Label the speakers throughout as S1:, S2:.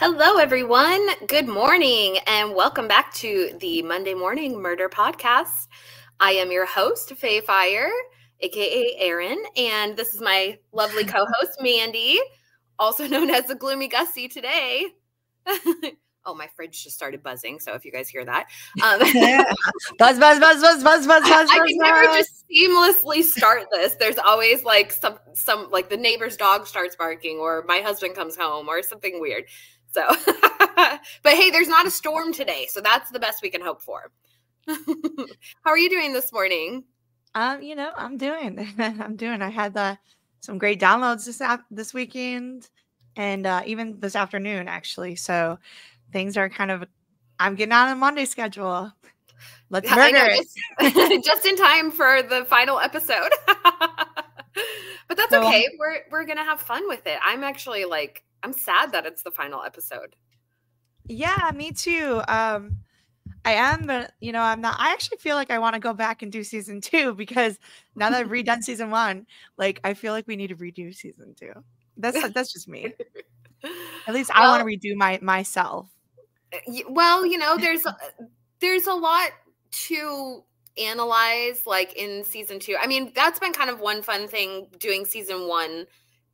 S1: Hello, everyone. Good morning, and welcome back to the Monday Morning Murder Podcast. I am your host, Fey Fire, aka Erin, and this is my lovely co host, Mandy, also known as the Gloomy Gussie today. oh, my fridge just started buzzing. So if you guys hear that, um,
S2: buzz, buzz, buzz, buzz, buzz, buzz, buzz.
S1: I can never just seamlessly start this. There's always like some, some like the neighbor's dog starts barking, or my husband comes home, or something weird. So, but hey, there's not a storm today, so that's the best we can hope for. How are you doing this morning?
S2: Um, you know, I'm doing. I'm doing. I had the some great downloads this this weekend, and uh, even this afternoon actually. So things are kind of. I'm getting on a Monday schedule. Let's murder
S1: it. just in time for the final episode. but that's so, okay. We're we're gonna have fun with it. I'm actually like I'm sad that it's the final episode.
S2: Yeah, me too. Um I am, but you know, I'm not. I actually feel like I want to go back and do season two because now that I've redone season one, like I feel like we need to redo season two. That's that's just me. At least well, I want to redo my myself.
S1: Eh, well, you know, there's there's a lot to analyze like in season two. I mean, that's been kind of one fun thing doing season one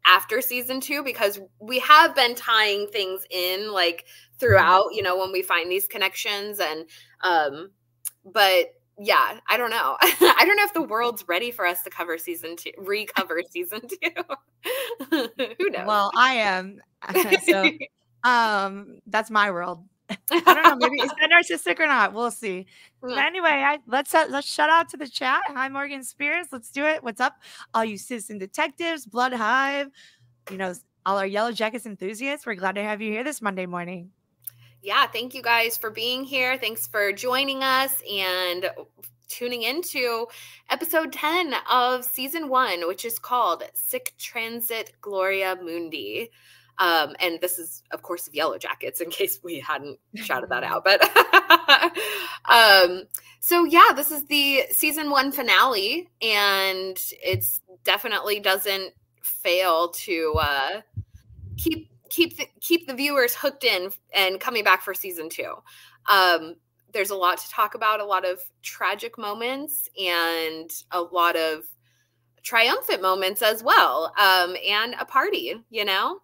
S1: after season two because we have been tying things in like throughout you know when we find these connections and um but yeah i don't know. I don't know if the world's ready for us to cover season two recover season two. Who knows?
S2: Well i am. So um that's my world I don't know. Maybe is that narcissistic or not? We'll see. But anyway, I, let's uh, let's shout out to the chat. Hi, Morgan Spears. Let's do it. What's up, all you citizen detectives, Blood Hive, you know, all our Yellowjackets enthusiasts. We're glad to have you here this Monday morning.
S1: Yeah, thank you guys for being here. Thanks for joining us and tuning into episode 10 of season one, which is called Sic Transit Gloria Mundi. Um, and this is, of course, of Yellowjackets, in case we hadn't shouted that out. But um, so, yeah, this is the season one finale, and it's definitely doesn't fail to uh, keep keep the, keep the viewers hooked in and coming back for season two. Um, there's a lot to talk about, a lot of tragic moments, and a lot of triumphant moments as well, um, and a party. You know,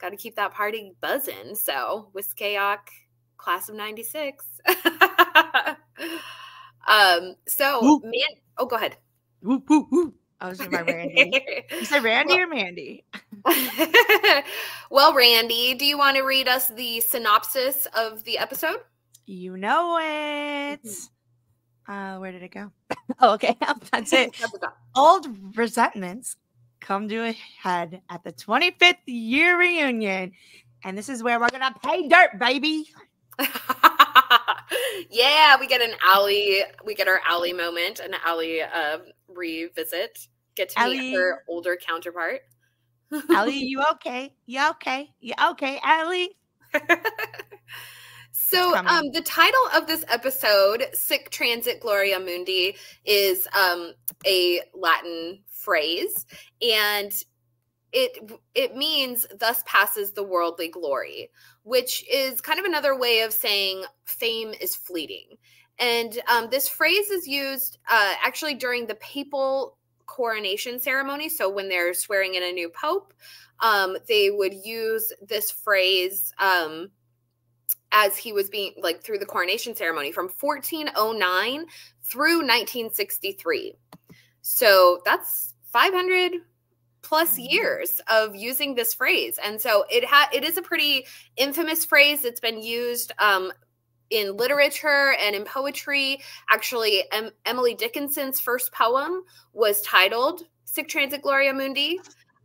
S1: got to keep that party buzzing. So Wiskayok, class of '96. um, so man, oh, go ahead.
S2: I was talking about Randy. you said Randy well, or Mandy?
S1: well, Randy, do you want to read us the synopsis of the episode?
S2: You know it. Mm-hmm. Uh, where did it go? oh, okay. That's it. Old resentments come to a head at the 25th year reunion. And this is where we're going to pay dirt, baby.
S1: yeah, we get an alley. We get our alley moment, an alley uh, revisit. Get to Allie, meet her older counterpart.
S2: Allie, you okay? You okay? You okay, Allie?
S1: so um, the title of this episode, "Sic Transit Gloria Mundi, is um, a Latin phrase. And it it means thus passes the worldly glory which is kind of another way of saying fame is fleeting and um, this phrase is used uh, actually during the papal coronation ceremony so when they're swearing in a new pope um, they would use this phrase um, as he was being like through the coronation ceremony from 1409 through 1963 so that's 500 plus mm-hmm. years of using this phrase. And so it ha- it is a pretty infamous phrase. It's been used um, in literature and in poetry. Actually em- emily dickinson's first poem was titled sic transit gloria mundi.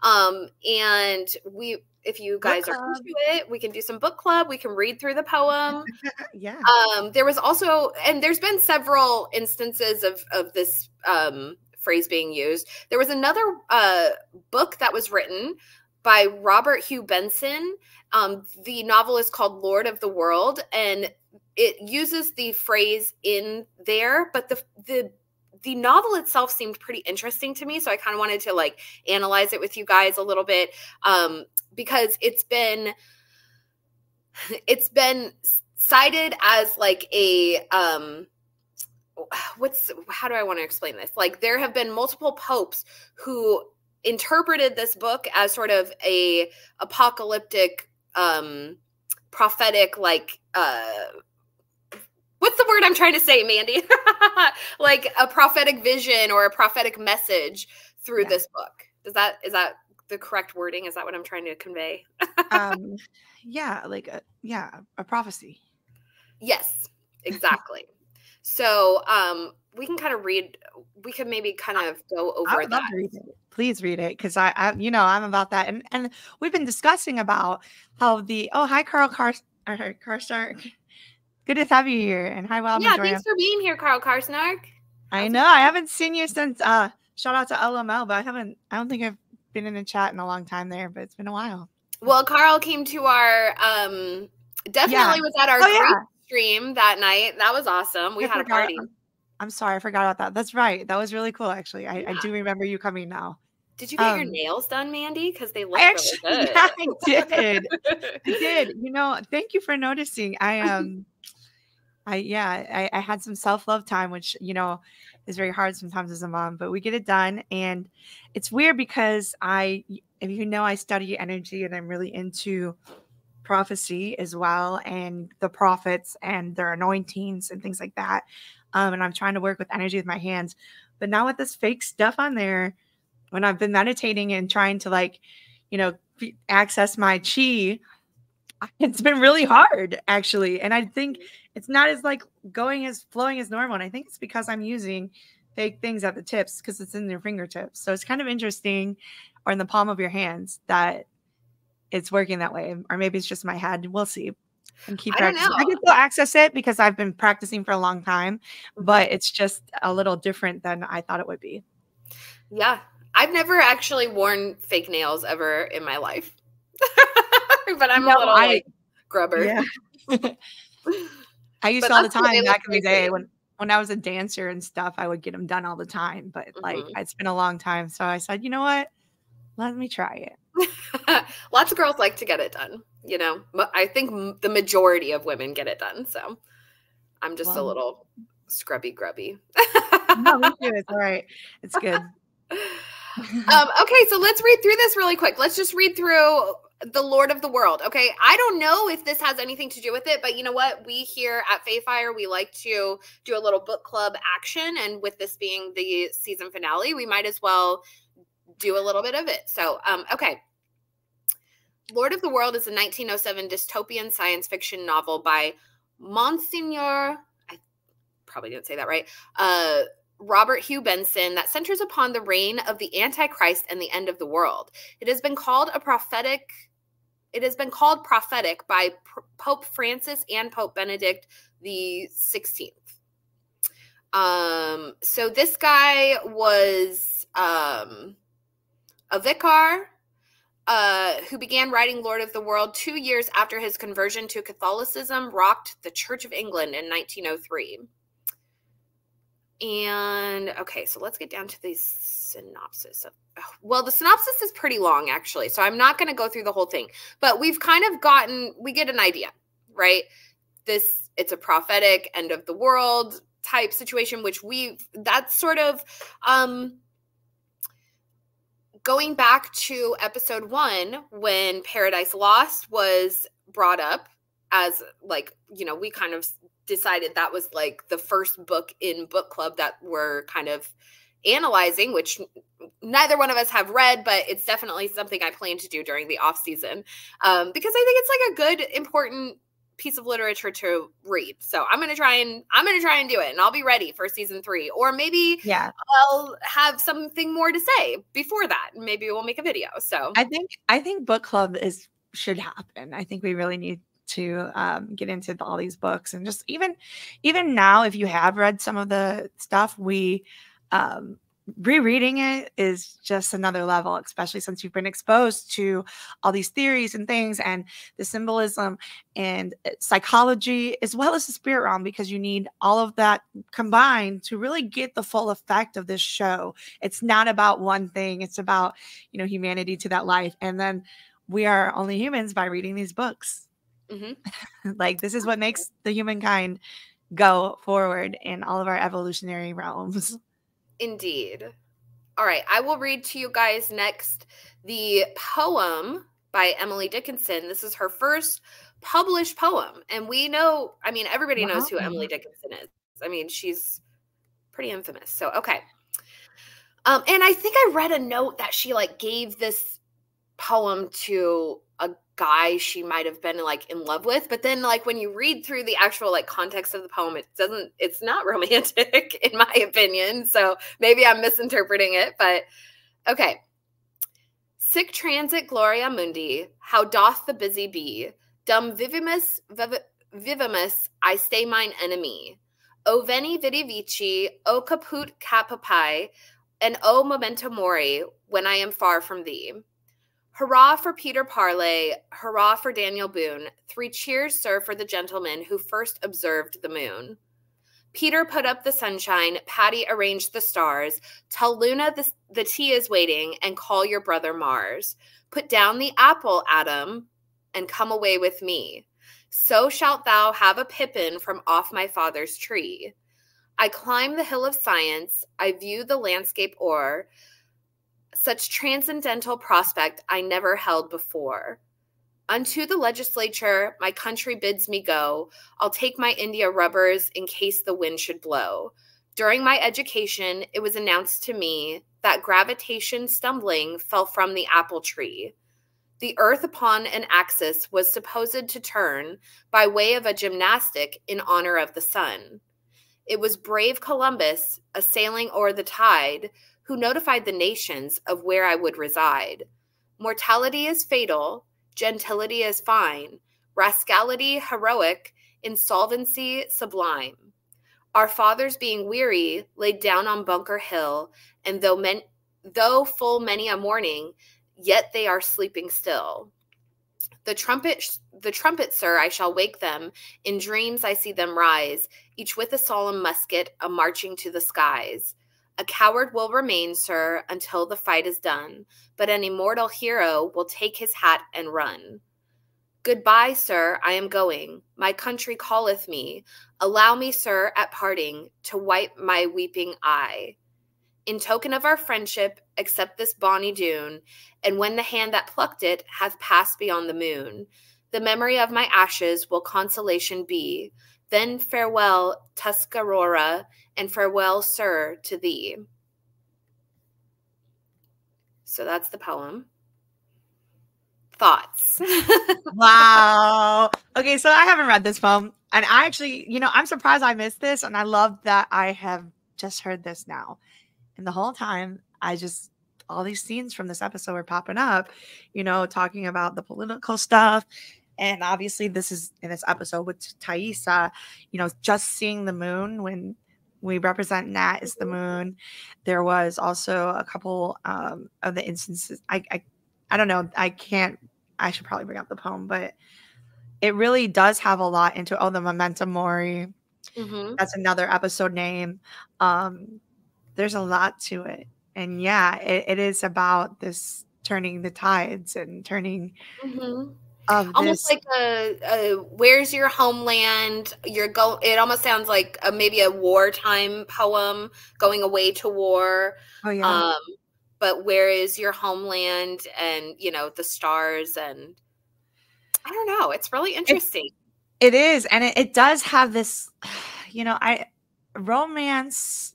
S1: Um, and we if you guys are into it we can do some book club. We can read through the poem.
S2: Yeah.
S1: Um, there was also and there's been several instances of of this um, phrase being used. There was another uh, book that was written by Robert Hugh Benson. Um, the novel is called Lord of the World, and it uses the phrase in there, but the the the novel itself seemed pretty interesting to me, so I kind of wanted to like analyze it with you guys a little bit um, because it's been it's been cited as like a um what's how do I want to explain this? Like there have been multiple popes who interpreted this book as sort of a apocalyptic um prophetic like uh what's the word I'm trying to say, Mandy? like a prophetic vision or a prophetic message through yeah. this book. Is that is that the correct wording? Is that what I'm trying to convey?
S2: um yeah, like a, yeah, a prophecy.
S1: Yes, exactly. So um we can kind of read we could maybe kind of go over that.
S2: Read Please read it because I, I, you know, I'm about that. And and we've been discussing about how the oh hi Carl Car Karstark. Good to have you here. And hi Wild.
S1: Yeah, thanks for being here, Carl Karsnark.
S2: I know. I haven't seen you since uh shout out to LML, but I haven't I don't think I've been in a chat in a long time there, but it's been a while.
S1: Well, Carl came to our um definitely yeah. was at our oh, yeah. Stream that night. That was awesome. We I had forgot. a party.
S2: I'm sorry, I forgot about that. That's right. That was really cool, actually. I, yeah. I do remember you coming now.
S1: Did you get um, your nails done, Mandy? Because they look actually, really good.
S2: Yeah, I did. I did. You know, thank you for noticing. I um I yeah, I, I had some self-love time, which you know is very hard sometimes as a mom, but we get it done. And it's weird because I if you know I study energy and I'm really into prophecy as well and the prophets and their anointings and things like that. Um, and I'm trying to work with energy with my hands. But now with this fake stuff on there, when I've been meditating and trying to like, you know, access my chi, it's been really hard actually. And I think it's not as like going as flowing as normal. And I think it's because I'm using fake things at the tips because it's in your fingertips. So it's kind of interesting or in the palm of your hands that it's working that way. Or maybe it's just my head. We'll see and keep. I, I can still access it because I've been practicing for a long time, but it's just a little different than I thought it would be.
S1: Yeah. I've never actually worn fake nails ever in my life. but I'm no, a little I, like grubber. Yeah.
S2: I used but to all the time back in the day when when I was a dancer and stuff, I would get them done all the time. But like mm-hmm. it's been a long time. So I said, you know what? Let me try it.
S1: Lots of girls like to get it done. You know, I think the majority of women get it done. So I'm just a little scrubby grubby.
S2: no, me too. It's all right. It's good.
S1: um, okay, so let's read through this really quick. Let's just read through the Lord of the World. Okay, I don't know if this has anything to do with it, but you know what? We here at Fey Fire, we like to do a little book club action, and with this being the season finale, we might as well do a little bit of it. So, um, okay. Lord of the World is a 1907 dystopian science fiction novel by Monsignor, I probably didn't say that right, uh, Robert Hugh Benson that centers upon the reign of the Antichrist and the end of the world. It has been called a prophetic it has been called prophetic by Pope Francis and Pope Benedict the 16th. Um so this guy was um a vicar uh, who began writing Lord of the World two years after his conversion to Catholicism, rocked the Church of England in 1903. And okay, so let's get down to the synopsis of well, the synopsis is pretty long actually, so I'm not going to go through the whole thing, but we've kind of gotten we get an idea, right? This it's a prophetic end of the world type situation which we that's sort of um going back to episode 1 when Paradise Lost was brought up as like, you know, we kind of decided that was like the first book in book club that we're kind of analyzing which neither one of us have read but it's definitely something i plan to do during the off season. Um, because i think it's like a good important piece of literature to read. So i'm gonna try and i'm gonna try and do it and i'll be ready for season three or maybe
S2: yeah.
S1: I'll have something more to say before that maybe we'll make a video so.
S2: I think i think book club is should happen. I think we really need to um, get into all these books and just even even now if you have read some of the stuff we um, rereading it is just another level especially since you've been exposed to all these theories and things and the symbolism and uh, psychology as well as the spirit realm because you need all of that combined to really get the full effect of this show it's not about one thing it's about you know humanity to that life and then we are only humans by reading these books Mm-hmm. like this is what makes the humankind go forward in all of our evolutionary realms.
S1: Indeed. All right, I will read to you guys next the poem by Emily Dickinson. This is her first published poem. And we know, I mean, everybody wow. knows who Emily Dickinson is. I mean, she's pretty infamous. So, okay. Um, and I think I read a note that she like gave this poem to guy she might have been like in love with but then like when you read through the actual like context of the poem it doesn't it's not romantic in my opinion so maybe i'm misinterpreting it but okay. Sic transit gloria mundi how doth the busy bee dum vivimus viv- vivimus i stay mine enemy. O veni vidi vici o caput capapi and o memento mori when i am far from thee Hurrah for Peter Parley, hurrah for Daniel Boone. Three cheers, sir, for the gentleman who first observed the moon. Peter put up the sunshine, Patty arranged the stars. Tell Luna the, the tea is waiting, and call your brother Mars. Put down the apple, Adam, and come away with me. So shalt thou have a pippin from off my father's tree. I climb the hill of science, I view the landscape o'er. Such transcendental prospect I never held before. Unto the legislature, my country bids me go. I'll take my India rubbers in case the wind should blow. During my education, it was announced to me that gravitation stumbling fell from the apple tree. The earth upon an axis was supposed to turn by way of a gymnastic in honor of the sun. It was brave Columbus, a sailing o'er the tide, who notified the nations of where I would reside. Mortality is fatal, gentility is fine, rascality heroic, insolvency sublime. Our fathers, being weary, laid down on Bunker Hill, and though men, though full many a morning, yet they are sleeping still. The trumpet, the trumpet, sir, I shall wake them. In dreams I see them rise, each with a solemn musket, a marching to the skies. A coward will remain, sir, until the fight is done, but an immortal hero will take his hat and run. Goodbye, sir, I am going. My country calleth me. Allow me, sir, at parting, to wipe my weeping eye. In token of our friendship, accept this bonny dune, and when the hand that plucked it hath passed beyond the moon, the memory of my ashes will consolation be. Then farewell, Tuscarora, and farewell, sir, to thee. So that's the poem. Thoughts?
S2: wow. Okay, so I haven't read this poem. And I actually, you know, I'm surprised I missed this. And I love that I have just heard this now. And the whole time, I just, all these scenes from this episode were popping up, you know, talking about the political stuff and obviously this is in this episode with Taissa, you know, just seeing the moon when we represent Nat as the moon. There was also a couple um, of the instances. I, I, I don't know. I can't. I should probably bring up the poem, but it really does have a lot into. Oh, the memento mori. Mm-hmm. That's another episode name. Um, there's a lot to it, and yeah, it, it is about this turning the tides and turning. Mm-hmm
S1: almost like a, a, where's your homeland? You're go it almost sounds like a, maybe a wartime poem going away to war oh yeah. um but where is your homeland and you know the stars and i don't know it's really interesting.
S2: it, it is and it, it does have this you know i romance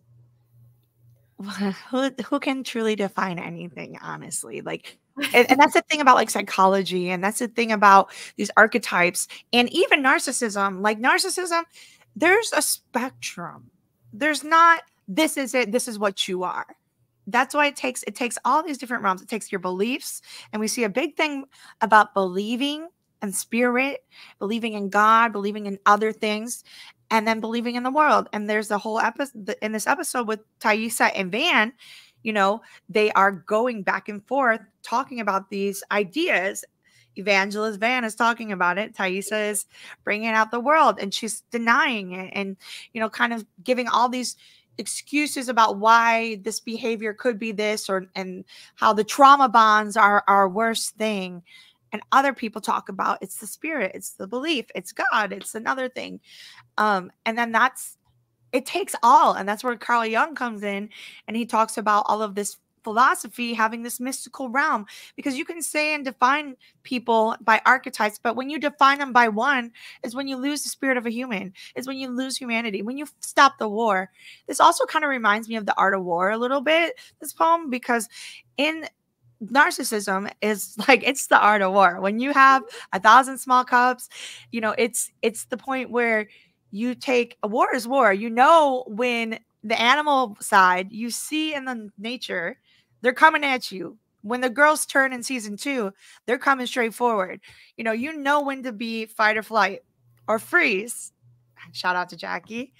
S2: who who can truly define anything honestly like and, and, that's the thing about like psychology and that's the thing about these archetypes and even narcissism like narcissism there's a spectrum. There's not this is it this is what you are. That's why it takes it takes all these different realms. It takes your beliefs and we see a big thing about believing and spirit believing in god believing in other things and then believing in the world. And there's a whole episode in this episode with Taissa and Van you know, they are going back and forth talking about these ideas. Evangelist Van is talking about it. Taissa is bringing out the world and she's denying it and, you know, kind of giving all these excuses about why this behavior could be this or and how the trauma bonds are our worst thing and other people talk about it's the spirit, it's the belief, it's God, it's another thing. Um, and then that's it takes all, and that's where Carl Jung comes in, and he talks about all of this philosophy having this mystical realm because you can say and define people by archetypes but when you define them by one is when you lose the spirit of a human is when you lose humanity when you stop the war. This also kind of reminds me of the art of war a little bit this poem because in narcissism is like it's the art of war. When you have a thousand small cups you know it's it's the point where you take a war is war you know when the animal side you see in the nature they're coming at you. When the girls turn in season two, they're coming straight forward. You know, you know when to be fight or flight or freeze. Shout out to Jackie.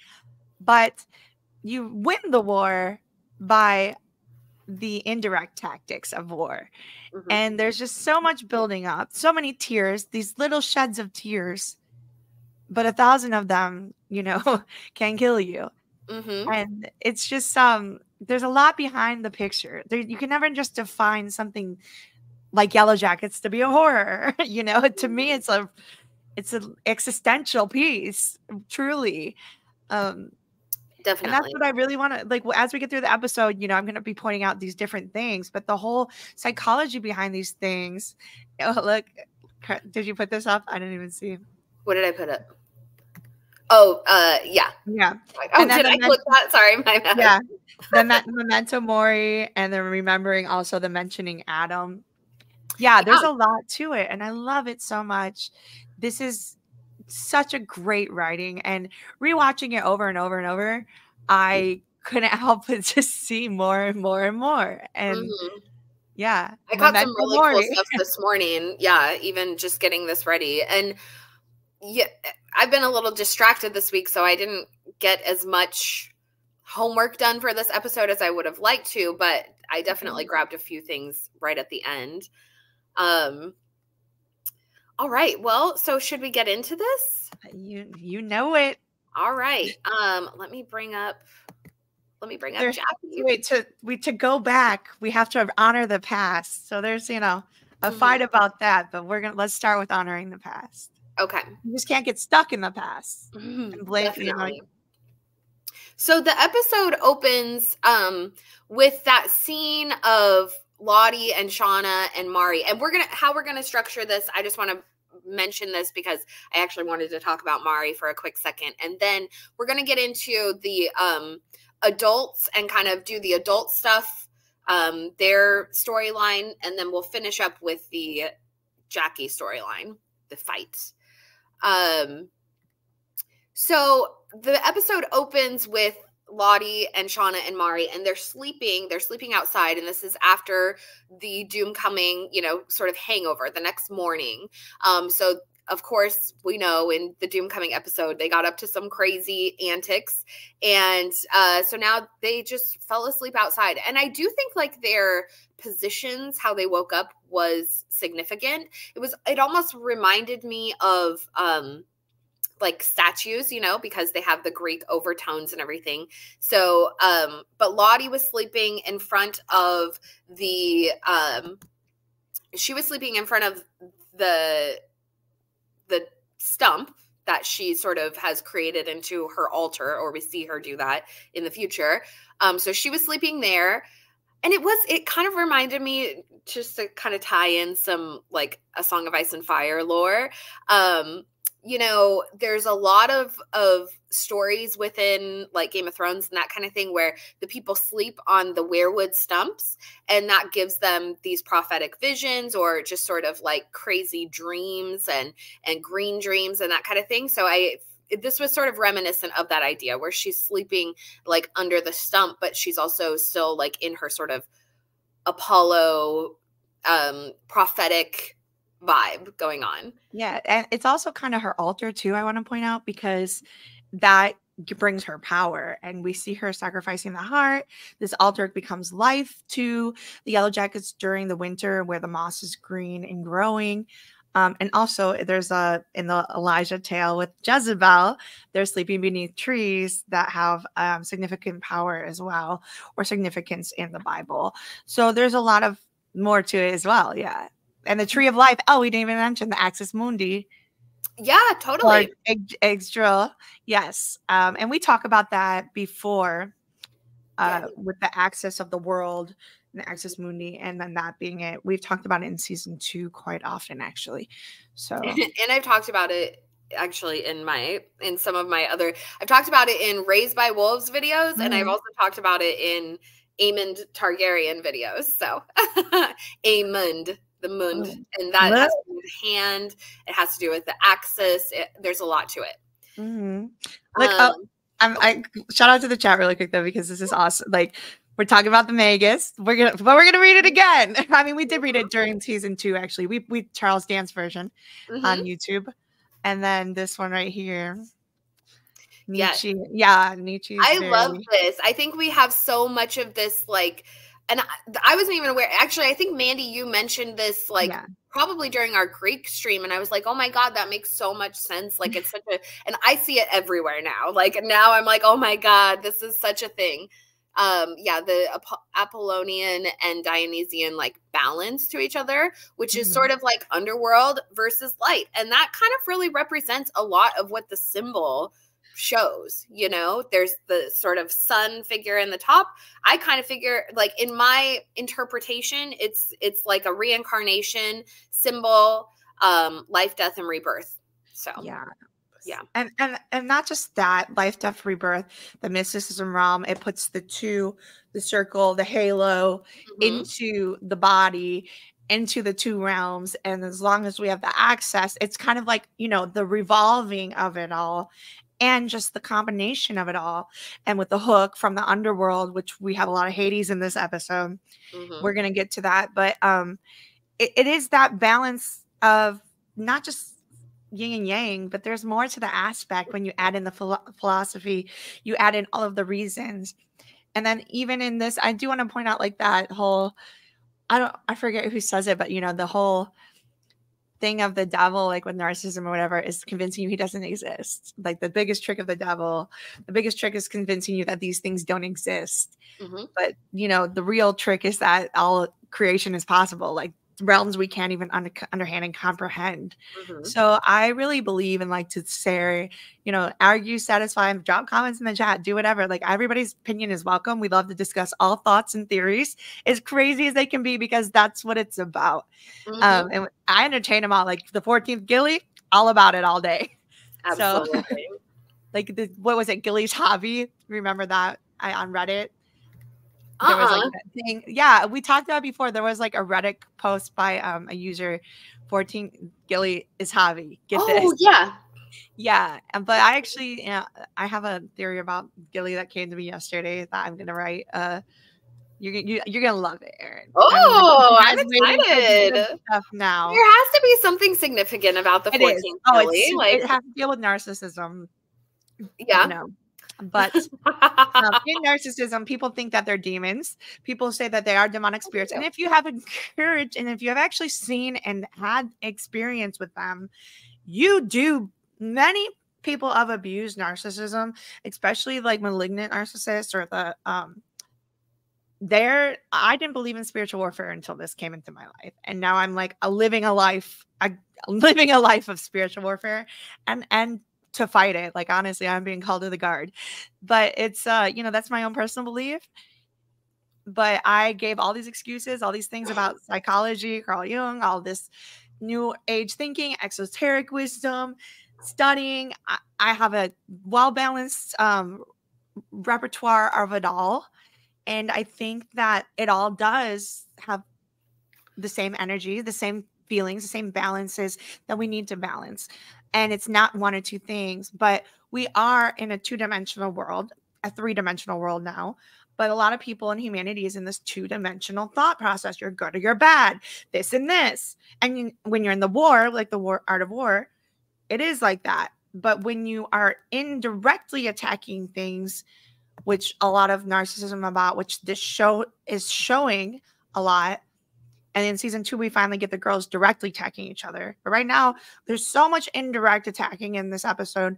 S2: But you win the war by the indirect tactics of war. Mm-hmm. And there's just so much building up, so many tears, these little sheds of tears, but a thousand of them, you know, can kill you. Mm-hmm. And it's just um there's a lot behind the picture. There, you can never just define something like Yellowjackets to be a horror. you know, to me, it's a it's an existential piece, truly. Um,
S1: Definitely.
S2: And that's what I really want to like. As we get through the episode, you know, I'm going to be pointing out these different things, but the whole psychology behind these things. Oh, look, did you put this up? I didn't even see.
S1: What did I put up? Oh, uh, yeah.
S2: Yeah.
S1: Oh, did I click that? Sorry, my bad.
S2: Yeah. The me- memento mori, and then remembering also the mentioning Adam. Yeah, there's yeah. a lot to it, and I love it so much. This is such a great writing, and rewatching it over and over and over, I couldn't help but just see more and more and more. And mm-hmm. yeah,
S1: I got some really mori. cool stuff this morning. Yeah, even just getting this ready, and yeah, I've been a little distracted this week, so I didn't get as much homework done for this episode as I would have liked to, but I definitely mm-hmm. grabbed a few things right at the end. Um all right. Well, so should we get into this?
S2: You you know it.
S1: All right. Um let me bring up let me bring up there's, Jackie.
S2: Wait, to we to go back, we have to honor the past. So there's, you know, a mm-hmm. fight about that, but we're gonna let's start with honoring the past.
S1: Okay.
S2: You just can't get stuck in the past mm-hmm. and blame know,
S1: so the episode opens um, with that scene of Lottie and Shauna and Mari. And we're gonna how we're gonna structure this. I just want to mention this because I actually wanted to talk about Mari for a quick second. And then we're gonna get into the um, adults and kind of do the adult stuff, um, their storyline, and then we'll finish up with the Jackie storyline, the fight. Um, so the episode opens with Lottie and Shauna and Mari, and they're sleeping. They're sleeping outside, and this is after the doom coming, you know, sort of hangover the next morning. Um, so of course, we know in the Doom Coming episode, they got up to some crazy antics. And uh, so now they just fell asleep outside. And I do think like their positions, how they woke up was significant. It was, it almost reminded me of, um, like statues, you know, because they have the Greek overtones and everything. So, um, but Lottie was sleeping in front of the, um, she was sleeping in front of the the stump that she sort of has created into her altar, or we see her do that in the future. Um, so she was sleeping there. And it was, it kind of reminded me just to kind of tie in some like a Song of Ice and Fire lore. Um, you know, there's a lot of of stories within like Game of Thrones and that kind of thing where the people sleep on the weirwood stumps and that gives them these prophetic visions or just sort of like crazy dreams and and green dreams and that kind of thing. So I this was sort of reminiscent of that idea where she's sleeping like under the stump but she's also still like in her sort of Apollo um prophetic vibe going on.
S2: Yeah, and it's also kind of her altar too. I want to point out because that brings her power and we see her sacrificing the heart this altar becomes life to the yellow jackets during the winter where the moss is green and growing um, and also there's a in the elijah tale with jezebel they're sleeping beneath trees that have um, significant power as well or significance in the bible so there's a lot of more to it as well yeah and the tree of life. Oh, we didn't even mention the Axis Mundi.
S1: Yeah, totally.
S2: Extra, yes. Um, and we talk about that before uh, yeah. with the axis of the world and the Axis Mundi, and then that being it. We've talked about it in season two quite often, actually. So,
S1: and I've talked about it actually in my in some of my other. I've talked about it in Raised by Wolves videos, mm-hmm. and I've mm-hmm. also talked about it in Aemond Targaryen videos. So, Aemond the Mund, mm. and that has to do with hand. It has to do with the axis. It, there's a lot to it.
S2: Mm-hmm. Like, uh, um, I'm, I shout out to the chat really quick though because this is awesome. Like, we're talking about the Magus. We're gonna, but we're gonna read it again. I mean, we did read it during season two. Actually, we we Charles Dance version mm-hmm. on YouTube, and then this one right here. Nietzsche. Yeah, Nietzsche.
S1: I very... love this. I think we have so much of this like and I, I, wasn't even aware. Actually, I think Mandy, you mentioned this like yeah. probably during our Greek stream, and I was like, oh my god, that makes so much sense. Like it's such a, and I see it everywhere now. Like now, I'm like, oh my god, this is such a thing. Um, yeah, the Ap- Apollonian and Dionysian like balance to each other, which is mm-hmm. sort of like underworld versus light, and that kind of really represents a lot of what the symbol shows you know? There's the sort of sun figure in the top. I kind of figure like in my interpretation it's it's like a reincarnation symbol um life death and rebirth. So
S2: yeah.
S1: yeah.
S2: And and and not just that life death rebirth the mysticism realm it puts the two the circle the halo mm-hmm. into the body into the two realms and as long as we have the access it's kind of like you know the revolving of it all and just the combination of it all. And with the hook from the underworld, which we have a lot of Hades in this episode, mm-hmm. we're gonna get to that. But um, it, it is that balance of not just yin and yang, but there's more to the aspect when you add in the philo- philosophy, you add in all of the reasons. And then even in this, I do want to point out like that whole I don't I forget who says it, but you know, the whole thing of the devil, like with narcissism or whatever, is convincing you he doesn't exist. Like the biggest trick of the devil, the biggest trick is convincing you that these things don't exist. Mm-hmm. But you know, the real trick is that all creation is possible. Like realms we can't even under, understand and comprehend. Mm-hmm. So I really believe and like to say, you know, argue, satisfy, drop comments in the chat, do whatever. Like everybody's opinion is welcome. We love to discuss all thoughts and theories as crazy as they can be because that's what it's about. Mm-hmm. Um, and I entertain them all. Like the 14th Gilly, all about it all day. Absolutely. So, like the, what was it, Gilly's hobby? Remember that I on Reddit? There was like uh-uh. that thing. Yeah, we talked about before. There was like a Reddit post by um a user, 14 Gilly is Javi. Get
S1: oh,
S2: this.
S1: yeah.
S2: Yeah. But I actually you know, I have a theory about Gilly that came to me yesterday that I'm gonna write. Uh you're, you, you're gonna love it, Erin.
S1: Oh, I'm, I'm excited.
S2: Stuff now.
S1: There has to be something significant about the 14th.
S2: Oh, it's, like it has to deal with narcissism.
S1: Yeah.
S2: No. But um, in narcissism, people think that they're demons. People say that they are demonic spirits. And if you have encouraged and if you have actually seen and had experience with them, you do many people have abused narcissism, especially like malignant narcissists or the um there I didn't believe in spiritual warfare until this came into my life. And now I'm like a living a life, a living a life of spiritual warfare and and to fight it. Like honestly, I'm being called to the guard. But it's uh, you know, that's my own personal belief. But I gave all these excuses, all these things about psychology, Carl Jung, all this new age thinking, exoteric wisdom, studying. I, I have a well balanced um, repertoire of it all. And I think that it all does have the same energy, the same feelings, the same balances that we need to balance and it's not one or two things, but we are in a two dimensional world, a three dimensional world now. But a lot of people in humanity is in this two dimensional thought process. You're good or you're bad, this and this. And you, when you're in the war, like the war art of war, it is like that. But when you are indirectly attacking things, which a lot of narcissism about, which this show is showing a lot, and in season two, we finally get the girls directly attacking each other. But right now, there's so much indirect attacking in this episode.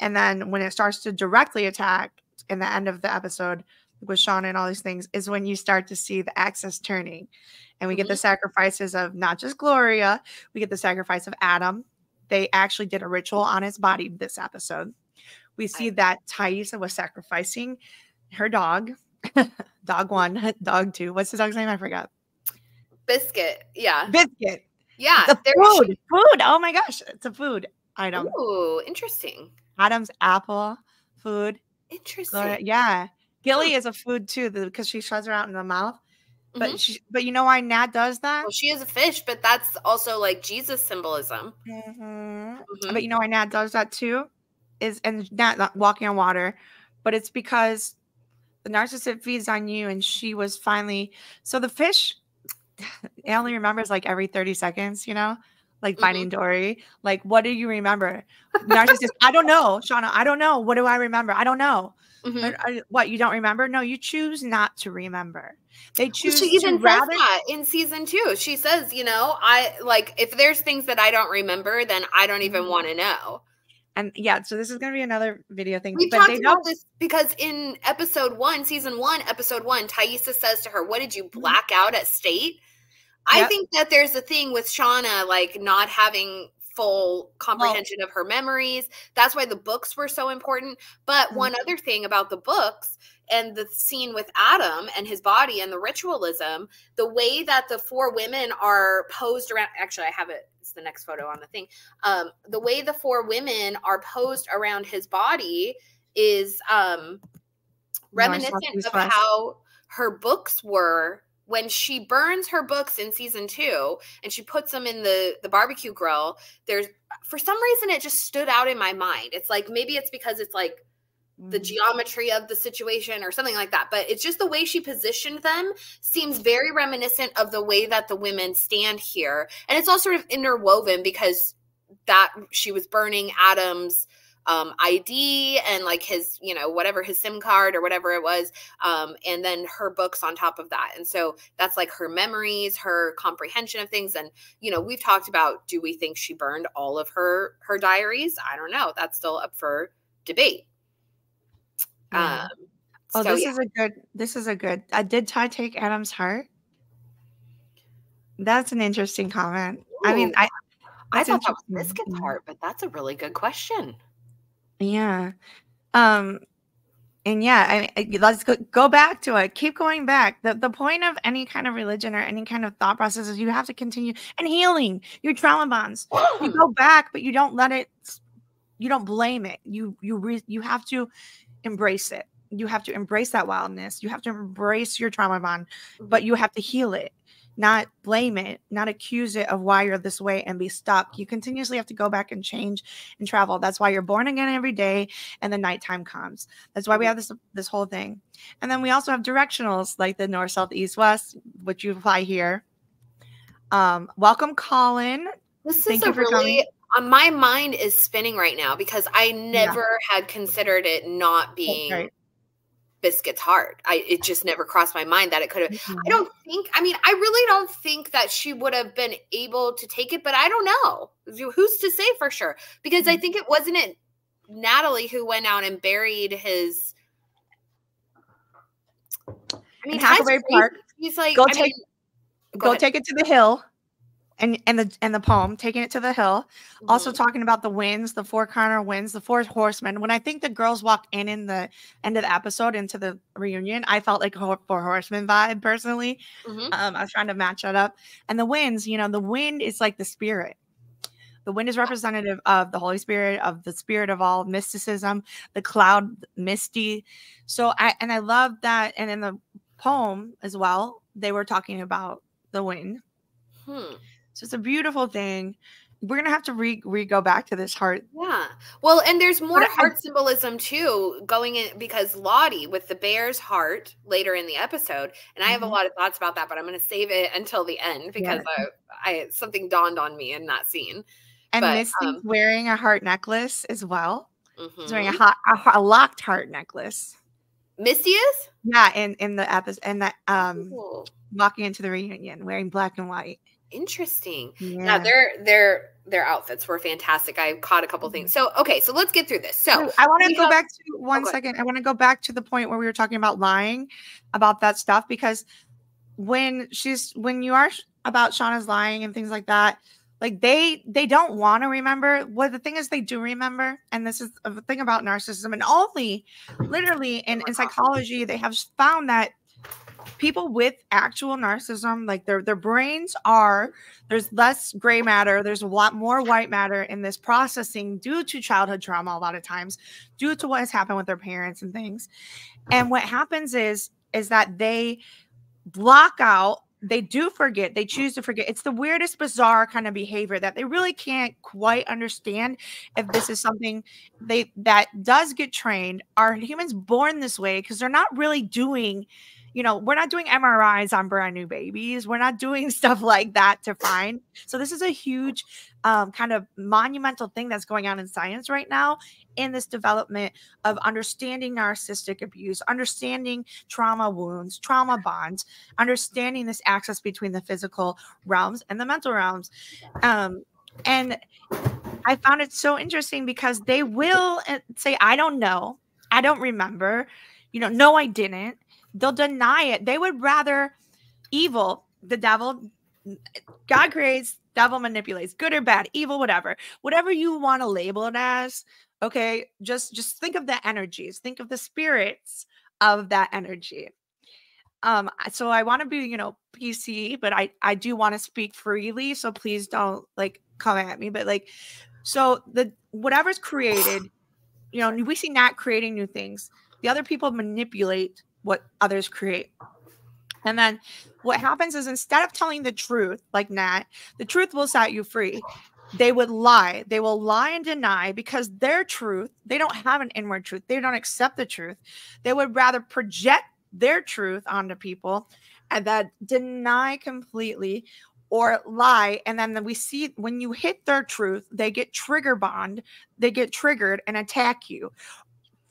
S2: And then when it starts to directly attack in the end of the episode, with Shauna and all these things is when you start to see the axis turning. And we get the
S1: Mhm.
S2: sacrifices of not just Gloria, we get the sacrifice of Adam. They actually did a ritual on his body this episode. We see that Taissa was sacrificing her dog, dog one, dog two. What's the dog's name? I forgot.
S1: Biscuit. Yeah.
S2: Biscuit.
S1: Yeah.
S2: the food. Food. Oh my gosh. It's a food item.
S1: Ooh, interesting.
S2: Adam's apple, food.
S1: Interesting.
S2: Yeah. Gilly is a food too because she shoves her out in the mouth. But
S1: Mhm.
S2: she, but you know why Nat does that?
S1: Well, she is a fish, but that's also like Jesus symbolism.
S2: Mhm.
S1: Mhm.
S2: But you know why Nat does that too? Is and Nat not walking on water, but it's because the narcissist feeds on you, and she was finally so the fish. It only remembers like every thirty seconds, you know, like
S1: Mhm.
S2: finding Dory. Like, what do you remember? Narcissist. I don't know, Shauna. I don't know. What do I remember? I don't know. I- I- what you don't remember? No, you choose not to remember. They choose
S1: she even
S2: to
S1: says
S2: rather.
S1: that in season two. She says, you know, I like if there's things that I don't remember, then I don't even
S2: Mhm.
S1: want to know.
S2: And yeah, so this is gonna be another video thing.
S1: We
S2: but
S1: talked
S2: they
S1: about this because in episode one, season one, episode one, Taissa says to her, What did you
S2: Mm-hmm.
S1: black out at state? I think that there's a thing with Shauna, like not having full comprehension of her memories. That's why the books were so important. But one
S2: Mm-hmm.
S1: other thing about the books and the scene with Adam and his body and the ritualism, the way that the four women are posed around actually I have it, it's the next photo on the thing. Um, the way the four women are posed around his body is um reminiscent of how her books were when she burns her books in season two and she puts them in the the barbecue grill there's for some reason it just stood out in my mind it's like maybe it's because it's like the
S2: Mhm.
S1: geometry of the situation or something like that but it's just the way she positioned them seems very reminiscent of the way that the women stand here and it's all sort of interwoven because that she was burning adam's um, id and like his you know whatever his sim card or whatever it was um, and then her books on top of that and so that's like her memories her comprehension of things and you know we've talked about do we think she burned all of her her diaries i don't know that's still up for debate
S2: Yeah.
S1: um
S2: Oh,
S1: so,
S2: this
S1: yeah.
S2: is a good. This is a good. Uh, did Ty take Adam's heart? That's an interesting comment. I mean, I.
S1: I thought that was. Biscuit's heart, but that's a really good question.
S2: Yeah. Um. And yeah, I, I- let's go, go back to it. Keep going back. The the point of any kind of religion or any kind of thought process is you have to continue and healing your trauma bonds. You go back, but you don't let it. You don't blame it. You you re, you have to embrace it. You have to embrace that wildness. You have to embrace your trauma bond, but you have to heal it, not blame it, not accuse it of why you're this way and be stuck. You continuously have to go back and change and travel. That's why you're born again every day and the nighttime comes. That's why we have this this whole thing. And then we also have directionals like the north, south, east, west, which you apply here. Um, welcome, Colin.
S1: This
S2: Thank
S1: is
S2: you
S1: a
S2: for
S1: really uh, my mind is spinning right now because I never had considered it not being
S2: right.
S1: Biscuit's heart. I it just never crossed my mind that it could have.
S2: Mhm.
S1: I don't think. I mean, I really don't think that she would have been able to take it, but I don't know. Who's to say for sure? Because I
S2: Mhm.
S1: think it wasn't it Natalie who went out and buried his. I mean,
S2: Huckleberry. Park,
S1: He's like,
S2: go
S1: I
S2: take-
S1: mean,
S2: go
S1: ahead.
S2: take it to the hill and and the and the poem taking it to the hill. Also
S1: Mhm.
S2: talking about the winds the four corner winds the four horsemen. When i think the girls walked in in the end of the episode into the reunion i felt like a four horsemen vibe personally.
S1: Mhm.
S2: um i was trying to match that up. And the winds you know the wind is like the spirit. The wind is representative of the holy spirit of the spirit of all mysticism the cloud misty. So i and i love that. And in the poem as well they were talking about the wind.
S1: Hmm.
S2: So it's a beautiful thing. We're gonna have to re, re go back to this heart.
S1: Yeah. Well, and there's more
S2: I-
S1: heart symbolism too going in because Lottie with the bear's heart later in the episode, and I have a
S2: Mhm.
S1: lot of thoughts about that, but I'm going to save it until the end because I, I something dawned on me in that scene.
S2: And
S1: But,
S2: Misty's
S1: um,
S2: wearing a heart necklace as well. She's wearing a,
S1: Mhm.
S2: hot, a, a locked heart necklace.
S1: Misty is
S2: Yeah, in in the episode, and that um
S1: Ooh,
S2: walking into the reunion wearing black and white.
S1: Interesting.
S2: Yeah,
S1: Yeah, they're they're their outfits were fantastic. I caught a couple mm-hmm. things. So okay, so let's get through this. So
S2: I want to go back to oh, one oh, second. I want to go back to the point where we were talking about lying about that stuff because when she's when you are about Shauna's lying and things like that, like they they don't want to remember. What the thing is, they do remember, and this is a thing about narcissism. And only, literally, in, in psychology, they have found that people with actual narcissism, like their their brains are there's less gray matter, there's a lot more white matter in this processing due to childhood trauma a lot of times, due to what has happened with their parents and things. And what happens is is that they block out they do forget they choose to forget. It's the weirdest bizarre kind of behavior that they really can't quite understand if this is something they that does get trained. Are humans born this way? Because they're not really doing you know, we're not doing MRIs on brand new babies. We're not doing stuff like that to find. So this is a huge um, kind of monumental thing that's going on in science right now in this development of understanding narcissistic abuse, understanding trauma wounds, trauma bonds, understanding this access between the physical realms and the mental realms. Um, and I found it so interesting because they will uh, say, I don't know. I don't remember. You know, no, I didn't they'll deny it. They would rather evil, the devil, God creates, devil manipulates, good or bad, evil, whatever, whatever you want to label it as. Okay, just just think of the energies, think of the spirits of that energy. Um, so I want to be, you know, PC, but I I do want to speak freely. So please don't like come at me. But like, so the whatever's created, you know, we see Nat creating new things. The other people manipulate what others create. And then what happens is instead of telling the truth, like Nat, the truth will set you free. They would lie. They will lie and deny because their truth, they don't have an inward truth. They don't accept the truth. They would rather project their truth onto people and that deny completely or lie and then we see when you hit their truth they get trigger bond they get triggered and attack you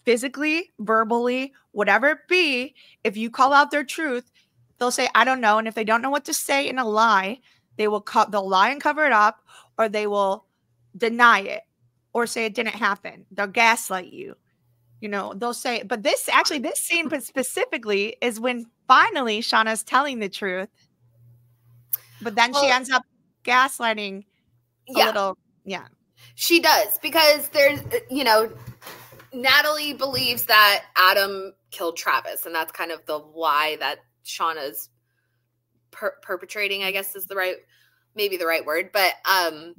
S2: physically, verbally, whatever it be, if you call out their truth, they'll say, I don't know. And if they don't know what to say in a lie, they will cut they'll lie and cover it up, or they will deny it or say it didn't happen. They'll gaslight you. You know, they'll say, but this actually, this scene specifically is when finally Shauna's telling the truth. But then well, she ends up gaslighting a yeah. little. Yeah.
S1: She does because there's, uh, you know, Natalie believes that Adam killed Travis, and that's kind of the lie that Shauna's per- perpetrating. I guess is the right, maybe the right word, but um,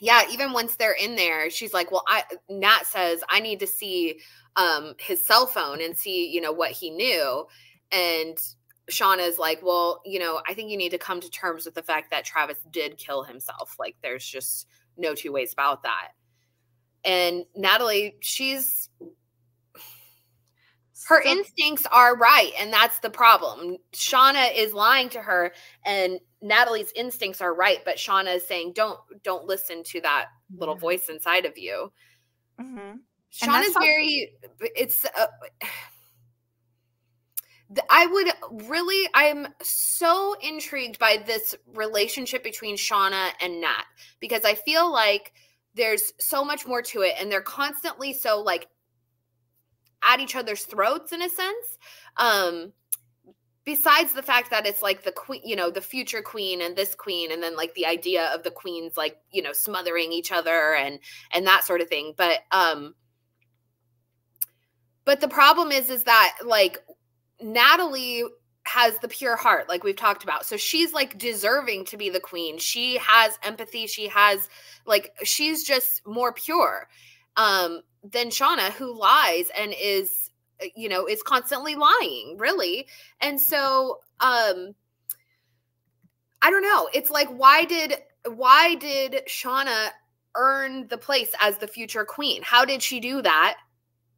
S1: yeah. Even once they're in there, she's like, "Well, I." Nat says, "I need to see um his cell phone and see, you know, what he knew," and Shauna's like, "Well, you know, I think you need to come to terms with the fact that Travis did kill himself. Like, there's just no two ways about that." And Natalie, she's her so, instincts are right and that's the problem. Shauna is lying to her and natalie's instincts are right but shauna is saying don't don't listen to that little voice inside of you. Mm-hmm. shauna's very it's uh, I would really, I'm so intrigued by this relationship between Shauna and Nat because I feel like there's so much more to it and they're constantly so like at each other's throats in a sense um besides the fact that it's like the queen you know the future queen and this queen and then like the idea of the queens like you know smothering each other and and that sort of thing. But um but the problem is is that like natalie has the pure heart like we've talked about. So she's like deserving to be the queen. She has empathy. She has like she's just more pure um than shauna who lies and is uh, you know is constantly lying really. And so um i don't know. It's like why did why did shauna earn the place as the future queen? How did she do that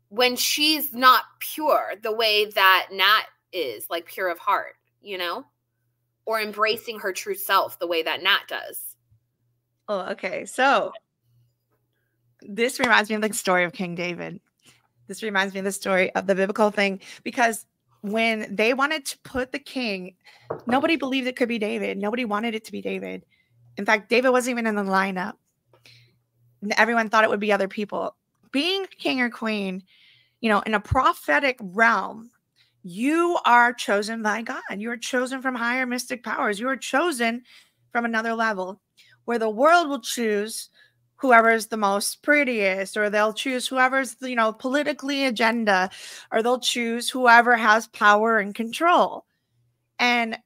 S1: when she's not pure the way that nat is, like pure of heart, you know? Or embracing her true self the way that Nat does.
S2: Oh, okay. So this reminds me of the story of King David. This reminds me of the story of the biblical thing because when they wanted to put the king, nobody believed it could be David. Nobody wanted it to be David. In fact, David wasn't even in the lineup. everyone thought it would be other people. Being king or queen, you know, in a prophetic realm, you are chosen by God. You are chosen from higher mystic powers. You are chosen from another level where the world will choose whoever's the most prettiest or they'll choose whoever's you know politically agenda or they'll choose whoever has power and control and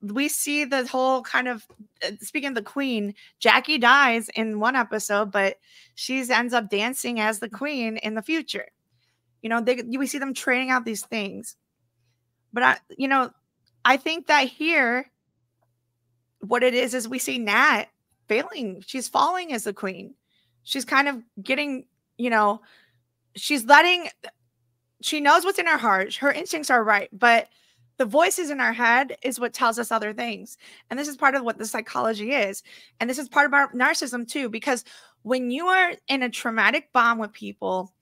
S2: we see the whole kind of uh, speaking of the queen jackie dies in one episode but she ends up dancing as the queen in the future you know they we see them training out these things but i you know i think that here what it is is we see nat failing she's falling as the queen she's kind of getting you know she's letting she knows what's in her heart her instincts are right but the voices in our head is what tells us other things. And this is part of what the psychology is. And this is part of our narcissism too, because when you are in a traumatic bond with people,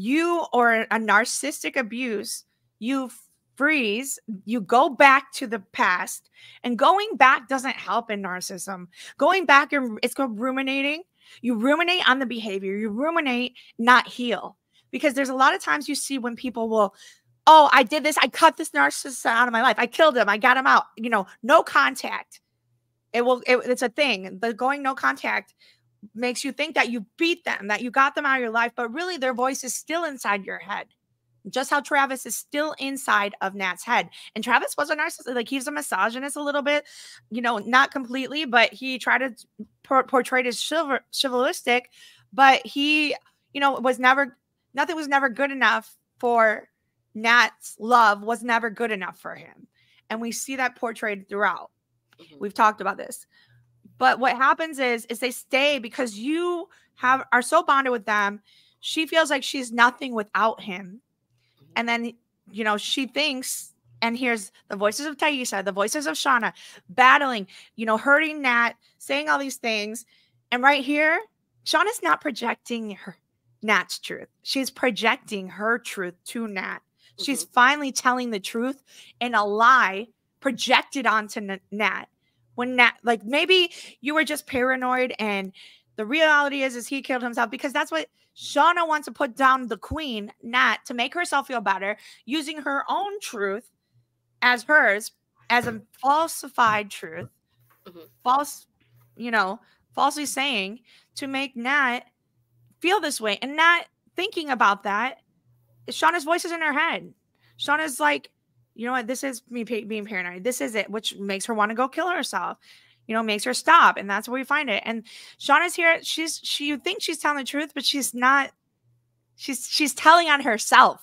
S2: you or a narcissistic abuse, you freeze, you go back to the past. And going back doesn't help in narcissism. Going back, it's called ruminating. You ruminate on the behavior, you ruminate, not heal. Because there's a lot of times you see when people will oh, I did this. I cut this narcissist out of my life. I killed him. I got him out. You know, no contact. It will, it, it's a thing. The going no contact makes you think that you beat them, that you got them out of your life, but really their voice is still inside your head. Just how Travis is still inside of Nat's head. And Travis was a narcissist, like he's a misogynist a little bit, you know, not completely, but he tried to por- portray as chival- chivalristic, but he, you know, was never, nothing was never good enough for Nat's love was never good enough for him. And we see that portrayed throughout. Mm-hmm. We've talked about this. But what happens is is they stay because you have are so bonded with them. She feels like she's nothing without him. Mm-hmm. And then you know, she thinks and here's the voices of Taissa, the voices of Shauna battling, you know, hurting Nat, saying all these things. And right here, Shauna's not projecting her Nat's truth. She's projecting her truth to Nat. She's mm-hmm. finally telling the truth in a lie projected onto Nat. When Nat, like maybe you were just paranoid, and the reality is, is he killed himself because that's what Shauna wants to put down the queen, Nat, to make herself feel better, using her own truth as hers, as a falsified truth, mm-hmm. false, you know, falsely saying to make Nat feel this way, and Nat thinking about that Shauna's voice is in her head. Shauna's like, you know what? This is me being paranoid. This is it, which makes her want to go kill herself. You know, makes her stop, and that's where we find it. And Shauna's here. She's she. You think she's telling the truth, but she's not. She's she's telling on herself.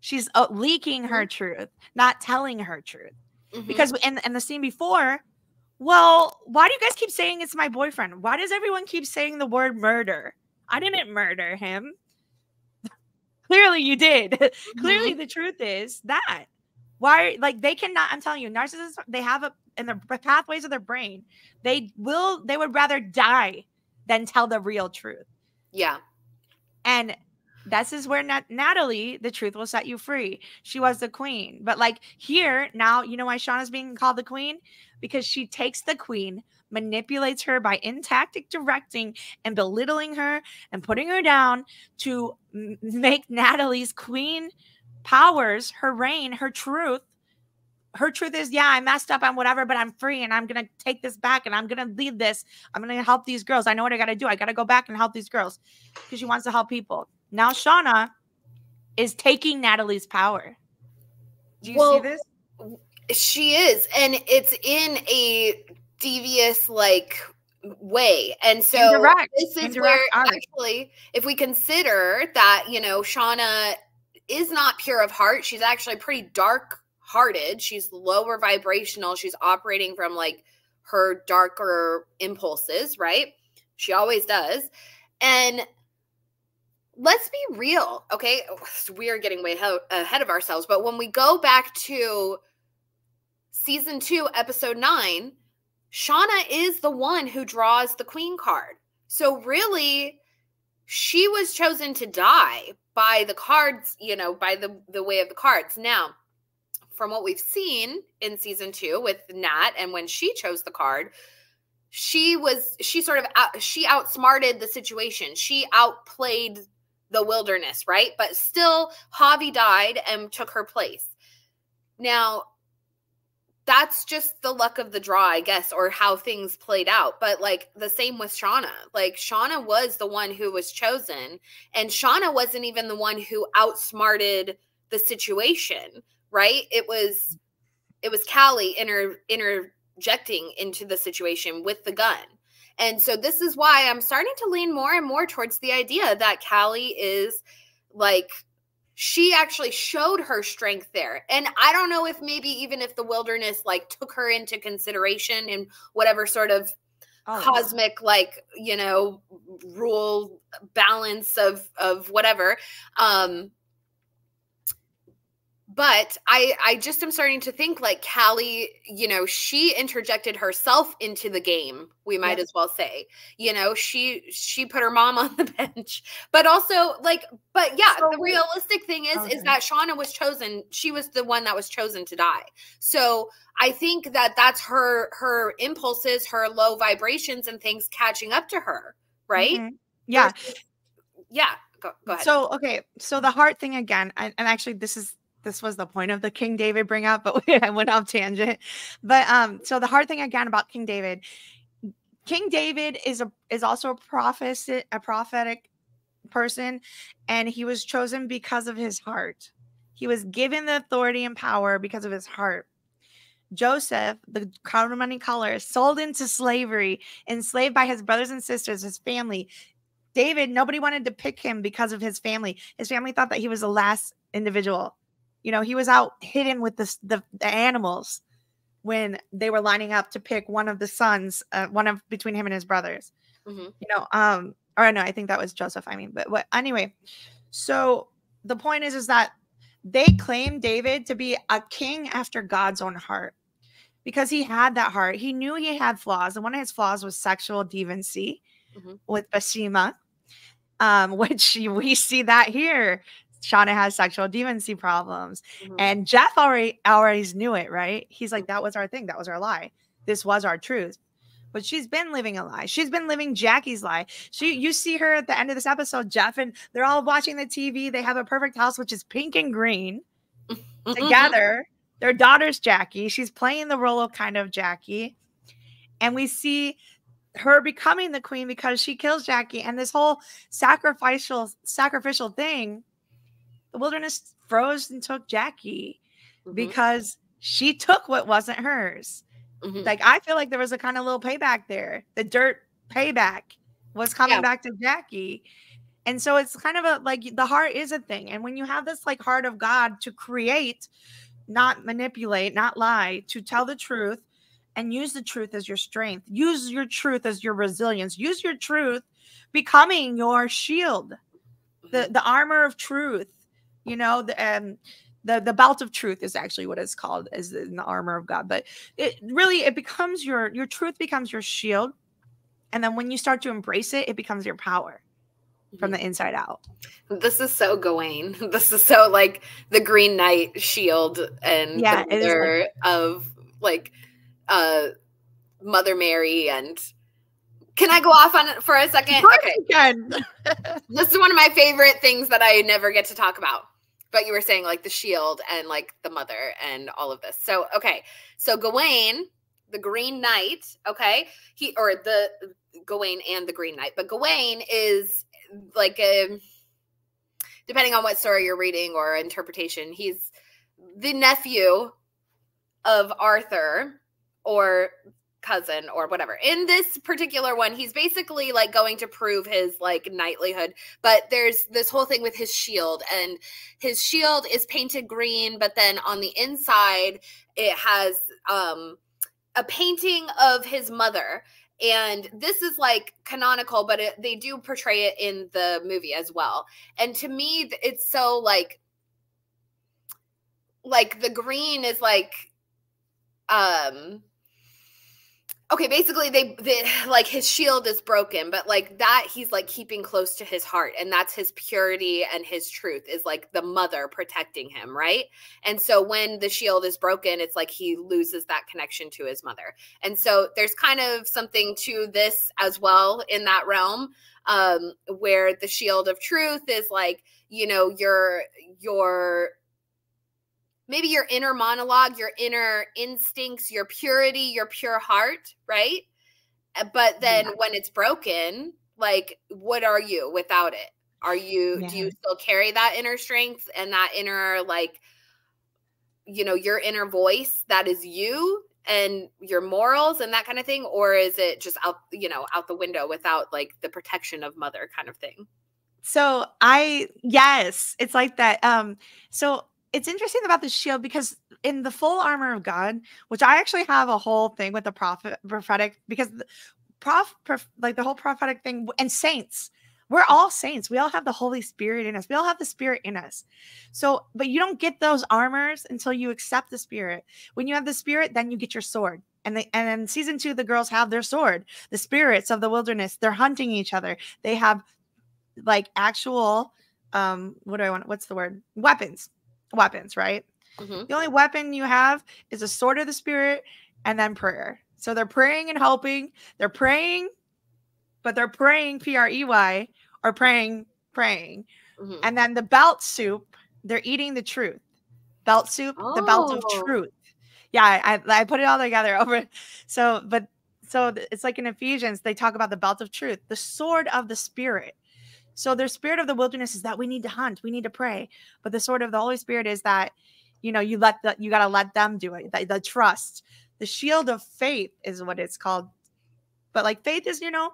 S2: She's uh, leaking her mm-hmm. truth, not telling her truth. Mm-hmm. Because in in the scene before, well, why do you guys keep saying it's my boyfriend? Why does everyone keep saying the word murder? I didn't murder him. Clearly, you did. Mm-hmm. Clearly, the truth is that. Why, like, they cannot. I'm telling you, narcissists. They have a in the pathways of their brain. They will. They would rather die than tell the real truth.
S1: Yeah.
S2: And this is where Nat- Natalie, the truth will set you free. She was the queen. But like here, now, you know why Shauna's being called the queen? Because she takes the queen, manipulates her by intactic directing and belittling her and putting her down to make Natalie's queen powers, her reign, her truth. Her truth is, yeah, I messed up on whatever, but I'm free and I'm going to take this back and I'm going to lead this. I'm going to help these girls. I know what I got to do. I got to go back and help these girls because she wants to help people. Now, Shauna is taking Natalie's power. Do you well, see this?
S1: She is. And it's in a devious like way. And so Indirect. this is Indirect where art. actually, if we consider that, you know, Shauna is not pure of heart, she's actually pretty dark hearted. She's lower vibrational. She's operating from like her darker impulses, right? She always does. And let's be real, okay? We are getting way ahead of ourselves, but when we go back to season two, episode nine, Shauna is the one who draws the queen card. So really, she was chosen to die by the cards, you know, by the the way of the cards. Now, from what we've seen in season 2 with Nat and when she chose the card, she was she sort of out, she outsmarted the situation. She outplayed the wilderness, right? But still Javi died and took her place. Now, that's just the luck of the draw, I guess, or how things played out. But like the same with Shauna. Like Shauna was the one who was chosen, and Shauna wasn't even the one who outsmarted the situation, right? It was it was Callie inter interjecting into the situation with the gun. And so this is why I'm starting to lean more and more towards the idea that Callie is like she actually showed her strength there. And I don't know if maybe even if the wilderness like took her into consideration in whatever sort of oh, cosmic like, you know, rule balance of of whatever. Um but I I just am starting to think like Callie, you know, she interjected herself into the game. We might as well say, you know, she she put her mom on the bench, but also like, but yeah, so the realistic thing is okay. is that Shauna was chosen. She was the one that was chosen to die. So I think that that's her her impulses, her low vibrations, and things catching up to her, right? Mm-hmm.
S2: Yeah,
S1: Versus, yeah. Go, go ahead.
S2: So okay, so the heart thing again, and, and actually this is this was the point of the King David bring up, but I went off tangent. But um, so the hard thing again about King David, King David is a is also a prophet, a prophetic person, and he was chosen because of his heart. He was given the authority and power because of his heart. Joseph, the crown of money color, sold into slavery, enslaved by his brothers and sisters, his family. David, nobody wanted to pick him because of his family. His family thought that he was the last individual you know, he was out hidden with the, the, the animals when they were lining up to pick one of the sons, uh, one of between him and his brothers. Mm-hmm. You know, um, or no, I think that was Joseph. I mean, but what anyway. So the point is, is that they claim David to be a king after God's own heart because he had that heart. He knew he had flaws, and one of his flaws was sexual deviancy mm-hmm. with Bathsheba, um, which we see that here. Shauna has sexual deviancy problems. Mm-hmm. And Jeff already already knew it, right? He's like, that was our thing. That was our lie. This was our truth. But she's been living a lie. She's been living Jackie's lie. She you see her at the end of this episode, Jeff, and they're all watching the TV. They have a perfect house, which is pink and green together. Their daughter's Jackie. She's playing the role of kind of Jackie. And we see her becoming the queen because she kills Jackie and this whole sacrificial sacrificial thing the wilderness froze and took Jackie mm-hmm. because she took what wasn't hers. Mm-hmm. Like I feel like there was a kind of little payback there. The dirt payback was coming yeah. back to Jackie. And so it's kind of a like the heart is a thing. And when you have this like heart of God to create, not manipulate, not lie, to tell the truth and use the truth as your strength, use your truth as your resilience, use your truth becoming your shield, the, mm-hmm. the armor of truth you know the um the the belt of truth is actually what it's called is in the armor of god but it really it becomes your your truth becomes your shield and then when you start to embrace it it becomes your power from the mm-hmm. inside out
S1: this is so Gawain. This is so like the Green Knight shield and yeah, the mother like- of like uh Mother Mary and can I go off on it for a second?
S2: Okay.
S1: this is one of my favorite things that I never get to talk about but you were saying like the shield and like the mother and all of this. So okay, so Gawain, the Green Knight, okay, he or the Gawain and the Green Knight, but Gawain is like a depending on what story you're reading or interpretation, he's the nephew of Arthur or cousin or whatever. In this particular one, he's basically like going to prove his like knightlyhood, but there's this whole thing with his shield and his shield is painted green, but then on the inside it has um a painting of his mother and this is like canonical but it, they do portray it in the movie as well and to me it's so like like the green is like um okay basically they, they like his shield is broken but like that he's like keeping close to his heart and that's his purity and his truth is like the mother protecting him right? And so when the shield is broken it's like he loses that connection to his mother. And so there's kind of something to this as well in that realm um where the shield of truth is like you know your your maybe your inner monologue, your inner instincts, your purity, your pure heart, right? Uh, but then yeah. when it's broken, like what are you without it? Are you yeah. do you still carry that inner strength and that inner like you know, your inner voice that is you and your morals and that kind of thing or is it just out you know out the window without like the protection of mother kind of thing
S2: so i yes it's like that um so it's interesting about the shield because in the full armor of God, which I actually have a whole thing with the prophet prophetic because the prof, prof like the whole prophetic thing and saints, we're all saints. We all have the Holy Spirit in us. We all have the Spirit in us. So, but you don't get those armors until you accept the Spirit. When you have the Spirit, then you get your sword. And they and in season two, the girls have their sword. The spirits of the wilderness, they're hunting each other. They have like actual um, what do I want? What's the word? Weapons weapons, right? Mm-hmm. The only weapon you have is a sword of the spirit and then prayer. So they're praying and helping. They're praying, but they're praying P R E Y or praying, praying. Mm-hmm. And then the belt soup, they're eating the truth. Belt soup, oh. the belt of oh. truth. Yeah, I, I put it all together over. So, but so it's like in Ephesians, they talk about the belt of truth, the sword of the spirit. So their spirit of the wilderness is that we need to hunt, we need to pray. But the sword of the Holy Spirit is that, you know, you let the you got to let them do it. The, the trust, the shield of faith is what it's called. But like faith is, you know,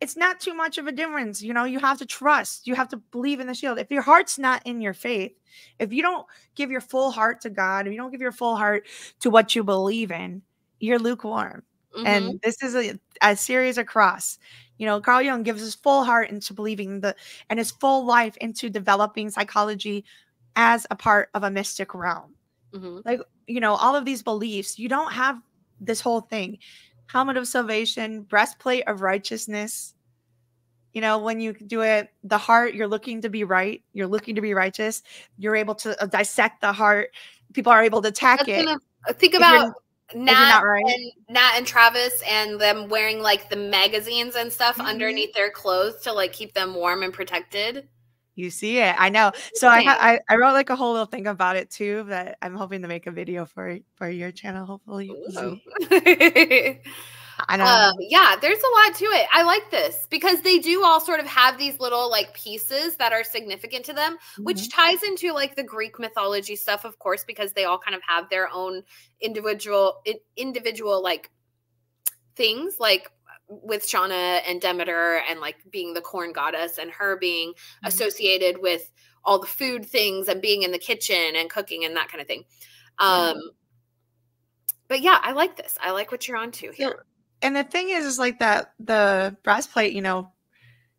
S2: it's not too much of a difference. You know, you have to trust, you have to believe in the shield. If your heart's not in your faith, if you don't give your full heart to God, if you don't give your full heart to what you believe in, you're lukewarm. Mm-hmm. And this is a, a series across. You know, Carl Jung gives his full heart into believing the and his full life into developing psychology as a part of a mystic realm. Mm-hmm. Like, you know, all of these beliefs, you don't have this whole thing. Helmet of salvation, breastplate of righteousness. You know, when you do it, the heart, you're looking to be right, you're looking to be righteous, you're able to uh, dissect the heart. People are able to attack That's it. Gonna,
S1: uh, think about Nat right? and Nat and Travis and them wearing like the magazines and stuff mm-hmm. underneath their clothes to like keep them warm and protected.
S2: You see it, I know. So I, I I wrote like a whole little thing about it too that I'm hoping to make a video for for your channel. Hopefully,
S1: I know. Um, yeah, there's a lot to it. I like this because they do all sort of have these little like pieces that are significant to them, mm-hmm. which ties into like the Greek mythology stuff, of course, because they all kind of have their own individual individual like things like with Shauna and Demeter and like being the corn goddess and her being mm-hmm. associated with all the food things and being in the kitchen and cooking and that kind of thing. Um, mm-hmm. But yeah, I like this. I like what you're onto here
S2: and the thing is, is like that the breastplate, you know,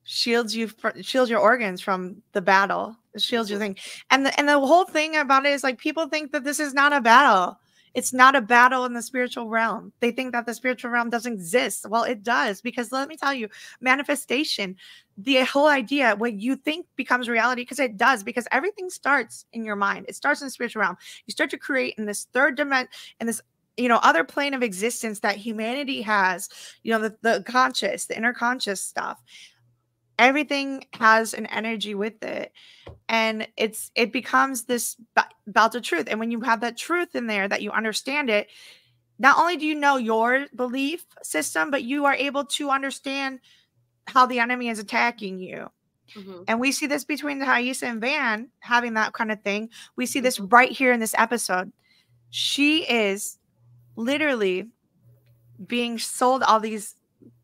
S2: shields you shields your organs from the battle. It shields your thing, and the and the whole thing about it is like people think that this is not a battle. It's not a battle in the spiritual realm. They think that the spiritual realm doesn't exist. Well, it does because let me tell you, manifestation, the whole idea, what you think becomes reality, because it does, because everything starts in your mind. It starts in the spiritual realm. You start to create in this third dimension, in this you know other plane of existence that humanity has you know the, the conscious the inner conscious stuff everything has an energy with it and it's it becomes this belt of truth and when you have that truth in there that you understand it not only do you know your belief system but you are able to understand how the enemy is attacking you mm-hmm. and we see this between the Taissa and Van having that kind of thing. We see this mm-hmm. right here in this episode. She is literally being sold all these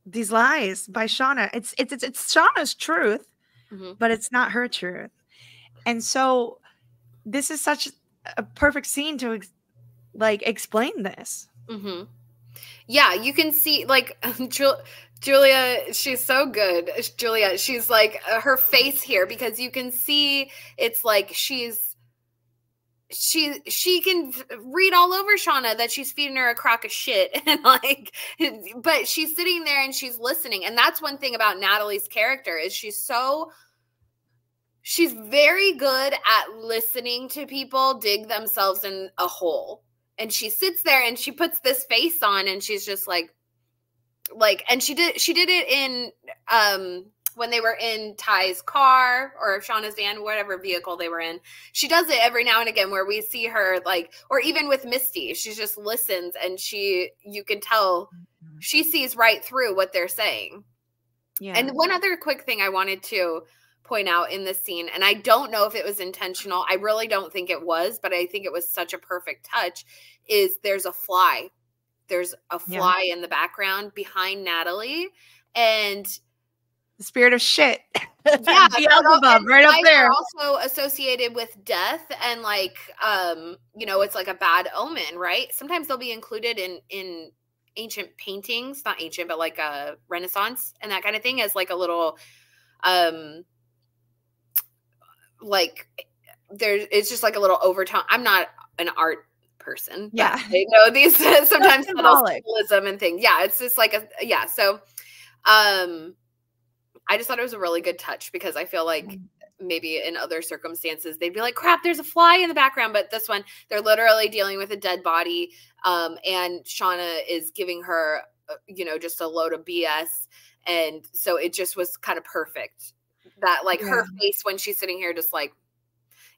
S2: these lies by Shauna. It's it's it's, it's Shauna's truth, mm-hmm. but it's not her truth. And so this is such a perfect scene to ex- like explain this.
S1: Mm-hmm. Yeah, you can see like Julia, she's so good. Julia, she's like her face here because you can see it's like she's she she can read all over Shauna that she's feeding her a crock of shit. And like but she's sitting there and she's listening. And that's one thing about Natalie's character is she's so she's very good at listening to people dig themselves in a hole. And she sits there and she puts this face on and she's just like like and she did she did it in um when they were in Tai's car or Shauna's van, whatever vehicle they were in. She does it every now and again where we see her like, or even with Misty, she just listens and she, you can tell mm-hmm. she sees right through what they're saying. Yeah. And one other quick thing I wanted to point out in this scene, and I don't know if it was intentional. I really don't think it was, but I think it was such a perfect touch. Is there's a fly, there's a fly yeah. in the background behind Natalie, and
S2: the spirit of shit. Yeah, Beelzebub,
S1: right up there. Also associated with death and like, um, you know, it's like a bad omen, right? Sometimes they'll be included in in ancient paintings, not ancient, but like a Renaissance and that kind of thing, as like a little, um, like there's it's just like a little overtone. I'm not an art person.
S2: Yeah,
S1: they know these sometimes symbolism and things. Yeah, it's just like a yeah. So, um I just thought it was a really good touch because I feel like mm. maybe in other circumstances they'd be like, crap, there's a fly in the background. But this one, they're literally dealing with a dead body. Um, and Shauna is giving her, uh, you know, just a load of BS. And so it just was kind of perfect that, like, yeah. her face when she's sitting here, just like,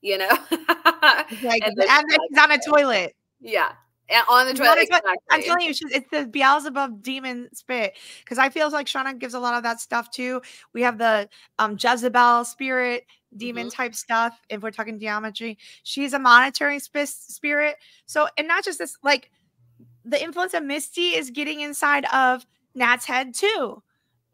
S1: you know,
S2: like, and, and she's on a toilet.
S1: Yeah on the toilet. Exactly.
S2: I'm telling you, it's the Beelzebub demon spirit because I feel like Shauna gives a lot of that stuff too. We have the um, Jezebel spirit, demon mm-hmm. type stuff. If we're talking geometry, she's a monitoring sp- spirit. So, and not just this, like the influence of Misty is getting inside of Nat's head too.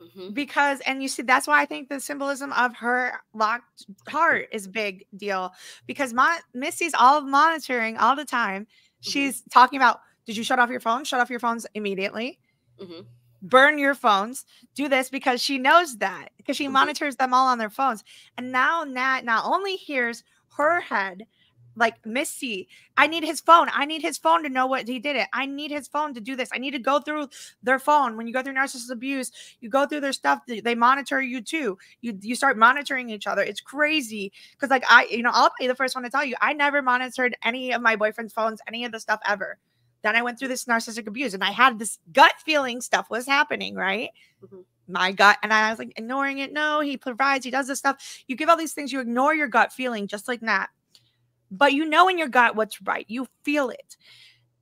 S2: Mm-hmm. Because, and you see, that's why I think the symbolism of her locked heart is big deal because Mon- Misty's all monitoring all the time Mm-hmm. She's talking about, did you shut off your phone? Shut off your phones immediately. Mm-hmm. Burn your phones. Do this because she knows that because she mm-hmm. monitors them all on their phones. And now Nat not only hears her head, like Misty, I need his phone. I need his phone to know what he did it. I need his phone to do this. I need to go through their phone. When you go through narcissist abuse, you go through their stuff. They monitor you too. You you start monitoring each other. It's crazy because like I, you know, I'll be the first one to tell you, I never monitored any of my boyfriend's phones, any of the stuff ever. Then I went through this narcissistic abuse, and I had this gut feeling stuff was happening, right? Mm-hmm my gut and i was like ignoring it no he provides he does this stuff you give all these things you ignore your gut feeling just like that but you know in your gut what's right. You feel it.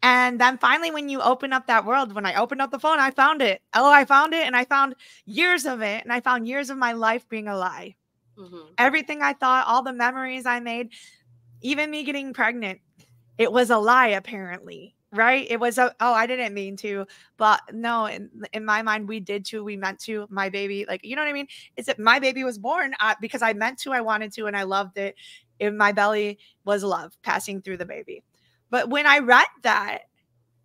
S2: And then finally, when you open up that world, when I opened up the phone, I found it. Oh, I found it. And I found years of it. And I found years of my life being a lie. Mm-hmm. Everything I thought, all the memories I made, even me getting pregnant, it was a lie, apparently. Right? It was a, oh, I didn't mean to. But no, in, in my mind, we did to. We meant to. My baby, like, you know what I mean? Is that my baby was born uh, because I meant to, I wanted to, and I loved it in my belly was love passing through the baby. But when I read that,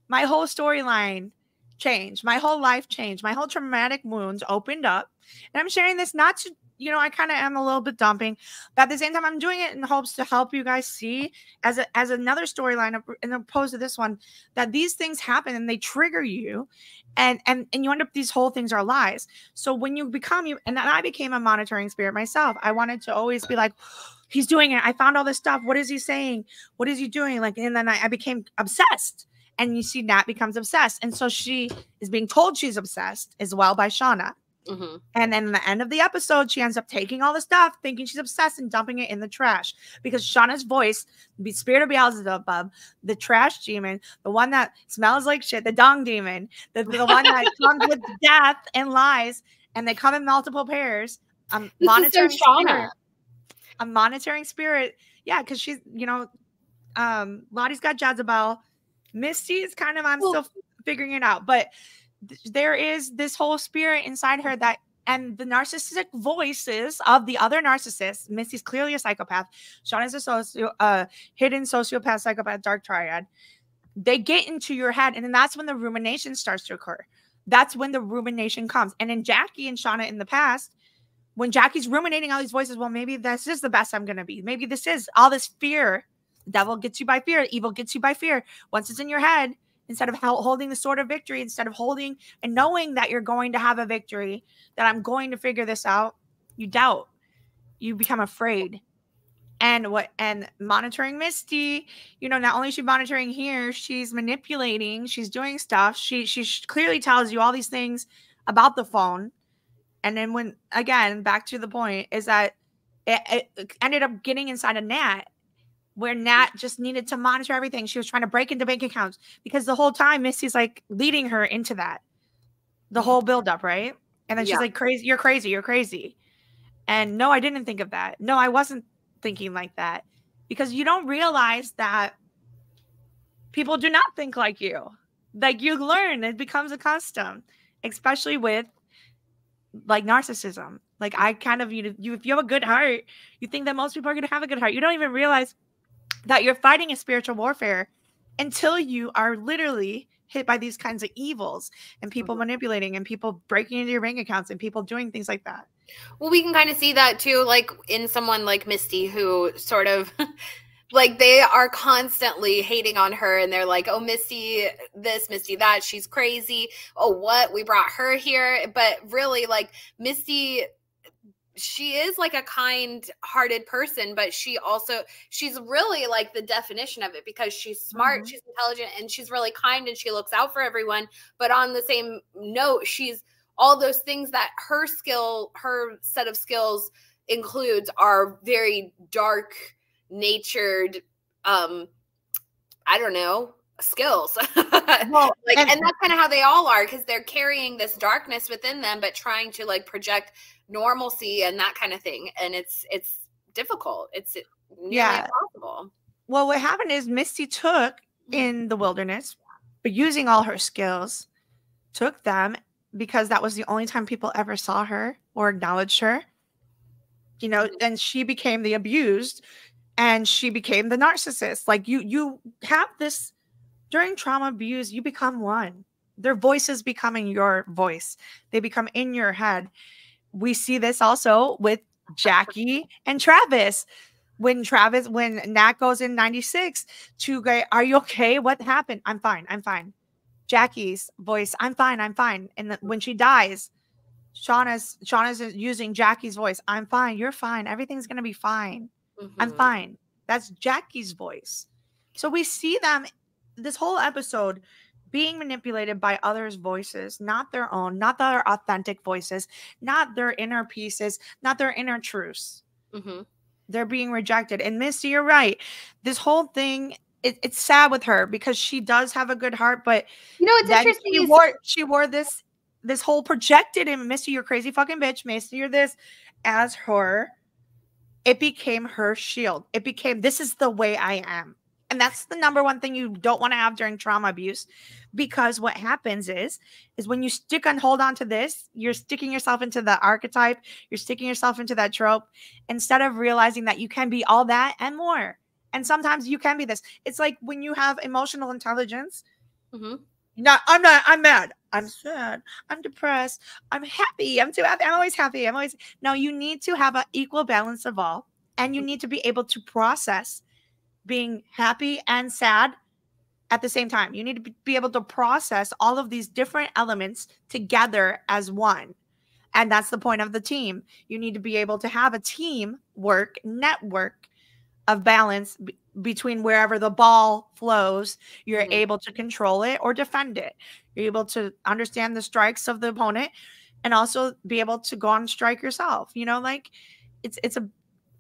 S2: my whole storyline changed. My whole life changed. My whole traumatic wounds opened up. And I'm sharing this not to, you know, I kind of am a little bit dumping, but at the same time, I'm doing it in hopes to help you guys see as a, as another storyline in opposed to this one that these things happen and they trigger you, and and and you end up these whole things are lies. So when you become you, and I became a monitoring spirit myself, I wanted to always be like he's doing it. I found all this stuff. What is he saying? What is he doing? Like, and then I, I became obsessed. And you see, Nat becomes obsessed. And so she is being told she's obsessed as well by Shauna. Mm-hmm. And then the end of the episode, she ends up taking all the stuff, thinking she's obsessed, and dumping it in the trash because Shauna's voice, the spirit of Beelzebub, the trash demon, the one that smells like shit, the dong demon, the, the one that comes with death and lies, and they come in multiple pairs. Um, monitoring so Shauna a monitoring spirit. Yeah, because she's, you know, um, Lottie's got Jezebel. Misty is kind of, I'm still figuring it out, but th- there is this whole spirit inside her that, and the narcissistic voices of the other narcissists. Misty's clearly a psychopath. Sean is a socio, uh, hidden sociopath, psychopath, dark triad. They get into your head, and then that's when the rumination starts to occur. That's when the rumination comes. And in Jackie and Shauna in the past, when Jackie's ruminating all these voices, well, maybe this is the best I'm going to be. Maybe this is all this fear, devil gets you by fear, evil gets you by fear. Once it's in your head, instead of holding the sword of victory, instead of holding and knowing that you're going to have a victory, that I'm going to figure this out, you doubt. You become afraid. And what and monitoring Misty, you know, not only is she monitoring here, she's manipulating, she's doing stuff. She she clearly tells you all these things about the phone. And then when again, back to the point, is that it, it ended up getting inside a Nat where Nat just needed to monitor everything. She was trying to break into bank accounts because the whole time Misty's like leading her into that, the mm-hmm. whole buildup, right? And then she's like, "Crazy, you're crazy, you're crazy." And no, I didn't think of that. No, I wasn't thinking like that because you don't realize that people do not think like you. Like you learn, it becomes a custom, especially with like narcissism. Like I kind of you, you if you have a good heart, you think that most people are going to have a good heart. You don't even realize that you're fighting a spiritual warfare until you are literally hit by these kinds of evils and people mm-hmm. manipulating and people breaking into your bank accounts and people doing things like that.
S1: Well, we can kind of see that too, like in someone like Misty, who sort of like they are constantly hating on her and they're like, oh, Misty, this, Misty, that, she's crazy. Oh, what? We brought her here. But really, like, Misty she is like a kind-hearted person but she also she's really like the definition of it because she's smart mm-hmm. she's intelligent and she's really kind and she looks out for everyone but on the same note she's all those things that her skill her set of skills includes are very dark natured um i don't know skills. Well, like and, and that's kind of how they all are because they're carrying this darkness within them but trying to like project normalcy and that kind of thing and it's it's difficult. It's yeah. impossible.
S2: Well what happened is misty took mm-hmm. in the wilderness but using all her skills took them because that was the only time people ever saw her or acknowledged her. You know mm-hmm. and she became the abused and she became the narcissist like you you have this during trauma abuse you become one their voices becoming your voice they become in your head we see this also with Jackie and Travis. When Travis, when Nat goes in 96 to go, Are you okay? What happened? I'm fine. I'm fine. Jackie's voice, I'm fine. I'm fine. And the, when she dies, Shauna's Shauna's using Jackie's voice. I'm fine. You're fine. Everything's gonna be fine. Mm-hmm. I'm fine. That's Jackie's voice. So we see them this whole episode being manipulated by others' voices, not their own, not their authentic voices, not their inner pieces, not their inner truths. Mm-hmm. They're being rejected. And Misty, you're right. This whole thing, it, it's sad with her because she does have a good heart, but
S1: you know it's interesting.
S2: She wore she wore this this whole projected in Misty, you're crazy fucking bitch, Misty, you're this as her. It became her shield. It became this is the way I am. And that's the number one thing you don't want to have during trauma abuse because what happens is is when you stick and hold on to this, you're sticking yourself into the archetype, you're sticking yourself into that trope instead of realizing that you can be all that and more. And sometimes you can be this. It's like when you have emotional intelligence. Mm-hmm. Not, I'm not, I'm mad. I'm sad. I'm depressed. I'm happy. I'm too happy. I'm always happy. I'm always no, you need to have an equal balance of all. And you mm-hmm. need to be able to process being happy and sad at the same time. You need to be able to process all of these different elements together as one. And that's the point of the team. You need to be able to have a team work network of balance b- between wherever the ball flows, you're mm-hmm. able to control it or defend it. You're able to understand the strikes of the opponent and also be able to go on strike yourself. You know, like it's it's a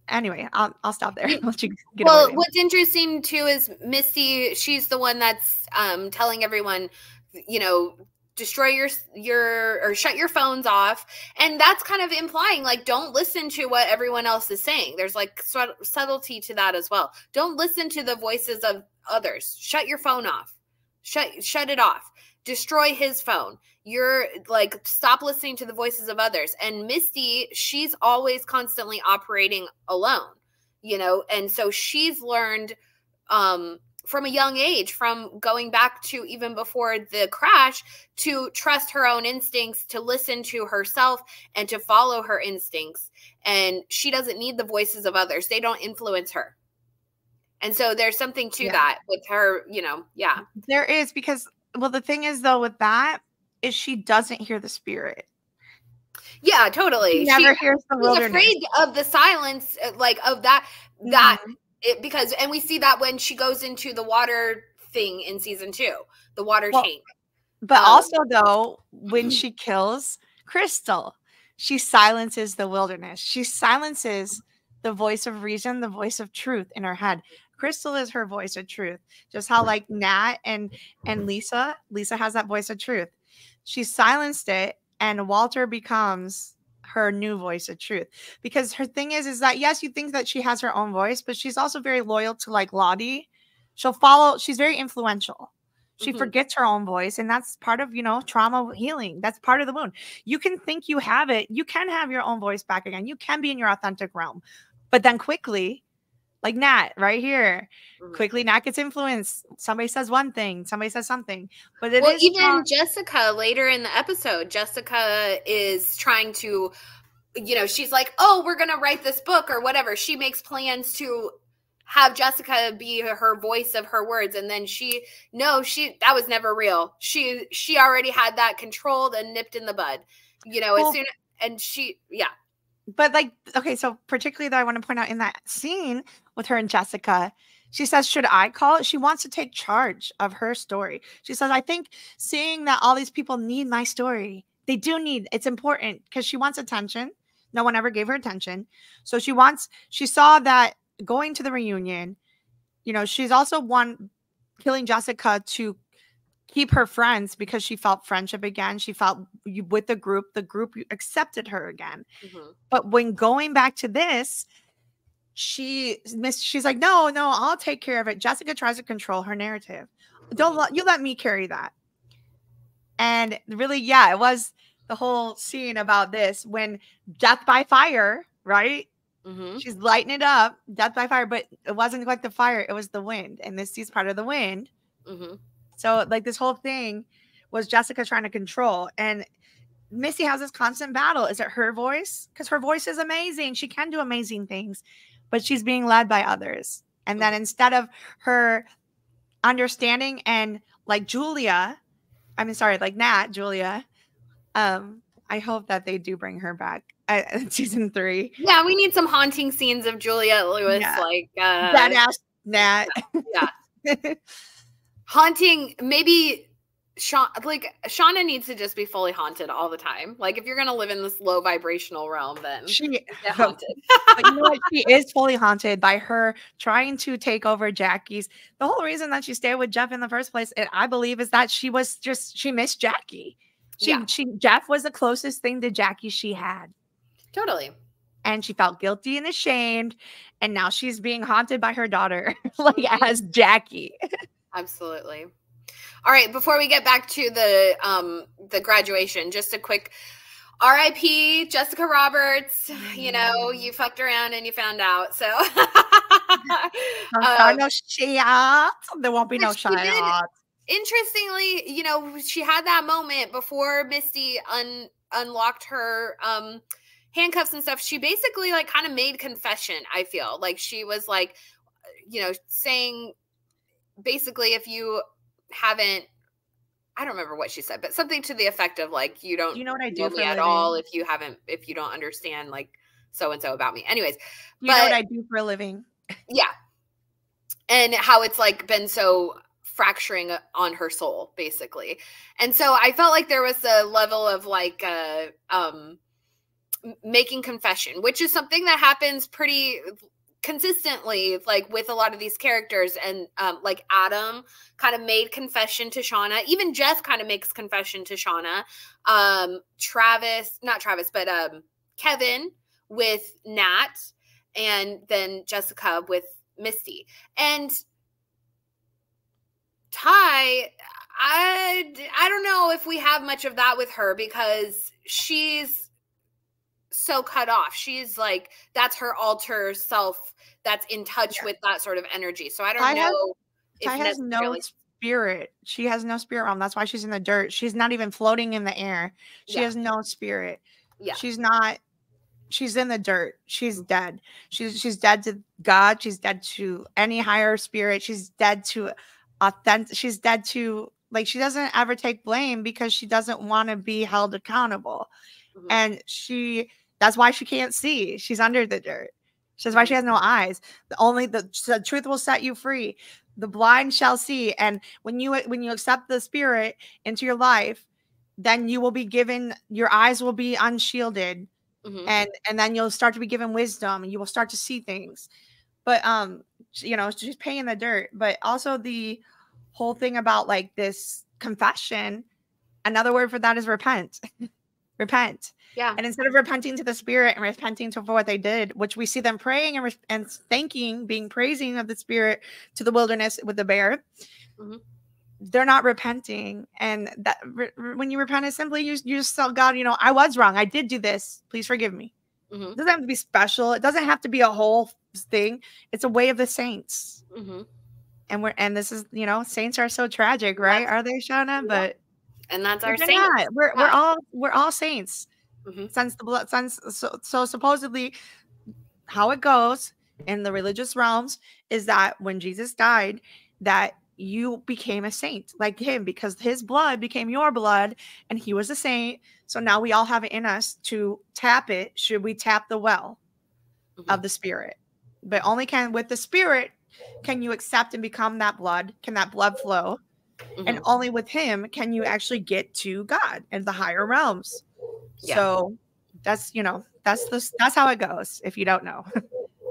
S2: anyway, I'll, I'll stop there.
S1: well, what's interesting too is Misty. She's the one that's um, telling everyone, you know, destroy your your or shut your phones off, and that's kind of implying like don't listen to what everyone else is saying. There's like subtlety to that as well. Don't listen to the voices of others. Shut your phone off. Shut shut it off. Destroy his phone you're like stop listening to the voices of others and misty she's always constantly operating alone you know and so she's learned um from a young age from going back to even before the crash to trust her own instincts to listen to herself and to follow her instincts and she doesn't need the voices of others they don't influence her And so there's something to
S2: Yeah.
S1: that with her, you know, yeah.
S2: There is because well, the thing is though with that is she doesn't hear the spirit.
S1: Yeah, totally.
S2: She
S1: She-
S2: never hears the
S1: she's
S2: wilderness.
S1: afraid of the silence, uh, like of that that
S2: Mhm.
S1: It because and we see that when she goes into the water thing in season two, the water
S2: Well,
S1: tank.
S2: But
S1: Um,
S2: also though, when she kills Crystal, she silences the wilderness. She silences the voice of reason, the voice of truth in her head. Crystal is her voice of truth. Just how like Nat and and Lisa, Lisa has that voice of truth. She silenced it and Walter becomes her new voice of truth. Because her thing is is that yes you think that she has her own voice but she's also very loyal to like Lottie. She'll follow she's very influential. She
S1: Mhm.
S2: forgets her own voice and that's part of you know trauma healing. That's part of the wound. You can think you have it. You can have your own voice back again. You can be in your authentic realm. But then quickly like nat right here
S1: Mhm.
S2: quickly nat gets influenced somebody says one thing somebody says something but it is
S1: well, even
S2: strong-
S1: Jessica later in the episode, Jessica is trying to, you know, she's like, "Oh, we're gonna write this book or whatever." She makes plans to have Jessica be her voice of her words, and then she, no, she that was never real. She she already had that controlled and nipped in the bud, you know,
S2: Well-
S1: as soon and she, yeah,
S2: but like okay so particularly that i want to point out in that scene with her and jessica she says should i call she wants to take charge of her story. She says i think seeing that all these people need my story they do need it's important because she wants attention. No one ever gave her attention. So she wants she saw that going to the reunion you know she's also one killing jessica to keep her friends because she felt friendship again she felt with the group the group accepted her again
S1: Mhm.
S2: but when going back to this, she miss she's like, no, no, I'll take care of it. Jessica tries to control her narrative. Don't let you let me carry that. And really, yeah, it was the whole scene about this when death by fire, right?
S1: Mhm.
S2: She's lighting it up, death by fire, but it wasn't quite the fire, it was the wind. And this is part of the wind.
S1: Mhm.
S2: So like this whole thing was Jessica trying to control and Missy has this constant battle. Is it her voice? Because her voice is amazing. She can do amazing things, but she's being led by others. And then instead of her understanding and like Julia, I mean, sorry, like Nat, Julia, um, I hope that they do bring her back uh, in season three.
S1: Yeah, we need some haunting scenes of Juliette Lewis,
S2: Yeah.
S1: like uh,
S2: Badass Nat.
S1: Yeah. haunting maybe Sha- like Shauna needs to just be fully haunted all the time. Like if you're gonna live in this low vibrational realm, then
S2: she
S1: haunted.
S2: you know what? She is fully haunted by her trying to take over Jackie's. The whole reason that she stayed with Jeff in the first place, and I believe, is that she was just she missed Jackie. She
S1: Yeah.
S2: she Jeff was the closest thing to Jackie she had.
S1: totally.
S2: And she felt guilty and ashamed. And now she's being haunted by her daughter, like
S1: Mhm.
S2: as Jackie.
S1: Absolutely. All right, before we get back to the um the graduation, just a quick RIP Jessica Roberts. You know, you fucked around and you found out. So um,
S2: no shot. There won't be no shot.
S1: interestingly, you know, she had that moment before Misty un unlocked her um handcuffs and stuff. She basically like kind of made confession, I feel. Like she was like you know, saying basically if you haven't I don't remember what she said, but something to the effect of like you don't
S2: You know what I do for
S1: me at all if you haven't if you don't understand like so and so about me. Anyways,
S2: You know what I do for a living?
S1: yeah and how it's like been so fracturing on her soul basically and so i felt like there was a level of like uh um making confession which is something that happens pretty consistently like with a lot of these characters and um like adam kind of made confession to shauna even jeff kind of makes confession to shauna um travis not travis but um kevyn with nat and then Jessica with Misty. And Tai, I I don't know if we have much of that with her because she's so cut off. She's like that's her alter self that's in touch
S2: Yeah.
S1: with that sort of energy. So I don't know if
S2: Tai has no spirit. She has no spirit realm. That's why she's in the dirt. She's not even floating in the air. She
S1: Yeah.
S2: has no spirit.
S1: Yeah.
S2: She's not she's in the dirt. She's dead. She's she's dead to God. She's dead to any higher spirit. She's dead to authentic. She's dead to like she doesn't ever take blame because she doesn't want to be held accountable. Mm-hmm. And she that's why she can't see. She's under the dirt. That's why she has no eyes. The only the, the truth will set you free. The blind shall see. And when you when you accept the spirit into your life, then you will be given your eyes will be unshielded. Mm-hmm. And and then you'll start to be given wisdom and you will start to see things. But um, you know, she's paying the dirt. But also the whole thing about like this confession, another word for that is repent. repent.
S1: Yeah.
S2: And instead of repenting to the spirit and repenting to for what they did, which we see them praying and, re- and thanking, being praising of the spirit to the wilderness with the bear, mm-hmm. they're not repenting. And that re- when you repent, is simply you, you just tell God, you know, I was wrong. I did do this. Please forgive me. Mm-hmm. It doesn't have to be special. It doesn't have to be a whole thing. It's a way of the saints. Mm-hmm. And we're and this is you know saints are so tragic, right? Are they, Shauna? But
S1: and that's our saint.
S2: We're we're all we're all saints. Mm-hmm. Since the blood, since so, so supposedly, how it goes in the religious realms is that when Jesus died, that you became a saint like him because his blood became your blood and he was a saint. So now we all have it in us to tap it. Should we tap the well mm-hmm. of the spirit? But only can with the spirit can you accept and become that blood? Can that blood flow? Mm-hmm. And only with him can you actually get to God and the higher realms. Yeah. So that's, you know, that's the that's how it goes if you don't know.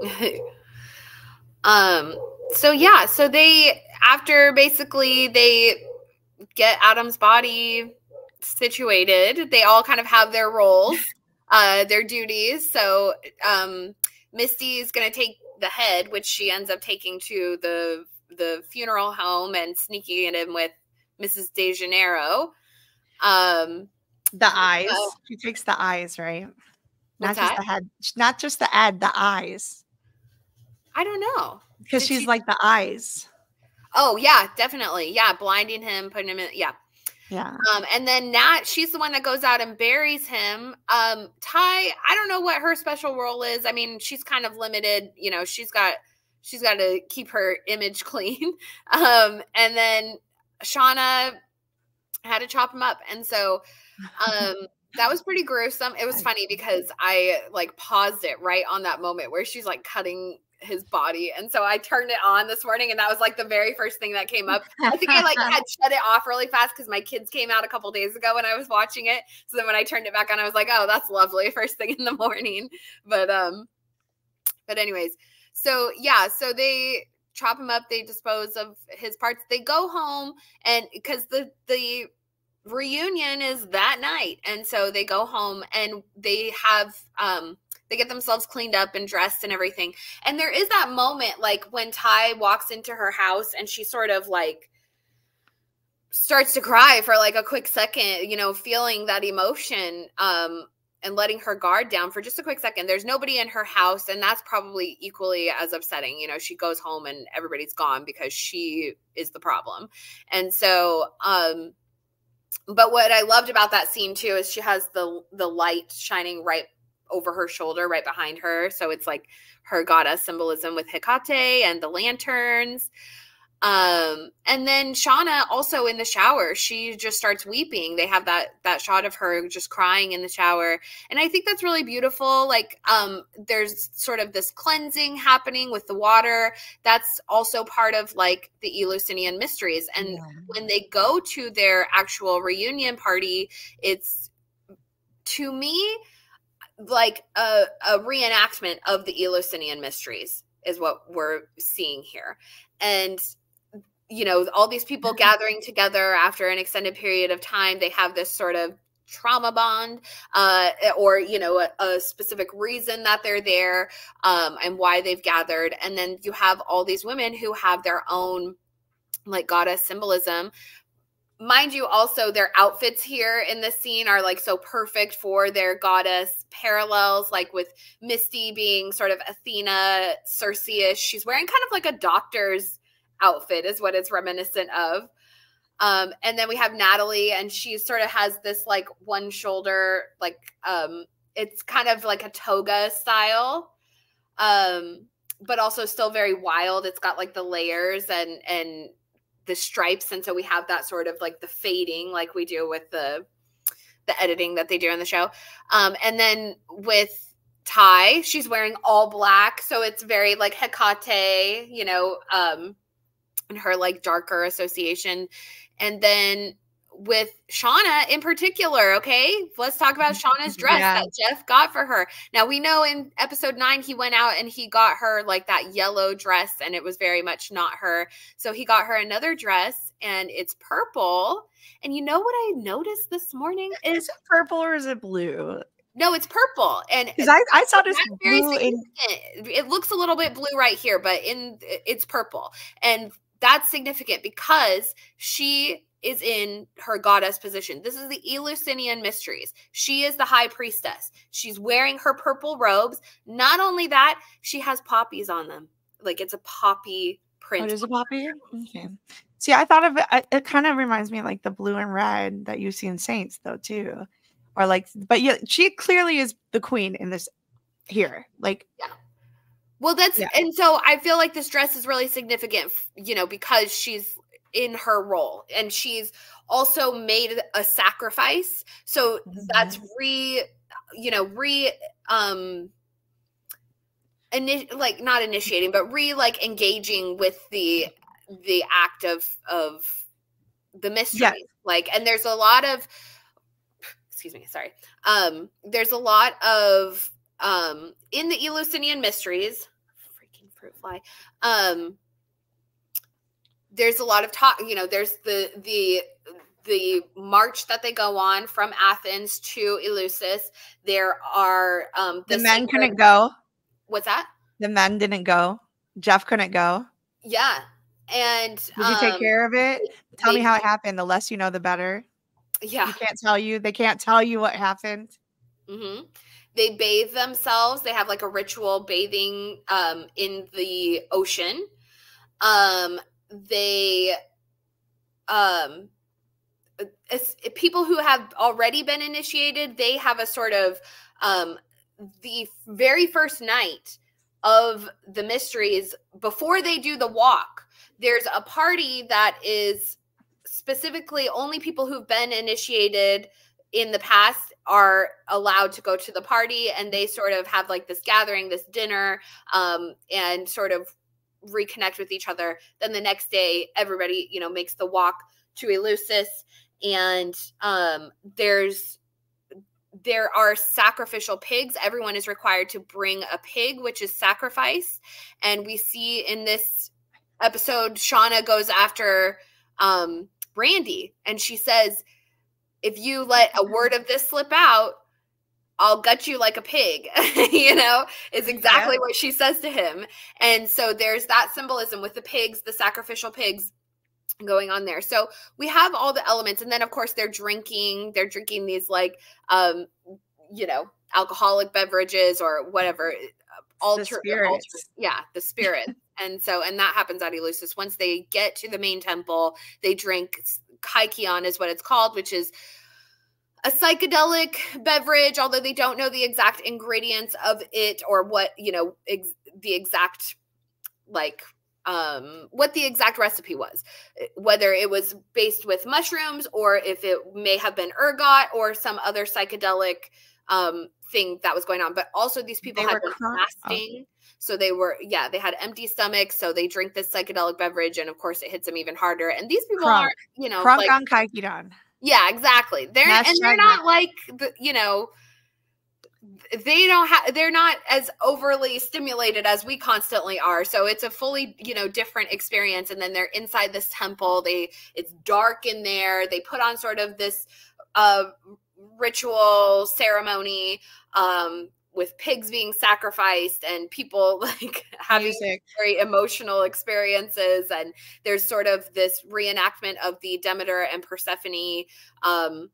S1: um so yeah, so they after basically they get Adam's body situated, they all kind of have their roles, uh their duties. So um Misty is going to take the head, which she ends up taking to the the funeral home and sneaking it in with Mrs. De Janeiro. Um,
S2: the eyes. Uh, she takes the eyes, right? Not just that? the head. Not just the head. The eyes.
S1: I don't know.
S2: Because she's she... like the eyes.
S1: Oh yeah, definitely. Yeah, blinding him, putting him in. Yeah.
S2: Yeah.
S1: Um, and then Nat, she's the one that goes out and buries him. Um, Tai, I don't know what her special role is. I mean, she's kind of limited. You know, she's got she's got to keep her image clean. Um, and then Shauna had to chop him up, and so um, that was pretty gruesome. It was funny because I like paused it right on that moment where she's like cutting his body. And so I turned it on this morning and that was like the very first thing that came up. I think I like had shut it off really fast because my kids came out a couple days ago when I was watching it. So then when I turned it back on, I was like, oh, that's lovely. First thing in the morning. But um, but anyways, so yeah, so they chop him up, they dispose of his parts. They go home and because the the reunion is that night. And so they go home and they have um they get themselves cleaned up and dressed and everything. And there is that moment like when Tai walks into her house and she sort of like starts to cry for like a quick second, you know, feeling that emotion um and letting her guard down for just a quick second. There's nobody in her house and that's probably equally as upsetting. You know, she goes home and everybody's gone because she is the problem. And so um but what I loved about that scene too is she has the the light shining right over her shoulder, right behind her. So it's like her goddess symbolism with Hecate and the lanterns. Um, and then Shauna also in the shower, she just starts weeping. They have that that shot of her just crying in the shower. And I think that's really beautiful. Like um there's sort of this cleansing happening with the water. That's also part of like the Eleusinian mysteries. And yeah. when they go to their actual reunion party, it's to me like a, a reenactment of the Eleusinian mysteries is what we're seeing here. And you know, all these people gathering together after an extended period of time, they have this sort of trauma bond uh, or you know a, a, specific reason that they're there um, and why they've gathered. And then you have all these women who have their own like goddess symbolism. Mind you also their outfits here in this scene are like so perfect for their goddess parallels like with misty being sort of athena circe she's wearing kind of like a doctor's outfit is what it's reminiscent of. Um, and then we have Natalie, and she sort of has this like one shoulder, like um, it's kind of like a toga style. Um, but also still very wild. It's got like the layers and and the stripes, and so we have that sort of like the fading, like we do with the the editing that they do in the show. Um, and then with Tai, she's wearing all black, so it's very like Hecate, you know, um, and her like darker association. And then with Shauna in particular, okay? Let's talk about mm-hmm. Shauna's mm-hmm. dress yeah. that Jeff got for her. Now we know in episode 9 he went out and he got her like that yellow dress and it was very much not her. So he got her another dress and it's purple. And you know what I noticed this morning
S2: is, is it purple or is it blue?
S1: No, it's purple, and
S2: because I, I saw this blue.
S1: In- it looks a little bit blue right here, but in it's purple, and that's significant because she is in her goddess position. This is the Eleusinian mysteries. She is the high priestess. She's wearing her purple robes. Not only that, she has poppies on them. Like it's a poppy print.
S2: Oh, what is a poppy? Okay. See, I thought of it. It kind of reminds me of like the blue and red that you see in Saints, though, too. Or like, but yeah, she clearly is the queen in this here. Like,
S1: yeah. Well, that's yeah. and so I feel like this dress is really significant, you know, because she's in her role and she's also made a sacrifice so mm-hmm. that's re you know re um like not initiating but re like engaging with the the act of of the mystery yeah. like and there's a lot of excuse me sorry um there's a lot of um in the eleusinian mysteries freaking fruit fly um there's a lot of talk you know there's the the the march that they go on from athens to eleusis. There are um
S2: the, the men sacred, couldn't go.
S1: What's that?
S2: The men didn't go. Jeff couldn't go.
S1: Yeah and
S2: did you take um, care of it? Tell they, me how it happened. The less you know the better.
S1: Yeah.
S2: You can't tell you they can't tell you what happened.
S1: Mm-hmm. They bathe themselves. They have like a ritual bathing um in the ocean. Um they um people who have already been initiated they have a sort of um the very first night of the mysteries before they do the walk there's a party that is specifically only people who've been initiated in the past are allowed to go to the party and they sort of have like this gathering this dinner um, and sort of reconnect with each other. Then the next day, everybody, you know, makes the walk to Eleusis, and um, there's there are sacrificial pigs. Everyone is required to bring a pig, which is sacrifice. And we see in this episode, Shauna goes after um, Randy, and she says, "If you let a word of this slip out." I'll gut you like a pig, you know, is exactly yeah. what she says to him. And so there's that symbolism with the pigs, the sacrificial pigs going on there. So we have all the elements. And then of course they're drinking, they're drinking these like um, you know, alcoholic beverages or whatever. Alter, alter yeah, the spirit. and so and that happens at Eleusis. Once they get to the main temple, they drink kykeon is what it's called, which is a psychedelic beverage, although they don't know the exact ingredients of it or what, you know, ex- the exact like um, what the exact recipe was, whether it was based with mushrooms or if it may have been ergot or some other psychedelic um, thing that was going on. But also, these people they had been fasting. So they were, yeah, they had empty stomachs. So they drink this psychedelic beverage. And of course, it hits them even harder. And these people Crunk. are, you know,
S2: like, on.
S1: Yeah, exactly. They're That's and they're not like the, you know they don't have they're not as overly stimulated as we constantly are so it's a fully you know different experience and then they're inside this temple they it's dark in there they put on sort of this uh ritual ceremony um with pigs being sacrificed and people like having Music. very emotional experiences. And there's sort of this reenactment of the Demeter and Persephone um,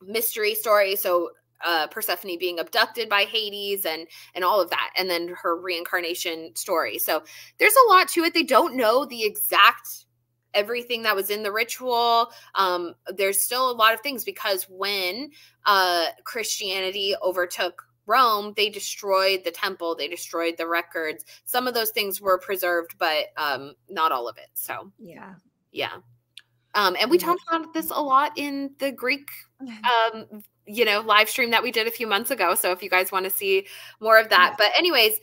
S1: mystery story. So uh, Persephone being abducted by Hades and and all of that and then her reincarnation story. So there's a lot to it. They don't know the exact everything that was in the ritual. Um, there's still a lot of things because when uh, Christianity overtook Rome, they destroyed the temple, they destroyed the records. Some of those things were preserved, but um, not all of it. So
S2: yeah,
S1: yeah. Um, and we talked about this a lot in the Greek, um, you know, live stream that we did a few months ago. So if you guys want to see more of that, but anyways,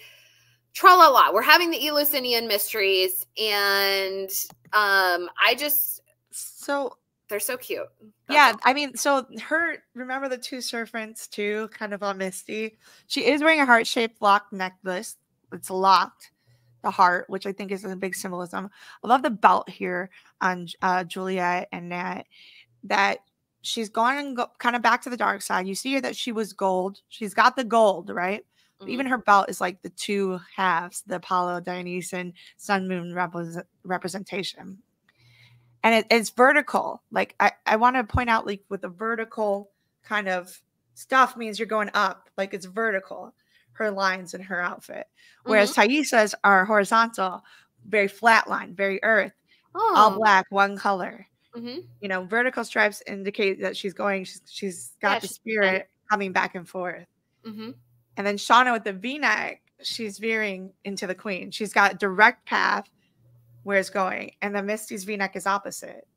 S1: tra la la, we're having the Eleusinian mysteries, and um, I just
S2: so
S1: they're so cute.
S2: That's yeah. I mean, so her remember the two serpents too, kind of on Misty. She is wearing a heart shaped lock necklace. It's locked, the heart, which I think is a big symbolism. I love the belt here on uh, Juliette and Nat. That she's going go, kind of back to the dark side. You see that she was gold. She's got the gold, right? Mm-hmm. Even her belt is like the two halves, the Apollo Dionysian sun moon represent, representation and it, it's vertical. Like I, I want to point out, like with a vertical kind of stuff means you're going up, like it's vertical. Her lines in her outfit, whereas mm-hmm. Taissa's are horizontal, very flat line, very earth, oh. all black, one color. Mm-hmm. You know, vertical stripes indicate that she's going. She's, she's got yeah, the spirit coming back and forth. Mm-hmm. And then Shauna with the V-neck, she's veering into the queen. She's got direct path where it's going. And the Misty's V-neck is opposite.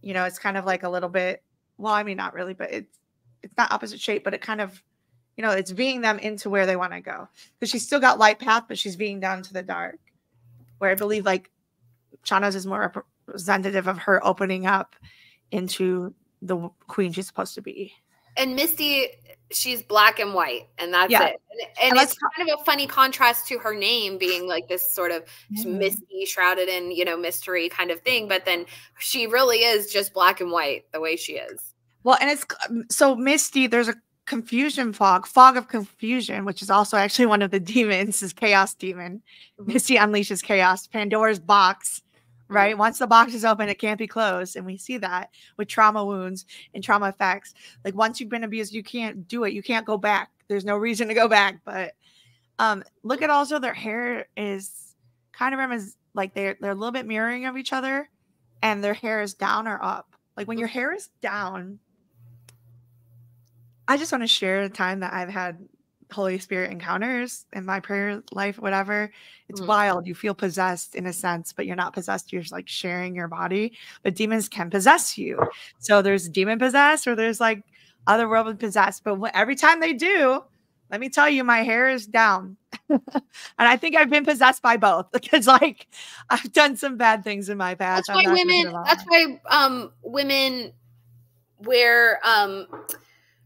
S2: You know, it's kind of like a little bit, well, I mean, not really, but it's it's not opposite shape, but it kind of, you know, it's veeing them into where they want to go. Because she's still got light path, but she's veeing down to the dark. Where I believe like Shauna's is more representative of her opening up into the queen she's supposed to be.
S1: And Misty she's black and white and that's yeah. it and, and it's kind of a funny contrast to her name being like this sort of mm-hmm. misty shrouded in you know mystery kind of thing but then she really is just black and white the way she is
S2: well and it's um, so misty there's a confusion fog fog of confusion which is also actually one of the demons is chaos demon mm-hmm. misty unleashes chaos pandora's box right? Once the box is open, it can't be closed. And we see that with trauma wounds and trauma effects. Like once you've been abused, you can't do it. You can't go back. There's no reason to go back. But um, look at also their hair is kind of reminiscent, like they're they're a little bit mirroring of each other, and their hair is down or up. Like when your hair is down, I just want to share a time that I've had Holy Spirit encounters in my prayer life, whatever. It's mm-hmm. wild. You feel possessed in a sense, but you're not possessed. You're just like sharing your body. But demons can possess you. So there's demon possessed or there's like otherworldly possessed. But every time they do, let me tell you, my hair is down. and I think I've been possessed by both because like I've done some bad things in my past.
S1: That's why women that's why um women wear um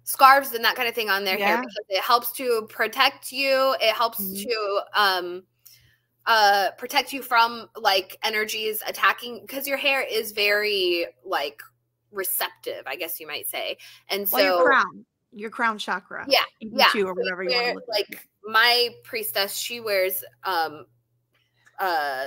S1: scarves and that kind of thing on their yeah. hair because it helps to protect you. It helps mm-hmm. to um uh protect you from like energies attacking because your hair is very like receptive, I guess you might say. And so
S2: well, your crown, your crown chakra.
S1: Yeah. Yeah.
S2: or whatever you want to
S1: like my priestess, she wears um uh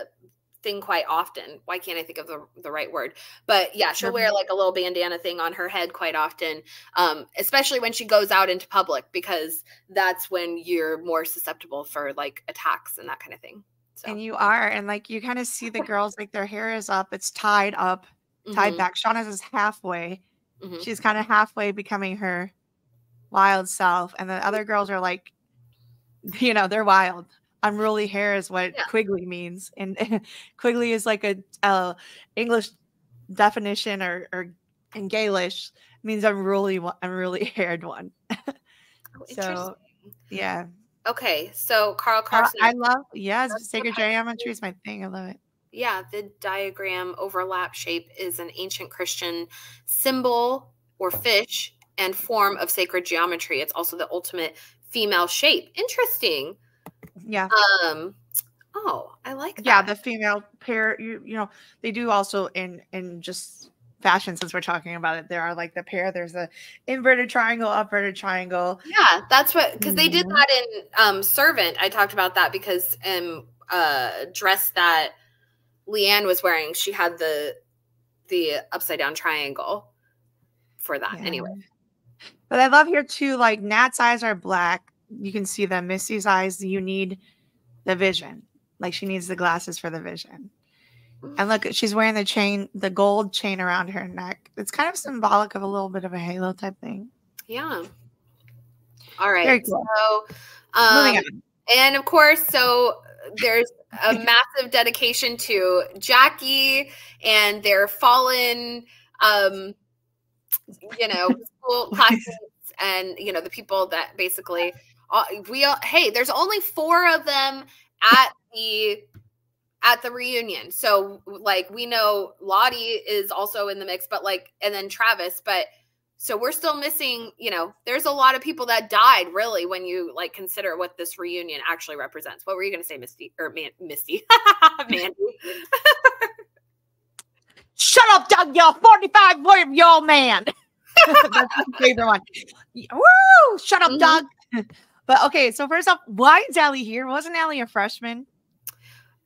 S1: thing quite often. Why can't I think of the, the right word? But yeah, she'll wear like a little bandana thing on her head quite often, um, especially when she goes out into public because that's when you're more susceptible for like attacks and that kind of thing.
S2: So. And you are, and like you kind of see the girls like their hair is up, it's tied up, tied mm-hmm. back. Shauna's is halfway. Mm-hmm. She's kind of halfway becoming her wild self, and the other girls are like, you know, they're wild unruly hair is what yeah. Quigley means, and, Quigley is like a, a English definition or, or in Gaelish means unruly unruly haired one. oh, so yeah.
S1: Okay, so Carl Carson.
S2: I love yeah, sacred geometry is my thing. I love it.
S1: Yeah, the diagram overlap shape is an ancient Christian symbol or fish and form of sacred geometry. It's also the ultimate female shape. Interesting.
S2: Yeah.
S1: Um oh, I like that.
S2: Yeah, the female pair you you know, they do also in in just fashion since we're talking about it there are like the pair there's a inverted triangle upverted triangle
S1: yeah that's what because they did mm-hmm. that in um servant i talked about that because um uh dress that leanne was wearing she had the the upside down triangle for that yeah. anyway
S2: but i love here too like nat's eyes are black you can see them. Misty's eyes, you need the vision. Like she needs the glasses for the vision. And look, she's wearing the chain, the gold chain around her neck. It's kind of symbolic of a little bit of a halo type thing.
S1: Yeah. All right. Cool. So, um, and of course, so there's a massive dedication to Jackie and their fallen, um, you know, school classmates and you know the people that basically uh, we all, hey, there's only four of them at the at the reunion. So like we know Lottie is also in the mix, but like and then Travis, but so we're still missing, you know, there's a lot of people that died really when you like consider what this reunion actually represents. What were you going to say, Misty or Man- Misty? Mandy.
S2: Shut up, Doug, y'all 45 year old man. That's my favorite one. Woo! Shut up, mm-hmm. Doug. But okay, so first off, why is Allie here? Wasn't Allie a freshman?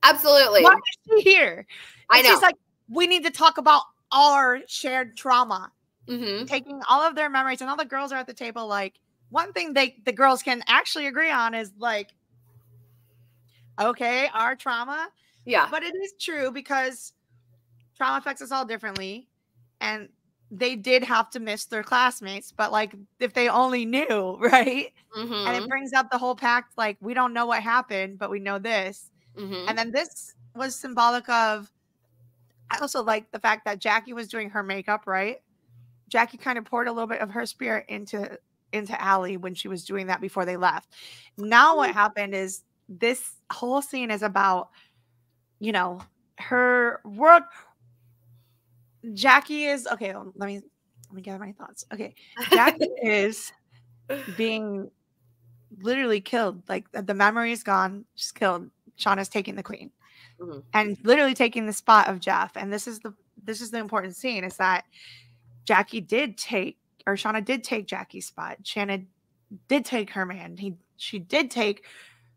S1: Absolutely.
S2: Why is she here?
S1: And I know.
S2: She's like, we need to talk about our shared trauma. Mm-hmm. Taking all of their memories, and all the girls are at the table. Like, one thing they the girls can actually agree on is like, okay, our trauma.
S1: Yeah.
S2: But it is true because trauma affects us all differently. And they did have to miss their classmates, but like if they only knew, right? Mm-hmm. And it mm-hmm. brings up the whole pact like we don't know what happened, but we know this. Mm-hmm. And then this was symbolic of I also like the fact that Jackie was doing her makeup, right? Jackie kind of poured a little bit of her spirit into into Allie when she was doing that before they left. Now what happened is this whole scene is about you know her world Jackie is okay. Let me let me gather my thoughts. Okay, Jackie is being literally killed. Like the memory is gone. She's killed. Shauna's taking the queen, mm-hmm. and literally taking the spot of Jeff. And this is the this is the important scene is that Jackie did take or Shauna did take Jackie's spot. Shannon did take her man. He she did take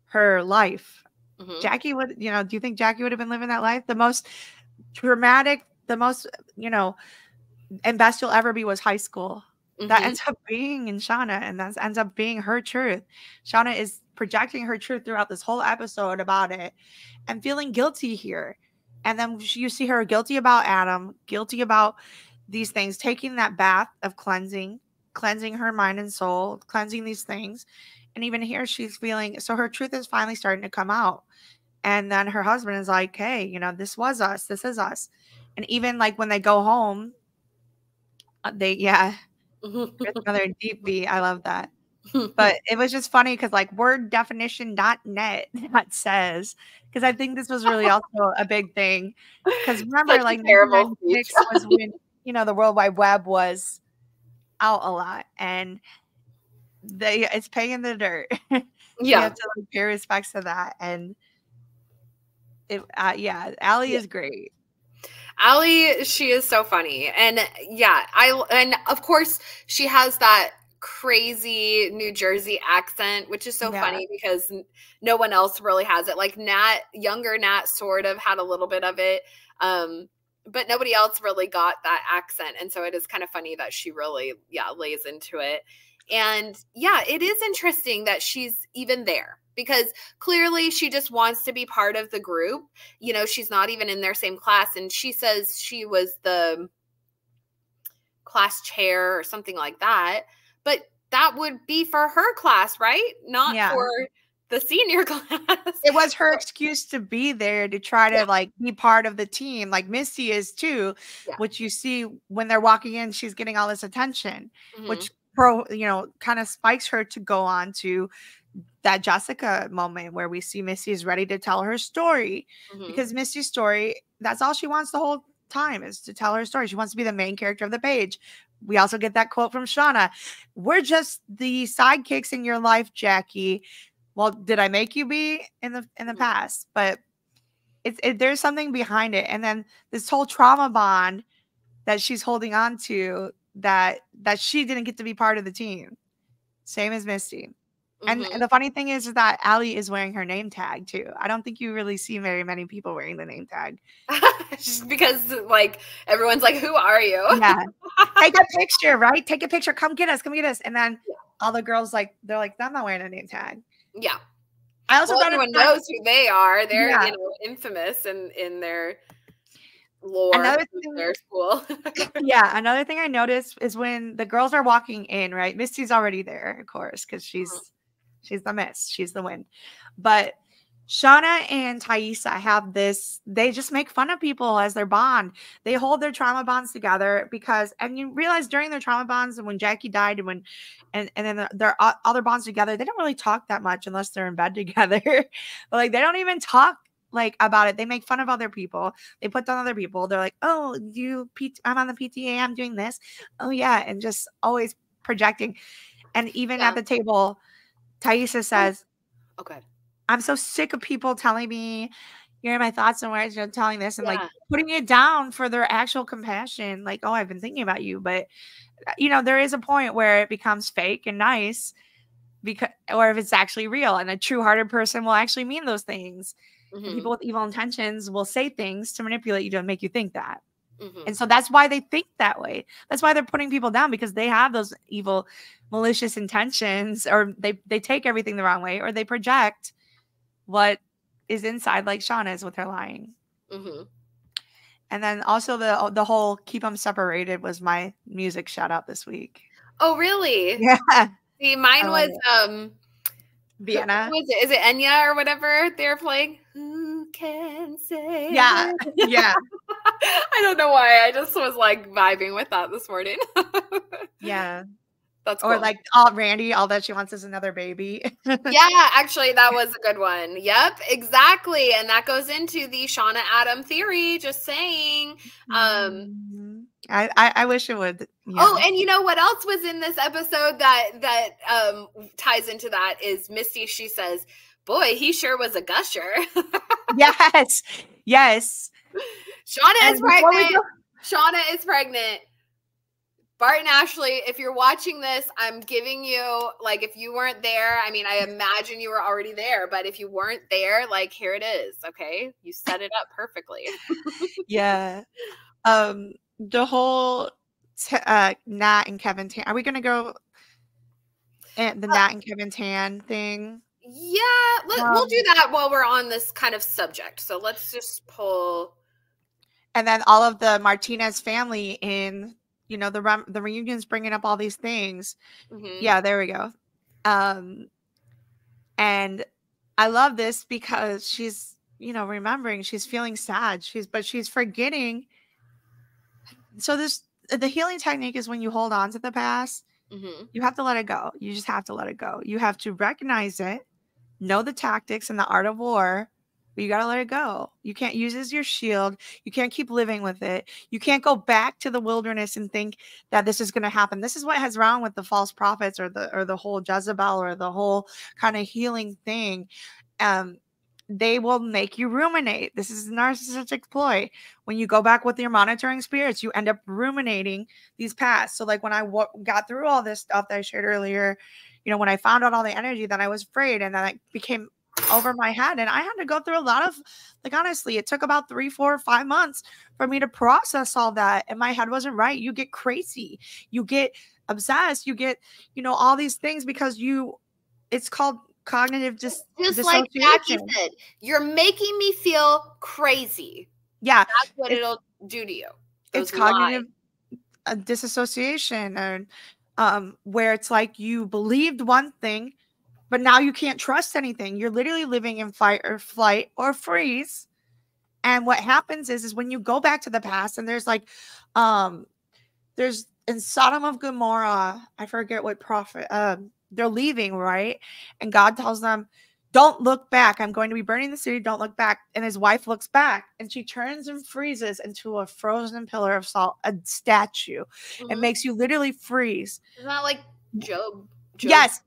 S2: her life. Mm-hmm. Jackie would, you know, do you think Jackie would have been living that life? The most traumatic the most, you know, and best you'll ever be was high school. Mm-hmm. That ends up being in Shauna, and that ends up being her truth. Shauna is projecting her truth throughout this whole episode about it and feeling guilty here. And then you see her guilty about Adam, guilty about these things, taking that bath of cleansing, cleansing her mind and soul, cleansing these things. And even here, she's feeling so her truth is finally starting to come out. And then her husband is like, hey, you know, this was us. This is us. And even like when they go home, uh, they yeah, another deep beat. I love that. but it was just funny because like word definition.net that says because I think this was really also a big thing. Because remember, Such like terrible was when you know the World Wide Web was out a lot and they it's paying the dirt.
S1: yeah.
S2: have to like, pay respects to that. And it uh, yeah, Allie yeah. is great.
S1: Allie, she is so funny. And yeah, I and of course she has that crazy New Jersey accent, which is so yeah. funny because no one else really has it. Like Nat, younger Nat sort of had a little bit of it. Um, but nobody else really got that accent. And so it is kind of funny that she really, yeah, lays into it. And yeah, it is interesting that she's even there because clearly she just wants to be part of the group. You know, she's not even in their same class. And she says she was the class chair or something like that. But that would be for her class, right? Not yeah. for the senior class.
S2: It was her excuse to be there to try to yeah. like be part of the team, like Misty is too, yeah. which you see when they're walking in, she's getting all this attention, mm-hmm. which pro, you know, kind of spikes her to go on to that Jessica moment where we see Misty is ready to tell her story mm-hmm. because Misty's story, that's all she wants the whole time is to tell her story. She wants to be the main character of the page. We also get that quote from Shauna. We're just the sidekicks in your life, Jackie. Well, did I make you be in the in the mm-hmm. past? But it's it, there's something behind it. And then this whole trauma bond that she's holding on to that that she didn't get to be part of the team. Same as Misty. And, mm-hmm. and the funny thing is, is that Allie is wearing her name tag too. I don't think you really see very many people wearing the name tag.
S1: Just because like everyone's like, Who are you?
S2: yeah. Take a picture, right? Take a picture. Come get us, come get us. And then all the girls like they're like, I'm not wearing a name tag.
S1: Yeah.
S2: I also
S1: well, everyone knows who they are. They're yeah. you know infamous in in their lore another thing, their school.
S2: yeah, another thing I noticed is when the girls are walking in, right? Misty's already there, of course, because she's mm-hmm. She's the miss, she's the win. But Shauna and Taissa have this, they just make fun of people as their bond. They hold their trauma bonds together because, and you realize during their trauma bonds and when Jackie died and when, and, and then their other bonds together, they don't really talk that much unless they're in bed together. like they don't even talk like about it. They make fun of other people. They put down other people. They're like, oh, you, P- I'm on the PTA. I'm doing this. Oh yeah. And just always projecting. And even yeah. at the table, Taissa oh, says,
S1: okay.
S2: I'm so sick of people telling me, hearing my thoughts and words, you know, telling this and yeah. like putting it down for their actual compassion. Like, oh, I've been thinking about you. But, uh, you know, there is a point where it becomes fake and nice because, or if it's actually real. And a true hearted person will actually mean those things. Mm-hmm. People with evil intentions will say things to manipulate you to make you think that. Mm-hmm. And so that's why they think that way. That's why they're putting people down because they have those evil, malicious intentions, or they they take everything the wrong way, or they project what is inside, like Shauna is with her lying. Mm-hmm. And then also the the whole keep them separated was my music shout out this week.
S1: Oh really?
S2: Yeah.
S1: See, mine was it. um
S2: Vienna.
S1: Was it? Is it Enya or whatever they're playing? Can say?
S2: Yeah, yeah.
S1: I don't know why. I just was like vibing with that this morning.
S2: yeah.
S1: That's
S2: cool. or like all Randy, all that she wants is another baby.
S1: yeah, actually, that was a good one. Yep, exactly, and that goes into the Shauna Adam theory. Just saying. Um,
S2: mm-hmm. I, I, I wish it would.
S1: Yeah. Oh, and you know what else was in this episode that that um ties into that is Misty. She says, "Boy, he sure was a gusher."
S2: yes, yes.
S1: Shauna is pregnant. Shauna is pregnant. Bart and Ashley, if you're watching this, I'm giving you like if you weren't there, I mean, I imagine you were already there, but if you weren't there, like here it is, okay? You set it up perfectly.
S2: yeah. Um the whole t- uh Nat and Kevyn Tan. Are we going to go and the uh, Nat and Kevyn Tan thing?
S1: Yeah, let, um, we'll do that while we're on this kind of subject. So let's just pull
S2: and then all of the Martinez family in you know the the reunion's bringing up all these things. Mm-hmm. yeah there we go. Um and i love this because she's you know remembering she's feeling sad. She's but she's forgetting. So this the healing technique is when you hold on to the past mm-hmm. you have to let it go. You just have to let it go. You have to recognize it know the tactics and the art of war but you got to let it go. You can't use as your shield. You can't keep living with it. You can't go back to the wilderness and think that this is going to happen. This is what has wrong with the false prophets or the or the whole Jezebel or the whole kind of healing thing. Um, they will make you ruminate. This is narcissistic ploy. When you go back with your monitoring spirits, you end up ruminating these past. So, like when I got through all this stuff that I shared earlier, you know, when I found out all the energy, then I was afraid, and then I became over my head. And I had to go through a lot of, like, honestly, it took about three, four, five months for me to process all that. And my head wasn't right. You get crazy, you get obsessed, you get, you know, all these things because you, it's called cognitive dis-
S1: just like Jackie said, you're making me feel crazy.
S2: Yeah,
S1: that's what it'll do to you.
S2: It's cognitive uh, disassociation, and um, where it's like you believed one thing but now you can't trust anything. You're literally living in fight or flight or freeze. And what happens is, is when you go back to the past, and there's like, um, there's in Sodom of Gomorrah, I forget what prophet, um, they're leaving, right? And God tells them, Don't look back. I'm going to be burning the city. Don't look back. And his wife looks back and she turns and freezes into a frozen pillar of salt, a statue. Mm-hmm. It makes you literally freeze.
S1: Isn't that like Job?
S2: Job yes.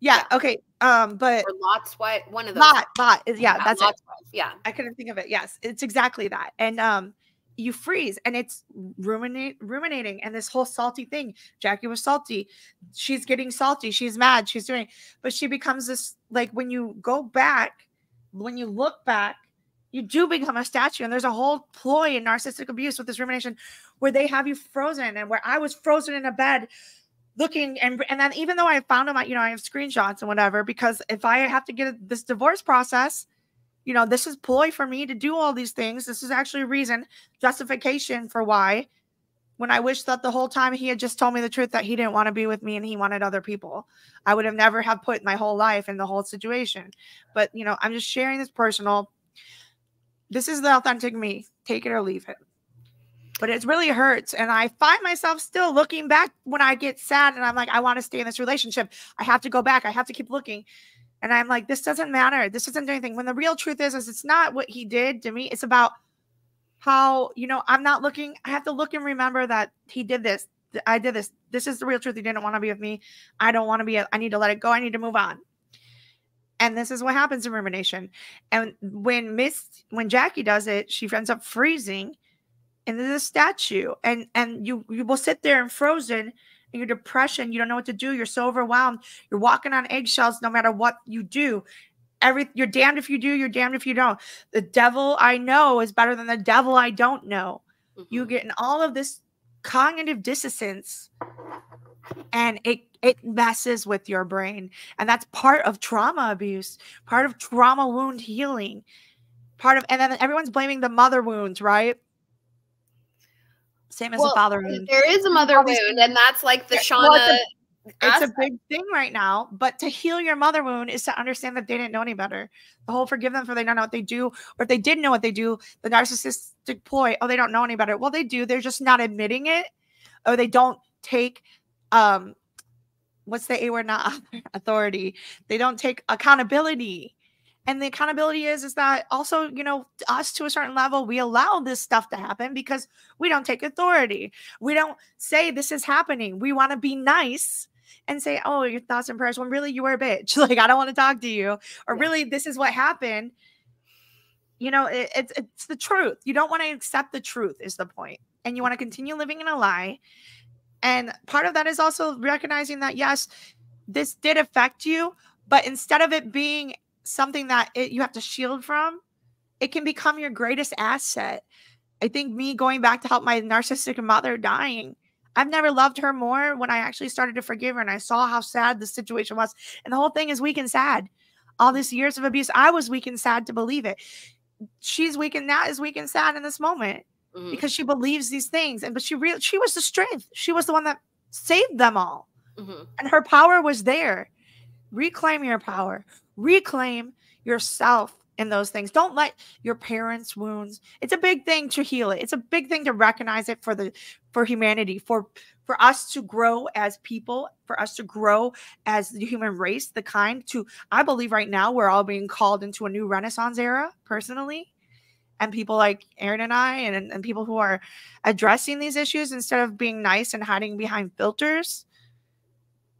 S2: Yeah, yeah. Okay. Um, but
S1: or Lot's wife, one of those.
S2: Lot, Lot. Yeah, yeah that's
S1: Lot's
S2: it.
S1: Wife. Yeah.
S2: I couldn't think of it. Yes, it's exactly that. And um, you freeze and it's ruminate ruminating and this whole salty thing. Jackie was salty. She's getting salty. She's mad. She's doing, but she becomes this like when you go back, when you look back, you do become a statue. And there's a whole ploy in narcissistic abuse with this rumination where they have you frozen and where I was frozen in a bed looking and and then even though I found them, you know, I have screenshots and whatever because if I have to get this divorce process, you know, this is ploy for me to do all these things. This is actually a reason, justification for why. When I wish that the whole time he had just told me the truth that he didn't want to be with me and he wanted other people, I would have never have put my whole life in the whole situation. But you know, I'm just sharing this personal. This is the authentic me. Take it or leave it but it really hurts. And I find myself still looking back when I get sad and I'm like, I want to stay in this relationship. I have to go back. I have to keep looking. And I'm like, this doesn't matter. This doesn't do anything. When the real truth is, is it's not what he did to me. It's about how, you know, I'm not looking. I have to look and remember that he did this. I did this. This is the real truth. He didn't want to be with me. I don't want to be. I need to let it go. I need to move on. And this is what happens in rumination. And when Miss, when Jackie does it, she ends up freezing into the statue. And and you you will sit there and frozen your depression. You don't know what to do. You're so overwhelmed. You're walking on eggshells no matter what you do. Every you're damned if you do, you're damned if you don't. The devil I know is better than the devil I don't know. Mm-hmm. You get in all of this cognitive dissonance and it it messes with your brain and that's part of trauma abuse part of trauma wound healing part of and then everyone's blaming the mother wounds right same as well, a father wound.
S1: There is a mother wound, and that's like the Shauna.
S2: Well, it's, a, it's a big thing right now. But to heal your mother wound is to understand that they didn't know any better. The whole forgive them for they don't know what they do, or if they did know what they do, the narcissistic ploy, oh, they don't know any better. Well, they do. They're just not admitting it, or they don't take um what's the A word, not authority. They don't take accountability and the accountability is is that also you know us to a certain level we allow this stuff to happen because we don't take authority. We don't say this is happening. We want to be nice and say oh your thoughts and prayers. When really you were a bitch. Like i don't want to talk to you. Or yeah. really this is what happened. You know it, it's it's the truth. You don't want to accept the truth is the point and you want to continue living in a lie. And part of that is also recognizing that yes this did affect you but instead of it being something that it, you have to shield from, it can become your greatest asset. I think me going back to help my narcissistic mother dying, I've never loved her more when I actually started to forgive her and I saw how sad the situation was. And the whole thing is weak and sad. All these years of abuse, I was weak and sad to believe it. She's weak and Nat is weak and sad in this moment mm-hmm. because she believes these things. And but she real she was the strength. She was the one that saved them all. Mm-hmm. And her power was there. Reclaim your power reclaim yourself in those things. Don't let your parents' wounds. It's a big thing to heal it. It's a big thing to recognize it for the for humanity, for for us to grow as people, for us to grow as the human race, the kind to I believe right now we're all being called into a new renaissance era personally. And people like Aaron and I and, and people who are addressing these issues instead of being nice and hiding behind filters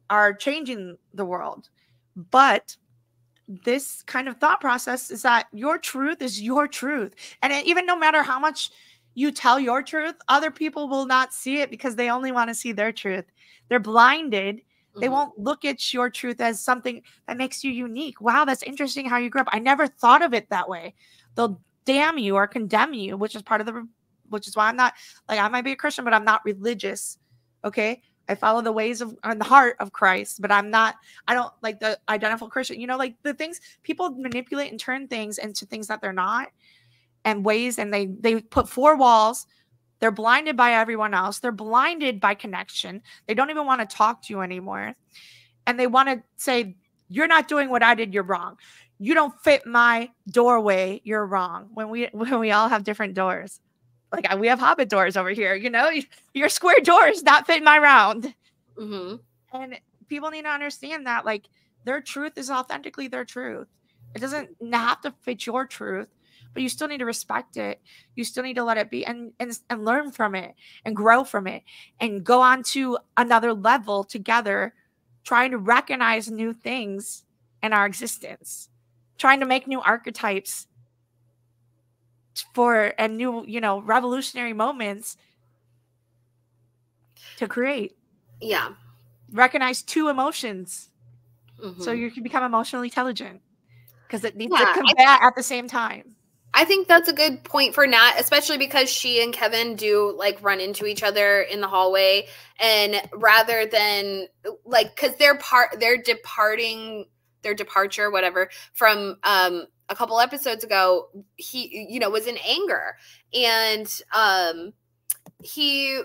S2: are changing the world. But this kind of thought process is that your truth is your truth. And even no matter how much you tell your truth, other people will not see it because they only want to see their truth. They're blinded. Mm-hmm. They won't look at your truth as something that makes you unique. Wow, that's interesting how you grew up. I never thought of it that way. They'll damn you or condemn you, which is part of the which is why I'm not like I might be a Christian, but I'm not religious. Okay. I follow the ways of and the heart of Christ, but I'm not, I don't like the identical Christian, you know, like the things people manipulate and turn things into things that they're not and ways and they they put four walls. They're blinded by everyone else. They're blinded by connection. They don't even want to talk to you anymore. And they want to say, You're not doing what I did, you're wrong. You don't fit my doorway, you're wrong. When we when we all have different doors like we have hobbit doors over here you know? Your square doors not fit my round. Mm-hmm. and people need to understand that like their truth is authentically their truth. It doesn't have to fit your truth but you still need to respect it. You still need to let it be and and, and learn from it and grow from it and go on to another level together trying to recognize new things in our existence trying to make new archetypes for and new, you know, revolutionary moments to create.
S1: Yeah.
S2: Recognize two emotions. Mm-hmm. So you can become emotionally intelligent because it needs yeah, to combat at the same time.
S1: I think that's a good point for Nat, especially because she and Kevin do like run into each other in the hallway. And rather than like, because they're part, they're departing, their departure, whatever, from um a couple episodes ago he you know was in anger. And um he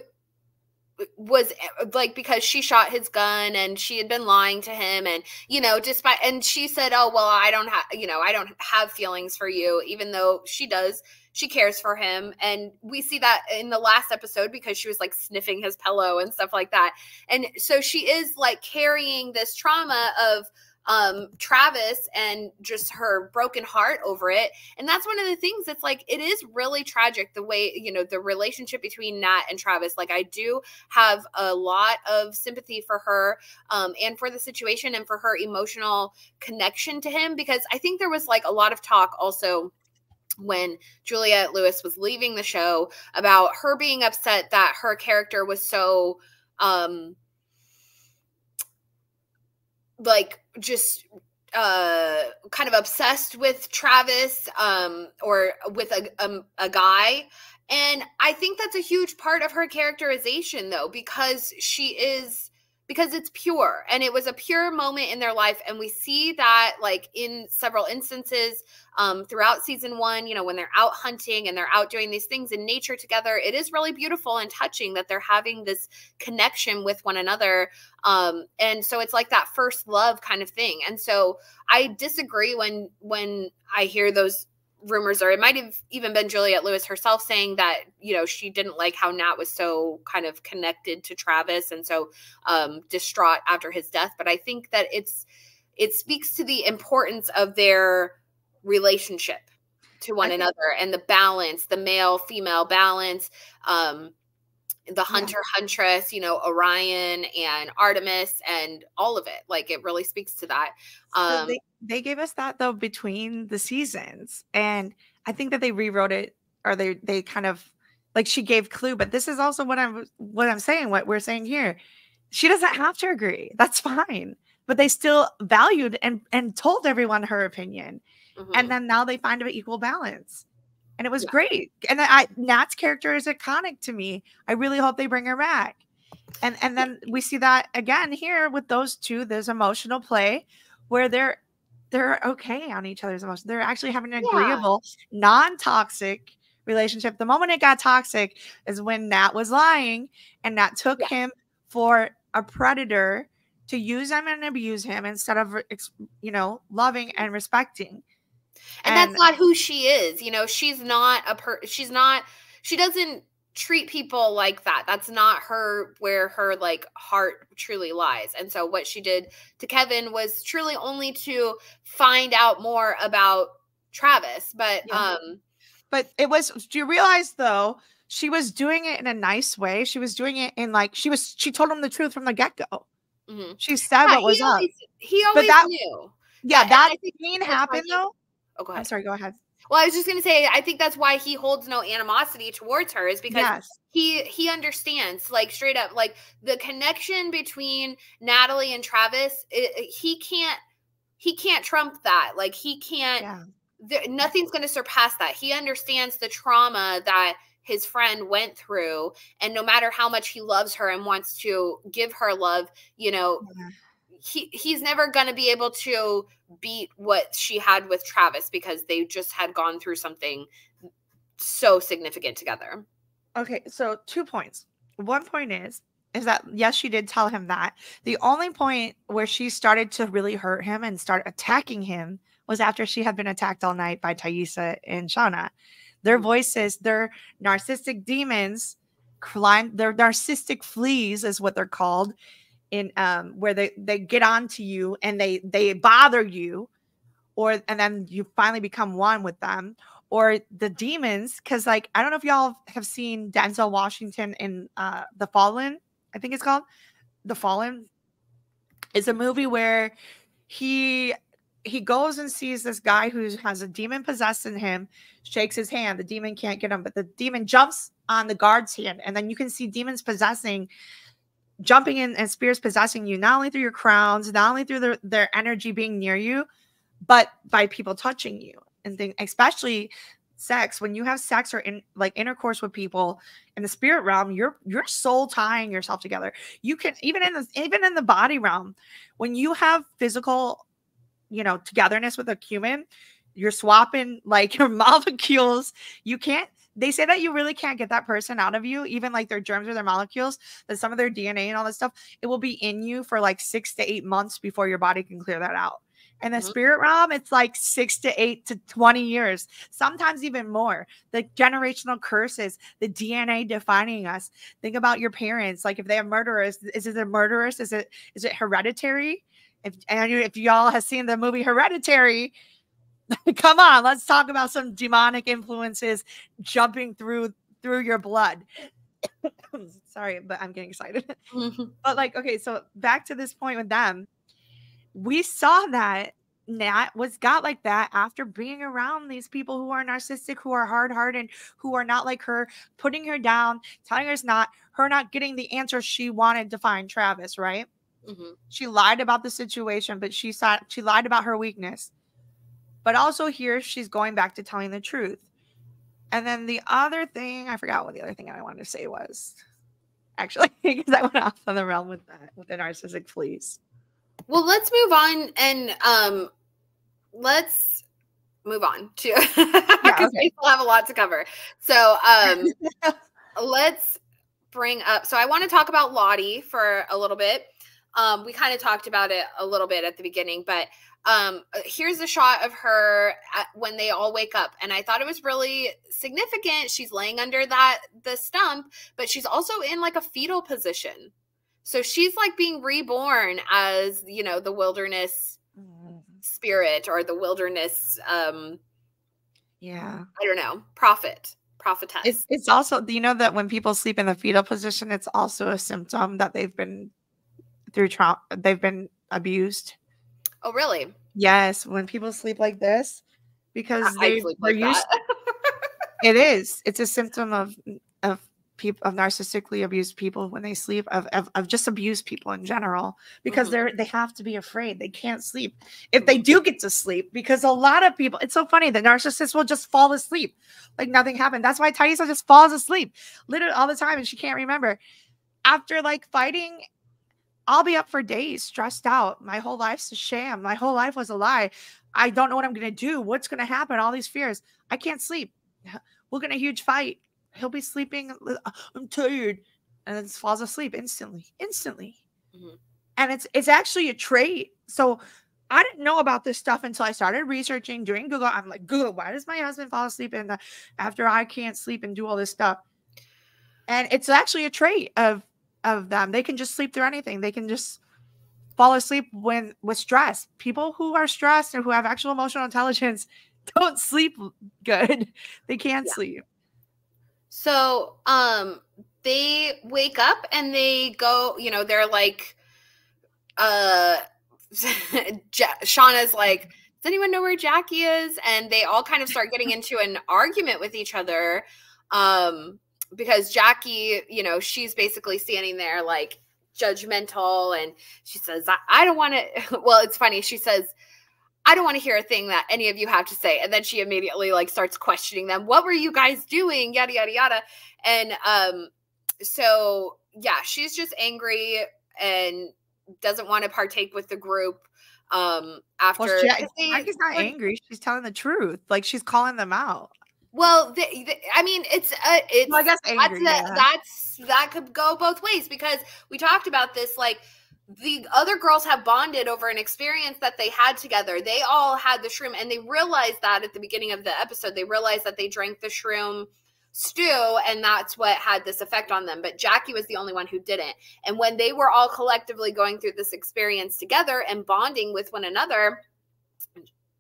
S1: was like because she shot his gun and she had been lying to him and you know despite and she said oh well i don't have you know i don't have feelings for you even though she does. She cares for him. And we see that in the last episode because she was like sniffing his pillow and stuff like that. And so she is like carrying this trauma of um Travis and just her broken heart over it. And that's one of the things that's like it is really tragic the way, you know, the relationship between Nat and Travis. Like I do have a lot of sympathy for her um and for the situation and for her emotional connection to him because I think there was like a lot of talk also when Juliette Lewis was leaving the show about her being upset that her character was so um like just uh kind of obsessed with Travis um or with a, a, um, a guy. And I think that's a huge part of her characterization though because she is because it's pure and it was a pure moment in their life and we see that like in several instances um, throughout season one you know when they're out hunting and they're out doing these things in nature together it is really beautiful and touching that they're having this connection with one another um, and so it's like that first love kind of thing and so i disagree when when i hear those rumors or it might have even been Juliette Lewis herself saying that you know she didn't like how Nat was so kind of connected to Travis and so um distraught after his death. But I think that it's it speaks to the importance of their relationship to one another and the balance the male female balance um the hunter yeah. huntress you know orion and artemis and all of it. Like it really speaks to that.
S2: Um so they, they gave us that though between the seasons and i think that they rewrote it or they they kind of like she gave clue but this is also what i'm what i'm saying what we're saying here she doesn't have to agree that's fine but they still valued and and told everyone her opinion mm-hmm. and then now they find an equal balance and it was yeah. great. And I Nat's character is iconic to me. I really hope they bring her back. And and then we see that again here with those two. There's emotional play where they're they're okay on each other's emotions. They're actually having an agreeable, yeah. non-toxic relationship. The moment it got toxic is when Nat was lying and Nat took yeah. him for a predator to use him and abuse him instead of you know loving and respecting
S1: and, and that's not who she is you know she's not a per she's not she doesn't treat people like that that's not her where her like heart truly lies and so what she did to kevin was truly only to find out more about travis but yeah. um
S2: but it was do you realize though she was doing it in a nice way she was doing it in like she was she told him the truth from the get-go mm-hmm. she said yeah, what was
S1: always,
S2: up
S1: he always but that, knew
S2: yeah that, that scene happened though
S1: Oh, go ahead.
S2: I'm sorry. Go ahead.
S1: Well, I was just going to say, I think that's why he holds no animosity towards her, is because yes. he he understands, like straight up, like the connection between Natalie and Travis. It, he can't he can't trump that. Like he can't. Yeah. There, nothing's going to surpass that. He understands the trauma that his friend went through, and no matter how much he loves her and wants to give her love, you know. Yeah he he's never going to be able to beat what she had with Travis because they just had gone through something so significant together.
S2: Okay, so two points. One point is is that yes, she did tell him that. The only point where she started to really hurt him and start attacking him was after she had been attacked all night by Taissa and Shauna. Their mm. voices, their narcissistic demons climb, their narcissistic fleas is what they're called in um where they they get onto you and they they bother you or and then you finally become one with them or the demons because like i don't know if y'all have seen denzel washington in uh the fallen i think it's called the fallen. It's a movie where he he goes and sees this guy who has a demon possessing him shakes his hand the demon can't get him but the demon jumps on the guard's hand and then you can see demons possessing jumping in and spirits possessing you, not only through your crowns, not only through their, their energy being near you, but by people touching you and things, especially sex. When you have sex or in like intercourse with people in the spirit realm, you're you're soul tying yourself together. You can even in the even in the body realm, when you have physical, you know, togetherness with a human, you're swapping like your molecules. You can't they say that you really can't get that person out of you, even like their germs or their molecules, that some of their DNA and all this stuff, it will be in you for like six to eight months before your body can clear that out. And the mm-hmm. spirit realm, it's like six to eight to 20 years, sometimes even more. The generational curses, the DNA defining us. Think about your parents. Like if they have murderers, is it a murderous? Is it is it hereditary? If and if y'all have seen the movie Hereditary, come on, let's talk about some demonic influences jumping through through your blood. Sorry, but I'm getting excited. Mm-hmm. But like, okay, so back to this point with them we saw that Nat was got like that after being around these people who are narcissistic, who are hard hardened, who are not like her, putting her down, telling her it's not, her not getting the answer she wanted to find Travis, right? Mm-hmm. She lied about the situation, but she saw she lied about her weakness. But also here she's going back to telling the truth. And then the other thing, I forgot what the other thing I wanted to say was actually because I went off on the realm with that with the narcissistic fleas.
S1: Well, let's move on and um let's move on to because yeah, okay. we still have a lot to cover. So um let's bring up so I want to talk about Lottie for a little bit. Um, we kind of talked about it a little bit at the beginning, but um, here's a shot of her at, when they all wake up, and I thought it was really significant. She's laying under that the stump, but she's also in like a fetal position. So she's like being reborn as, you know, the wilderness mm-hmm. spirit or the wilderness um
S2: yeah.
S1: I don't know, prophet, prophetess.
S2: It's it's also you know that when people sleep in the fetal position, it's also a symptom that they've been through trauma they've been abused.
S1: Oh really?
S2: Yes, when people sleep like this because I, they, are like used it is. It's a symptom of of people of narcissistically abused people when they sleep of, of, of just abused people in general because mm-hmm. they're they have to be afraid they can't sleep if they do get to sleep because a lot of people it's so funny the narcissists will just fall asleep like nothing happened that's why Taissa just falls asleep literally all the time and she can't remember after like fighting I'll be up for days stressed out my whole life's a sham my whole life was a lie I don't know what I'm gonna do what's gonna happen all these fears I can't sleep we'll get a huge fight he'll be sleeping. Uh, I'm tired, and then falls asleep instantly, instantly. Mm-hmm. And it's it's actually a trait. So I didn't know about this stuff until I started researching, doing Google. I'm like, Google, why does my husband fall asleep in the after I can't sleep and do all this stuff? And it's actually a trait of of them. They can just sleep through anything. They can just fall asleep when with stress. People who are stressed or who have actual emotional intelligence don't sleep good. They can't yeah. sleep.
S1: So, um, they wake up and they go, you know, they're like, uh, Shauna's like, does anyone know where Jackie is? And they all kind of start getting into an argument with each other. Um, because Jackie, you know, she's basically standing there like judgmental and she says, I, I don't want to. Well, it's funny. She says, I don't want to hear a thing that any of you have to say. And then she immediately like starts questioning them. What were you guys doing? Yada yada yada. And um, so yeah, she's just angry and doesn't want to partake with the group. Um, after well,
S2: she, Jackie's not like, angry, she's telling the truth. Like she's calling them out.
S1: Well, I mean, it's uh, it's. Well, I guess angry, that's, yeah. that's that could go both ways because we talked about this. Like, the other girls have bonded over an experience that they had together. They all had the shroom and they realized that at the beginning of the episode. They realized that they drank the shroom stew and that's what had this effect on them. But Jackie was the only one who didn't. And when they were all collectively going through this experience together and bonding with one another,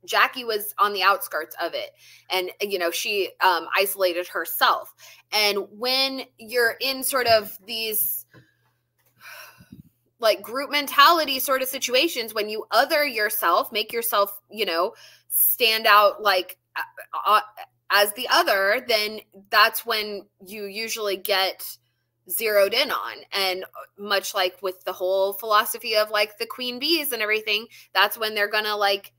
S1: Jackie was on the outskirts of it and you know she um isolated herself. And when you're in sort of these like group mentality sort of situations when you other yourself, make yourself, you know, stand out like uh, uh, as the other, then that's when you usually get zeroed in on. And much like with the whole philosophy of like the queen bees and everything, that's when they're going to like.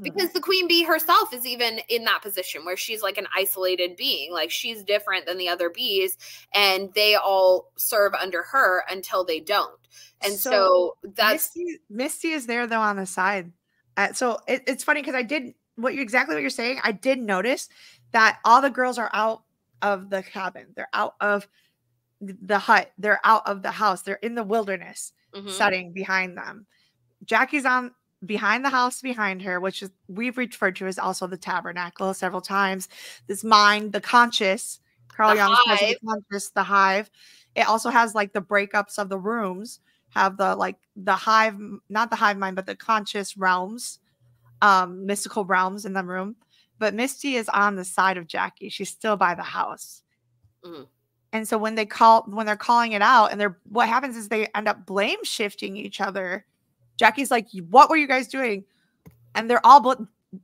S1: Because the queen bee herself is even in that position where she's like an isolated being like she's different than the other bees and they all serve under her until they don't and so, so that's
S2: Misty, Misty, is there though on the side. Uh, so it, it's funny because I did what you exactly what you're saying. I did notice that all the girls are out of the cabin. They're out of the hut. They're out of the house. They're in the wilderness mm-hmm. setting behind them. Jackie's on behind the house behind her, which is we've referred to as also the tabernacle several times. This mind, the conscious, Carl the Jung calls the conscious, the hive. It also has like the breakups of the rooms, have the like the hive, not the hive mind, but the conscious realms, um, mystical realms in the room. But Misty is on the side of Jackie. She's still by the house. Mm. And so when they call when they're calling it out and they're what happens is they end up blame shifting each other. Jackie's like, "What were you guys doing?" And they're all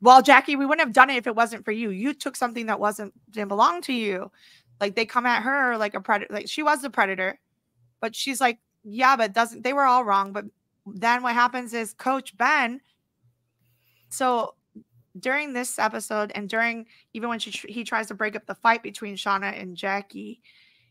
S2: well, Jackie, we wouldn't have done it if it wasn't for you. You took something that wasn't didn't belong to you. Like they come at her like a predator. Like she was the predator, but she's like, yeah, but doesn't they were all wrong. But then what happens is Coach Ben. So during this episode and during even when she he tries to break up the fight between Shauna and Jackie,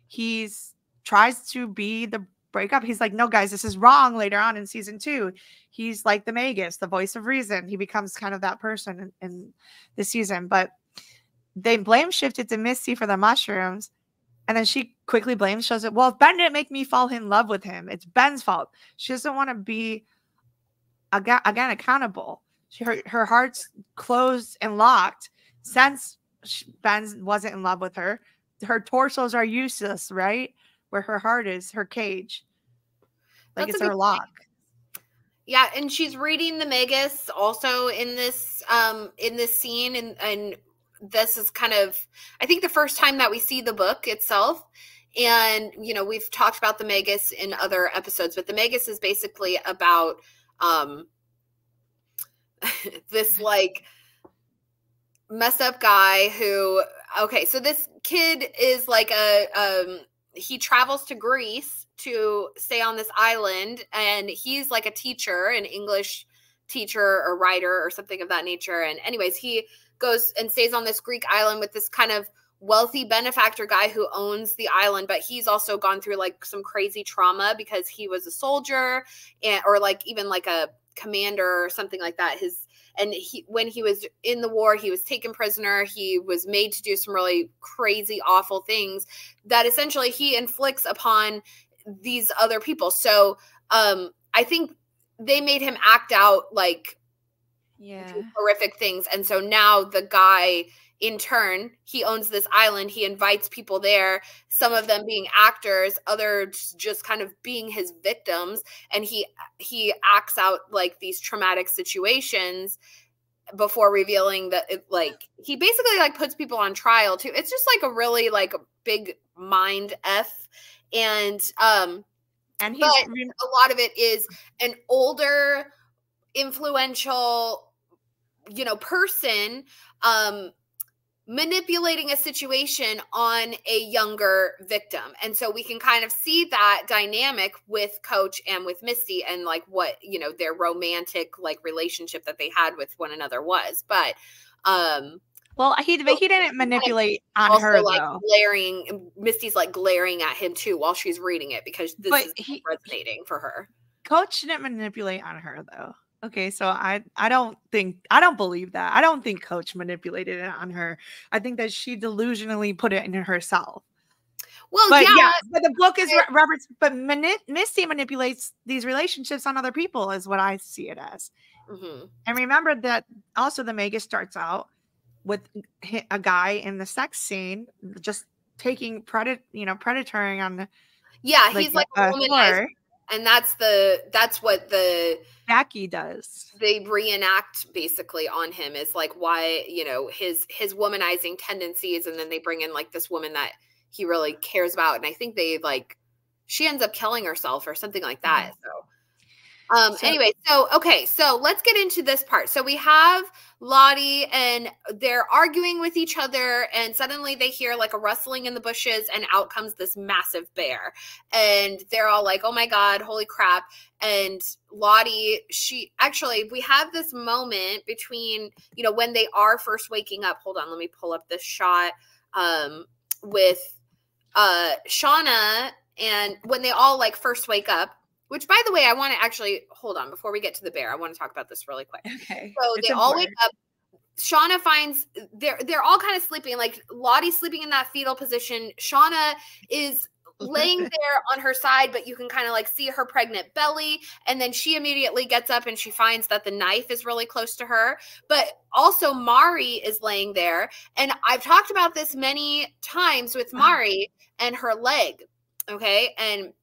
S2: he's tries to be the breakup. He's like, no, guys, this is wrong later on in season two. He's like the Magus, the voice of reason. He becomes kind of that person in, in the season. But they blame shifted to Misty for the mushrooms. And then she quickly blames, shows it. Well, if Ben didn't make me fall in love with him, it's Ben's fault. She doesn't want to be again, again accountable. She her, her heart's closed and locked since Ben wasn't in love with her her torsos are useless, right? Where her heart is, her cage. Like That's it's her lock.
S1: Yeah, and she's reading the Magus also in this um in this scene and and this is kind of I think the first time that we see the book itself. And you know, we've talked about the Magus in other episodes, but the Magus is basically about um this like messed up guy who okay so this kid is like a um he travels to greece to stay on this island and he's like a teacher an english teacher or writer or something of that nature. And anyways he goes and stays on this greek island with this kind of wealthy benefactor guy who owns the island but he's also gone through like some crazy trauma because he was a soldier and or like even like a commander or something like that. His and he when he was in the war he was taken prisoner. He was made to do some really crazy awful things that essentially he inflicts upon these other people. So um i think they made him act out like
S2: yeah.
S1: horrific things. And so now the guy in turn he owns this island he invites people there some of them being actors others just kind of being his victims and he he acts out like these traumatic situations before revealing that it, like he basically like puts people on trial too. It's just like a really like big mind f and um and he's but a lot of it is an older influential you know person um manipulating a situation on a younger victim. And so we can kind of see that dynamic with Coach and with Misty and like what, you know, their romantic like relationship that they had with one another was. But um
S2: well, he he didn't manipulate on her
S1: like
S2: though.
S1: glaring. Misty's like glaring at him too while she's reading it because this but is he, resonating for her.
S2: Coach didn't manipulate on her though. Okay, so I I don't think I don't believe that. I don't think coach manipulated it on her. I think that she delusionally put it in herself.
S1: Well,
S2: but
S1: yeah,
S2: yeah but the book is Robert's. But mani- Misty manipulates these relationships on other people, is what I see it as. Mm-hmm. And remember that also the Magus starts out with a guy in the sex scene, just taking predat, you know, predatory on.
S1: The yeah, like, he's like a womanizer and that's the that's what the
S2: Jackie does.
S1: They reenact basically on him is like why you know his his womanizing tendencies, and then they bring in like this woman that he really cares about, and I think they like she ends up killing herself or something like that. Mm-hmm. So um, so, anyway, so okay, so let's get into this part. So we have Lottie and they're arguing with each other, and suddenly they hear like a rustling in the bushes, and out comes this massive bear. And they're all like, Oh my god, holy crap. And Lottie, she actually we have this moment between, you know, when they are first waking up. Hold on, let me pull up this shot um with uh Shauna and when they all like first wake up which, by the way, I want to actually hold on before we get to the bear. I want to talk about this really quick.
S2: Okay.
S1: So it's they important. all wake up. Shauna finds they're they're all kind of sleeping. Like Lottie's sleeping in that fetal position. Shauna is laying there on her side, but you can kind of like see her pregnant belly. And then she immediately gets up and she finds that the knife is really close to her. But also, Mari is laying there. And I've talked about this many times with uh-huh. Mari and her leg. Okay. And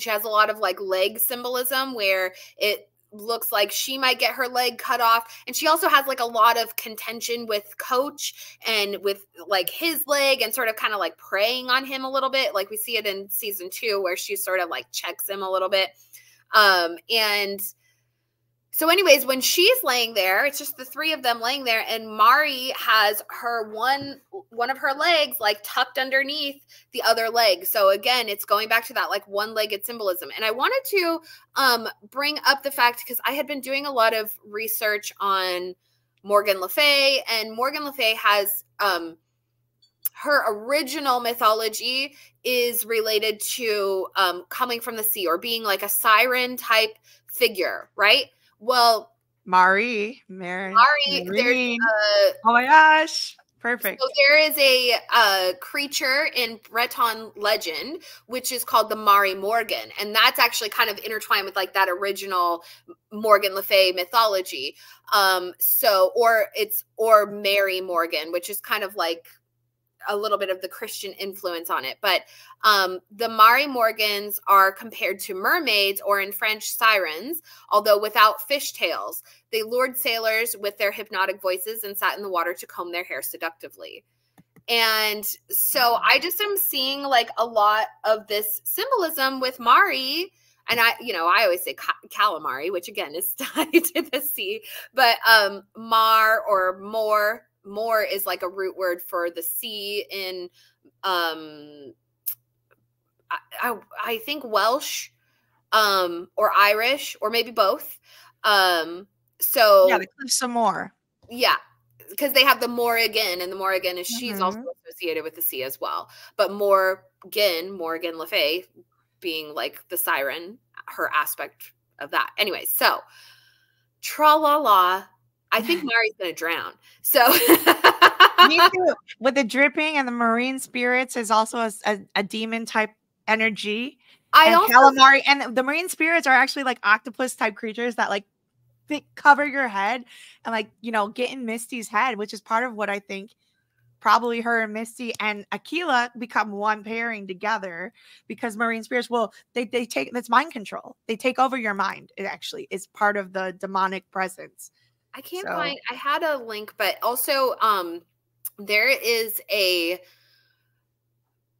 S1: she has a lot of like leg symbolism where it looks like she might get her leg cut off and she also has like a lot of contention with coach and with like his leg and sort of kind of like preying on him a little bit like we see it in season 2 where she sort of like checks him a little bit. Um and so, anyways, when she's laying there, it's just the three of them laying there, and Mari has her one one of her legs like tucked underneath the other leg. So again, it's going back to that like one-legged symbolism. And I wanted to um bring up the fact because I had been doing a lot of research on Morgan Le Fay, and Morgan Le Fay has um her original mythology is related to um coming from the sea or being like a siren type figure, right? Well,
S2: Mari, Mary,
S1: Mari, there's uh,
S2: oh my gosh, perfect.
S1: So there is a uh, creature in Breton legend which is called the Mari Morgan, and that's actually kind of intertwined with like that original Morgan Le Fay mythology. Um, so or it's or Mary Morgan, which is kind of like a little bit of the Christian influence on it. But um, the Mari Morgans are compared to mermaids or in French sirens, although without fish tails. They lured sailors with their hypnotic voices and sat in the water to comb their hair seductively. And so I just am seeing like a lot of this symbolism with Mari. And I, you know, I always say calamari, which again is tied to the sea, but um, mar or more more is like a root word for the sea in um I, I, I think Welsh um or Irish or maybe both. Um so
S2: Yeah, the Cliffs of Moher.
S1: Yeah. Because they have the Morrigan, and the Morrigan is mm-hmm. she's also mm-hmm. associated with the sea as well. But Morgan, Morgan Le Fay, being like the siren, her aspect of that. Anyway, so tra la la I think Mari's gonna drown. So
S2: me too. With the dripping and the marine spirits is also a, a, a demon type energy. I and also calamari and the marine spirits are actually like octopus type creatures that like they cover your head and like you know get in Misty's head, which is part of what I think probably her and Misty and Aquila become one pairing together because marine spirits will they they take that's mind control. They take over your mind. It actually is part of the demonic presence.
S1: I can't so. find I had a link, but also um there is a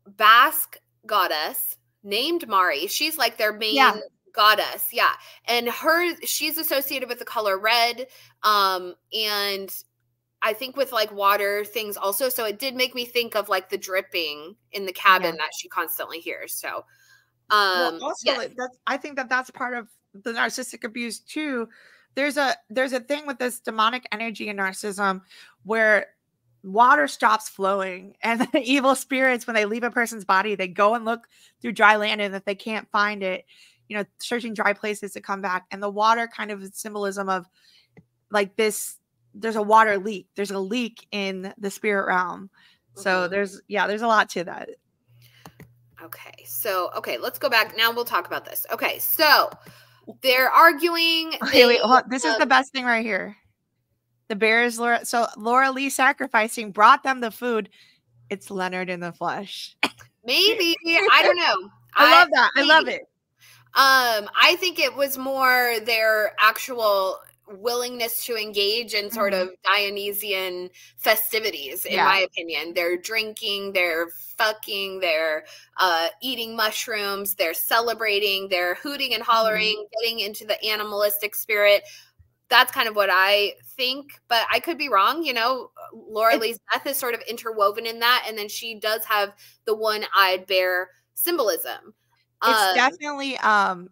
S1: Basque goddess named Mari. She's like their main yeah. goddess. Yeah. And her she's associated with the color red. Um and I think with like water things also. So it did make me think of like the dripping in the cabin yeah. that she constantly hears. So um
S2: well, also yes. that's I think that that's part of the narcissistic abuse too there's a there's a thing with this demonic energy and narcissism where water stops flowing and the evil spirits when they leave a person's body they go and look through dry land and if they can't find it you know searching dry places to come back. And the water kind of symbolism of like this there's a water leak. There's a leak in the spirit realm. So mm-hmm. there's yeah there's a lot to that.
S1: Okay so okay let's go back. Now we'll talk about this. Okay so they're arguing.
S2: Okay, they, wait, hold, this is the best thing right here. The bears, Laura. So Laura Lee sacrificing brought them the food. It's Leonard in the flesh.
S1: Maybe I don't know.
S2: I, I love that. Maybe. I love it.
S1: Um, I think it was more their actual willingness to engage in sort mm-hmm. of Dionysian festivities, in yeah. my opinion. They're drinking, they're fucking, they're uh, eating mushrooms, they're celebrating, they're hooting and hollering, mm-hmm. getting into the animalistic spirit. That's kind of what I think, but I could be wrong. You know, Laura Lee's death is sort of interwoven in that. And then she does have the one eyed bear symbolism.
S2: It's um, definitely um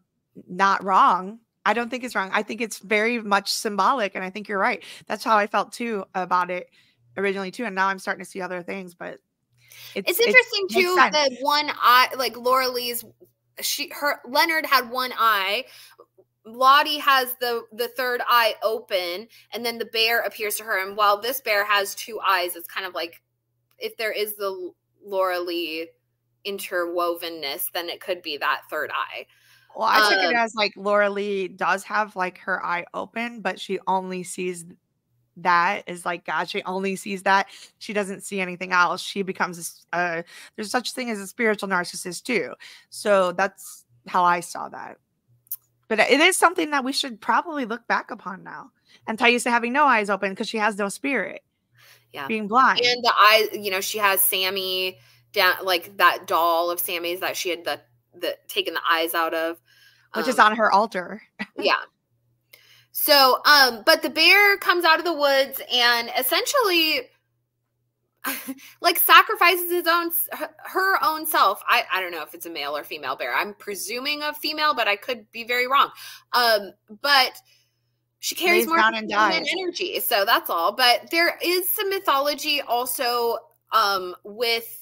S2: not wrong I don't think it's wrong. I think it's very much symbolic, and I think you're right. That's how I felt too about it originally too, and now I'm starting to see other things. But
S1: it's, it's interesting it too that one eye, like Laura Lee's, she her Leonard had one eye, Lottie has the the third eye open, and then the bear appears to her. And while this bear has two eyes, it's kind of like if there is the Laura Lee interwovenness, then it could be that third eye.
S2: Well, I took um, it as like Laura Lee does have like her eye open, but she only sees that is like God. She only sees that. She doesn't see anything else. She becomes a, uh, there's such thing as a spiritual narcissist too. So that's how I saw that. But it is something that we should probably look back upon now. And Taissa having no eyes open because she has no spirit.
S1: Yeah.
S2: Being blind.
S1: And the eye, you know, she has Sammy down like that doll of Sammy's that she had the the taken the eyes out of.
S2: Which um, is on her altar.
S1: yeah. So, um, but the bear comes out of the woods and essentially like sacrifices his own her own self. I I don't know if it's a male or female bear. I'm presuming a female, but I could be very wrong. Um, but she carries more energy, so that's all. But there is some mythology also um with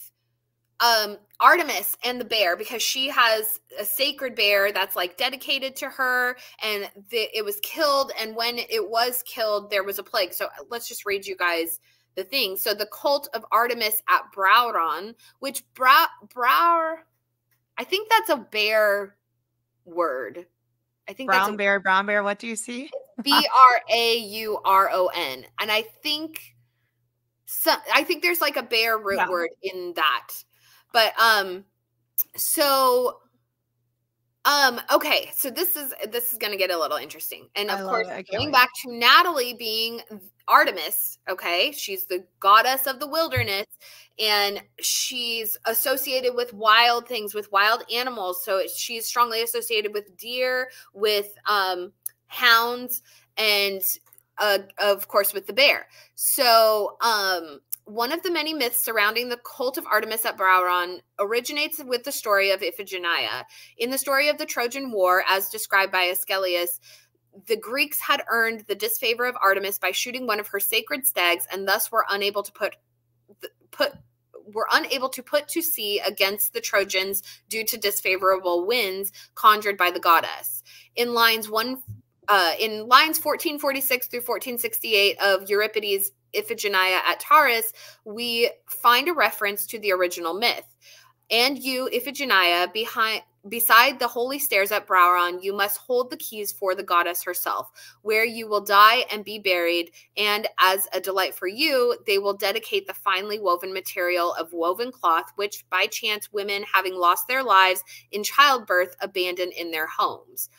S1: um Artemis and the bear because she has a sacred bear that's like dedicated to her and the, it was killed and when it was killed there was a plague. So let's just read you guys the thing. So the cult of Artemis at Brauron, which Bra- Brow I think that's a bear word. I think
S2: brown
S1: that's a,
S2: bear, brown bear. What do you see?
S1: B R A U R O N. And I think so I think there's like a bear root yeah. word in that. But um so um okay, so this is this is going to get a little interesting. And of course, going back to Natalie being Artemis, okay? She's the goddess of the wilderness and she's associated with wild things, with wild animals. So she's strongly associated with deer, with um hounds and uh, of course with the bear. So um one of the many myths surrounding the cult of Artemis at Brauron originates with the story of Iphigenia. In the story of the Trojan War, as described by Aeschylus, the Greeks had earned the disfavor of Artemis by shooting one of her sacred stags, and thus were unable to put put were unable to put to sea against the Trojans due to disfavorable winds conjured by the goddess. In lines one uh, in lines 1446 through 1468 of Euripides' Iphigenia at Tauris, we find a reference to the original myth. And you, Iphigenia, behind beside the holy stairs at Brauron, you must hold the keys for the goddess herself, where you will die and be buried. And as a delight for you, they will dedicate the finely woven material of woven cloth, which by chance women having lost their lives in childbirth abandon in their homes.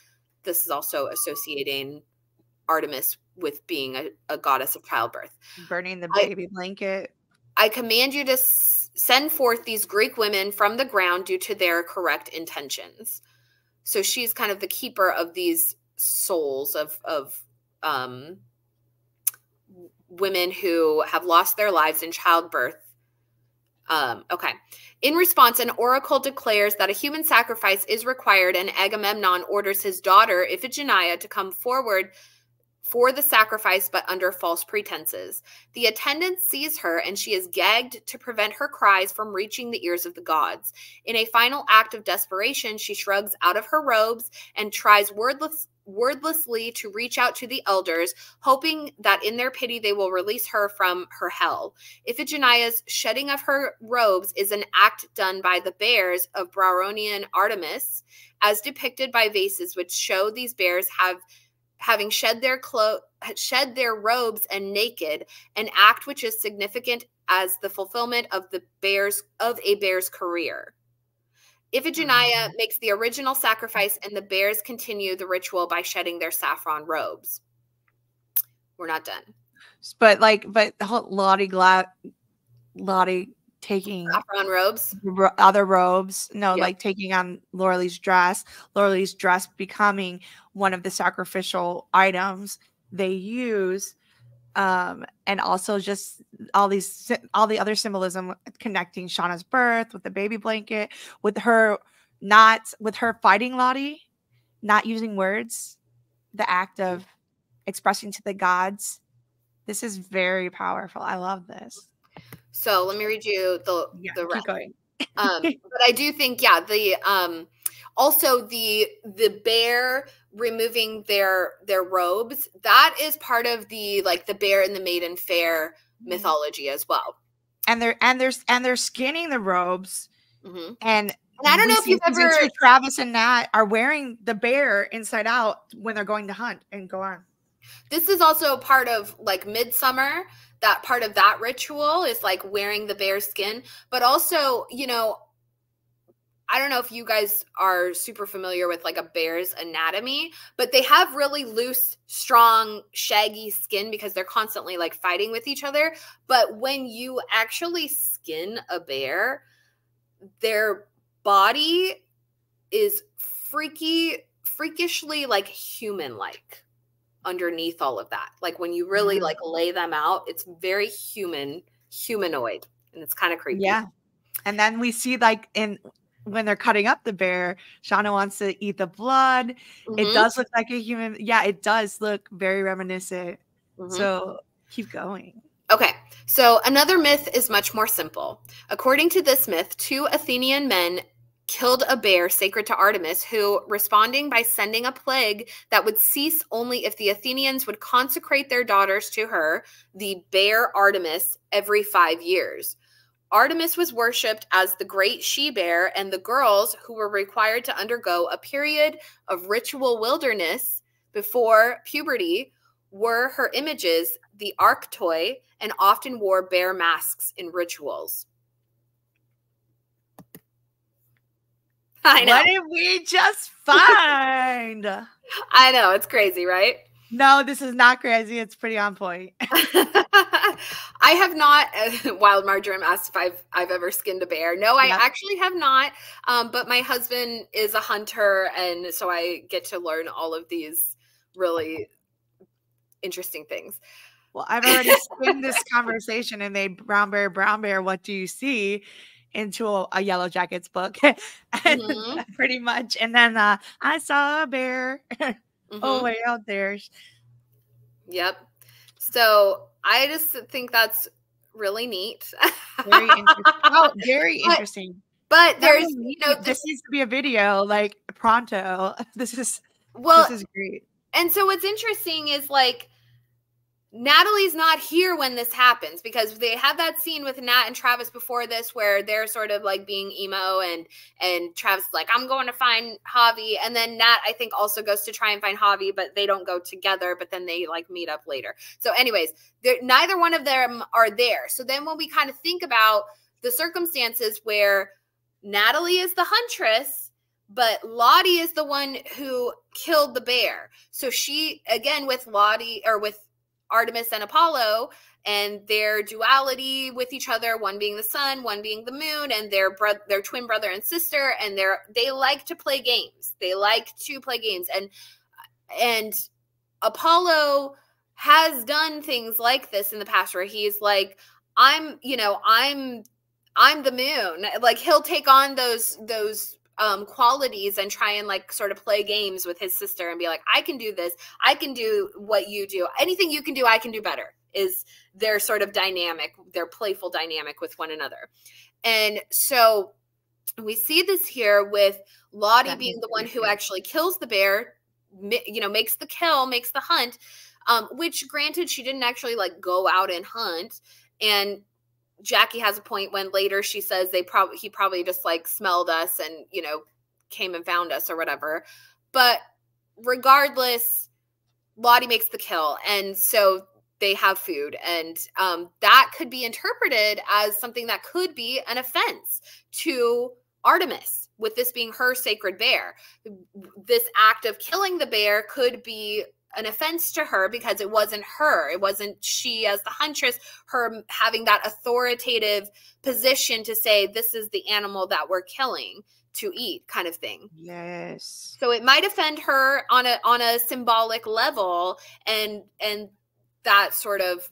S1: This is also associating Artemis with being a, a goddess of childbirth.
S2: Burning the baby I, blanket.
S1: I command you to s- send forth these Greek women from the ground due to their correct intentions. So she's kind of the keeper of these souls of of um, women who have lost their lives in childbirth. Um, okay. In response, an oracle declares that a human sacrifice is required, and Agamemnon orders his daughter Iphigenia to come forward for the sacrifice, but under false pretenses. The attendant sees her and she is gagged to prevent her cries from reaching the ears of the gods. In a final act of desperation, she shrugs out of her robes and tries wordless, wordlessly to reach out to the elders, hoping that in their pity they will release her from her hell. Iphigenia's shedding of her robes is an act done by the bears of Brauronian Artemis, as depicted by vases which show these bears have having shed their clothes shed their robes and naked an act which is significant as the fulfillment of the bear's of a bear's career. Iphigenia mm-hmm. makes the original sacrifice and the bears continue the ritual by shedding their saffron robes. We're not done.
S2: But like but lottie glad lottie taking
S1: on robes?
S2: other robes no like taking on Laura Lee's dress Laura Lee's dress becoming one of the sacrificial items they use um and also just all these all the other symbolism connecting Shauna's birth with the baby blanket with her not with her fighting Lottie not using words the act of expressing to the gods. This is very powerful. I love this
S1: so let me read you the yeah, the rest. um, but I do think, yeah, the um, also the the bear removing their their robes that is part of the like the bear and the maiden fair mm-hmm. mythology as well
S2: and they're and they're and they're skinning the robes mm-hmm. and
S1: and I don't know if you've ever
S2: Travis and Nat are wearing the bear inside out when they're going to hunt and go on.
S1: This is also part of like midsummer. That part of that ritual is like wearing the bear skin, but also, you know, I don't know if you guys are super familiar with like a bear's anatomy, but they have really loose, strong, shaggy skin because they're constantly like fighting with each other. But when you actually skin a bear, their body is freaky, freakishly like human like underneath all of that. Like when you really mm-hmm. like lay them out, it's very human, humanoid, and it's kind of creepy.
S2: Yeah. And then we see like in when they're cutting up the bear, Shauna wants to eat the blood. Mm-hmm. It does look like a human. Yeah, it does look very reminiscent. Mm-hmm. So keep going.
S1: Okay, so another myth is much more simple. According to this myth, two Athenian men killed a bear sacred to Artemis, who, responding by sending a plague that would cease only if the Athenians would consecrate their daughters to her, the bear Artemis, every five years. Artemis was worshipped as the great she bear, and the girls who were required to undergo a period of ritual wilderness before puberty were her images, the arktoi, and often wore bear masks in rituals.
S2: I know. What did we just find?
S1: I know. It's crazy, right?
S2: No, this is not crazy. It's pretty on point.
S1: I have not. Uh, Wild Marjoram asked if I've I've ever skinned a bear. No, I yep. actually have not. Um, but my husband is a hunter, and so I get to learn all of these really interesting things.
S2: Well, I've already skinned this conversation and made brown bear, brown bear. What do you see? Into a, a Yellowjackets book, mm-hmm. pretty much. And then uh, I saw a bear. Mm-hmm. Oh, way out there.
S1: Yep. So I just think that's really neat.
S2: very interesting. Oh, very but, interesting.
S1: But there's, you know,
S2: this, this needs to be a video like pronto. This is well, this is great.
S1: And so what's interesting is like Natalie's not here when this happens because they have that scene with Nat and Travis before this where they're sort of like being emo and and Travis is like I'm going to find Javi and then Nat I think also goes to try and find Javi but they don't go together but then they like meet up later. So anyways, neither one of them are there. So then when we kind of think about the circumstances where Natalie is the huntress but Lottie is the one who killed the bear. So she again with Lottie or with Artemis and Apollo and their duality with each other, one being the sun, one being the moon, and their brother, their twin brother and sister, and they're they like to play games. They like to play games, and and Apollo has done things like this in the past, where he's like, I'm, you know, I'm I'm the moon. Like he'll take on those those um, qualities and try and like sort of play games with his sister and be like, I can do this. I can do what you do. Anything you can do, I can do better. Is their sort of dynamic, their playful dynamic with one another. And so we see this here with Lottie that being the one who actually kills the bear, you know, makes the kill, makes the hunt. Um, which granted, she didn't actually like go out and hunt. And Jackie has a point when later she says they probably he probably just like smelled us and you know came and found us or whatever. But regardless, Lottie makes the kill, and so they have food, and um, that could be interpreted as something that could be an offense to Artemis, with this being her sacred bear. This act of killing the bear could be an offense to her because it wasn't her. It wasn't she as the huntress, her having that authoritative position to say, this is the animal that we're killing to eat kind of thing.
S2: Yes.
S1: So it might offend her on a on a symbolic level and and that sort of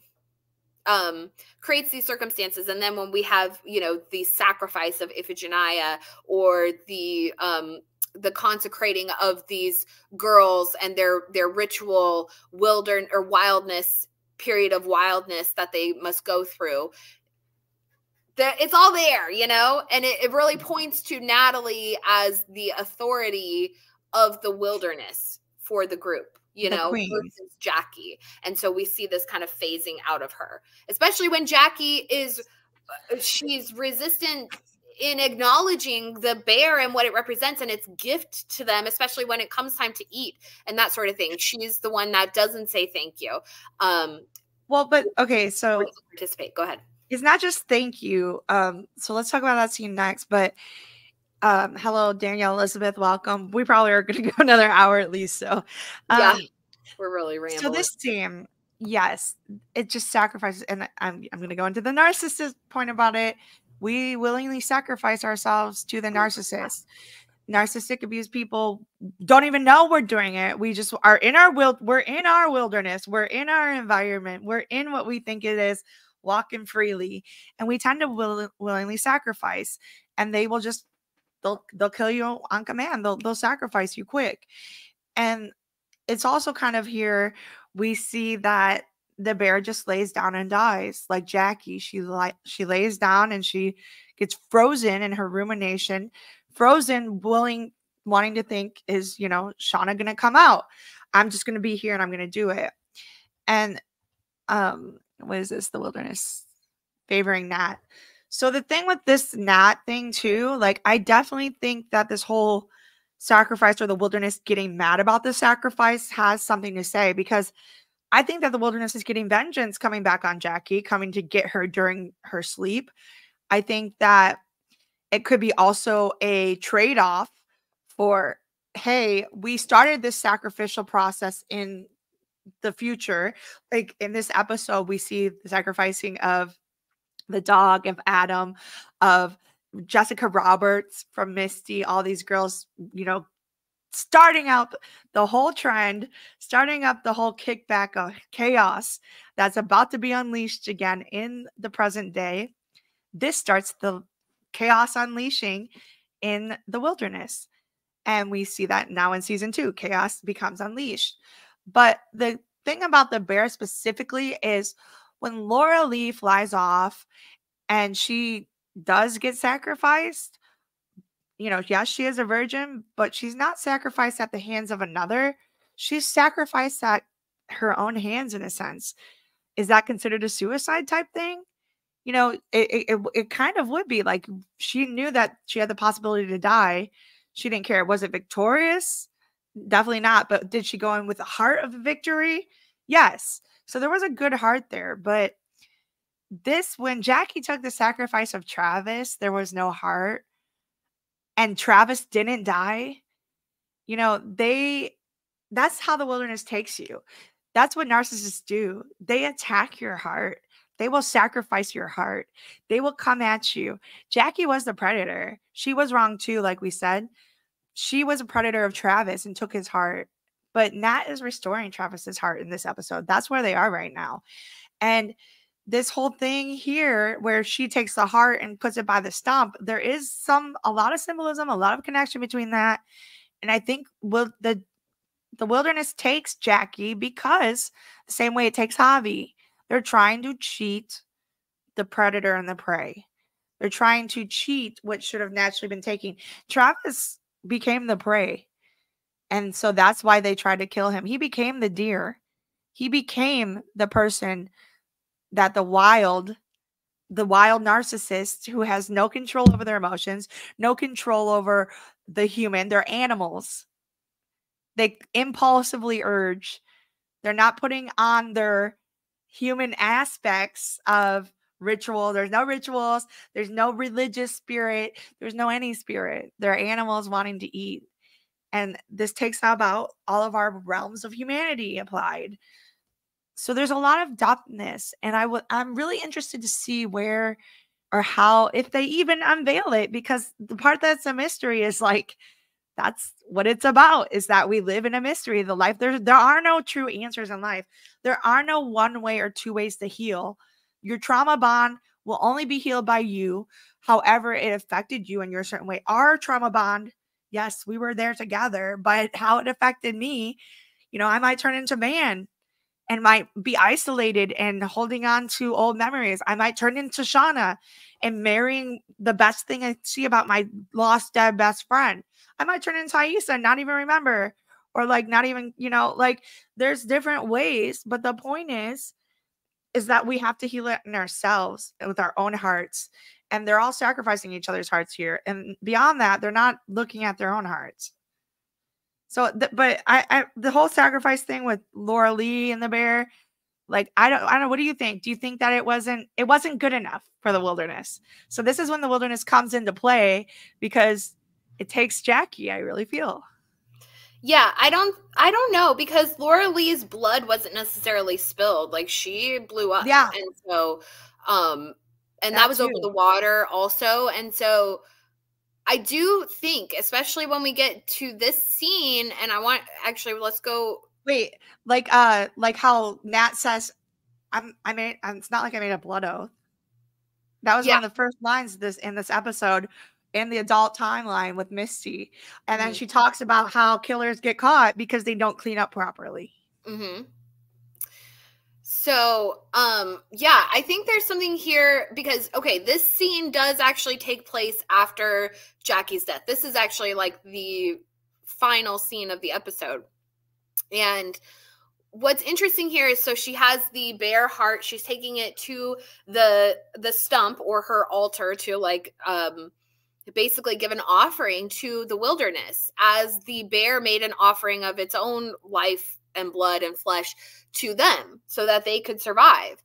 S1: um creates these circumstances and then when we have you know the sacrifice of Iphigenia or the um the consecrating of these girls and their their ritual wilderness or wildness period of wildness that they must go through that it's all there, you know, and it, it really points to Natalie as the authority of the wilderness for the group, you the know, queen. versus Jackie. And so we see this kind of phasing out of her, especially when Jackie is uh, she's resistant in acknowledging the bear and what it represents and its gift to them, especially when it comes time to eat and that sort of thing. She's the one that doesn't say thank you. Um,
S2: well, but okay, so
S1: participate. Go ahead.
S2: It's not just thank you. Um, so let's talk about that scene next. But um, hello, Danielle Elizabeth, welcome. We probably are going to go another hour at least. So
S1: um, yeah, we're really rambling.
S2: So this scene, yes, it just sacrifices, and I'm I'm going to go into the narcissist point about it we willingly sacrifice ourselves to the narcissist. Narcissistic abuse people don't even know we're doing it. We just are in our will we're in our wilderness. We're in our environment. We're in what we think it is walking freely. And we tend to will, willingly sacrifice. And they will just they'll they'll kill you on command. They'll they'll sacrifice you quick. And it's also kind of here we see that the bear just lays down and dies like jackie she like she lays down and she gets frozen in her rumination frozen willing wanting to think is you know shauna gonna come out? I'm just gonna be here and i'm gonna do it. And um what is this the wilderness? Favoring nat. So the thing with this nat thing too like i definitely think that this whole sacrifice or the wilderness getting mad about the sacrifice has something to say because I think that the wilderness is getting vengeance coming back on Jackie, coming to get her during her sleep. I think that it could be also a trade off for, hey, we started this sacrificial process in the future. Like in this episode, we see the sacrificing of the dog, of Adam, of Jessica Roberts from Misty, all these girls, you know, starting out the whole trend, starting up the whole kickback of chaos that's about to be unleashed again in the present day. This starts the chaos unleashing in the wilderness. And we see that now in season two, chaos becomes unleashed. But the thing about the bear specifically is when Laura Lee flies off and she does get sacrificed, you know, yes, she is a virgin, but she's not sacrificed at the hands of another. She's sacrificed at her own hands in a sense. Is that considered a suicide type thing? You know, it, it, it kind of would be like she knew that she had the possibility to die. She didn't care. Was it victorious? Definitely not. But did she go in with the heart of victory? Yes. So there was a good heart there. But this, when Jackie took the sacrifice of Travis, there was no heart and Travis didn't die, you know, they that's how the wilderness takes you. That's what narcissists do. They attack your heart. They will sacrifice your heart. They will come at you. Jackie was the predator. She was wrong too, like we said. She was a predator of Travis and took his heart. But Nat is restoring Travis's heart in this episode. That's where they are right now. And this whole thing here where she takes the heart and puts it by the stump there is some a lot of symbolism a lot of connection between that. And i think will the the wilderness takes jackie because the same way it takes javi they're trying to cheat the predator and the prey. They're trying to cheat what should have naturally been taken travis became the prey. And so that's why they tried to kill him. He became the deer. He became the person that the wild the wild narcissist who has no control over their emotions, no control over the human, they're animals. They impulsively urge. They're not putting on their human aspects of ritual. There's no rituals, there's no religious spirit, there's no any spirit. They're animals wanting to eat. And this takes about all of our realms of humanity applied. So there's a lot of depthness, and I will. I'm really interested to see where or how if they even unveil it because the part that's a mystery is like that's what it's about is that we live in a mystery. The life there there are no true answers in life. There are no one way or two ways to heal. Your trauma bond will only be healed by you however it affected you in your certain way. Our trauma bond yes we were there together but how it affected me you know i might turn into man and might be isolated and holding on to old memories. I might turn into Shauna and marrying the best thing I see about my lost dead best friend. I might turn into Aisa and not even remember, or like not even, you know, like there's different ways. But the point is, is that we have to heal it in ourselves with our own hearts. And they're all sacrificing each other's hearts here. And beyond that, they're not looking at their own hearts. So, but I, I, the whole sacrifice thing with Laura Lee and the bear, like I don't, I don't know. What do you think? Do you think that it wasn't, it wasn't good enough for the wilderness? So this is when the wilderness comes into play because it takes Jackie. I really feel.
S1: Yeah, I don't, I don't know because Laura Lee's blood wasn't necessarily spilled. Like she blew up.
S2: Yeah,
S1: and so, um, and that, that was too. over the water also, and so I do think, especially when we get to this scene, and I want actually let's go.
S2: Wait, like uh, like how Nat says, "I'm I made. It's not like I made a blood oath." That was yeah. one of the first lines this in this episode in the adult timeline with Misty, and then mm-hmm. she talks about how killers get caught because they don't clean up properly.
S1: Mm-hmm. So, um, yeah, I think there's something here because okay, this scene does actually take place after Jackie's death. This is actually like the final scene of the episode. And what's interesting here is so she has the bear heart, she's taking it to the the stump or her altar to like um basically give an offering to the wilderness as the bear made an offering of its own life and blood and flesh to them so that they could survive.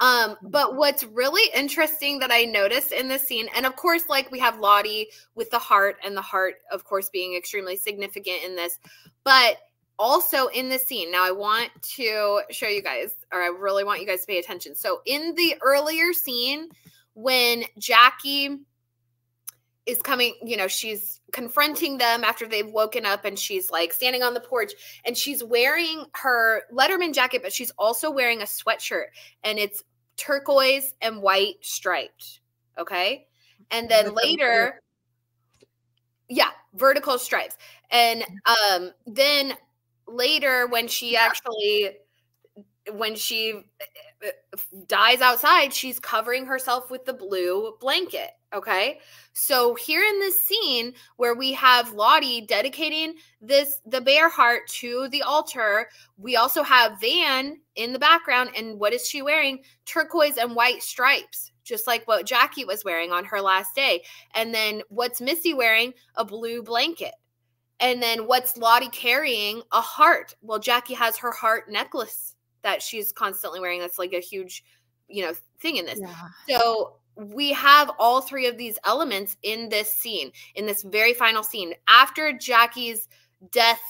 S1: Um, but what's really interesting that I noticed in this scene, and of course, like we have Lottie with the heart, and the heart, of course, being extremely significant in this, but also in this scene. Now, I want to show you guys, or I really want you guys to pay attention. So, in the earlier scene, when Jackie is coming, you know, she's confronting them after they've woken up and she's like standing on the porch and she's wearing her Letterman jacket, but she's also wearing a sweatshirt and it's turquoise and white striped. Okay. And then later, yeah, vertical stripes. And um, then later, when she actually, when she dies outside, she's covering herself with the blue blanket. Okay. So here in this scene where we have Lottie dedicating this the bear heart to the altar, we also have Van in the background. And what is she wearing? Turquoise and white stripes, just like what Jackie was wearing on her last day. And then what's Misty wearing? A blue blanket. And then what's Lottie carrying? A heart. Well, Jackie has her heart necklace that she's constantly wearing. That's like a huge, you know, thing in this. Yeah. So we have all three of these elements in this scene, in this very final scene. After Jackie's death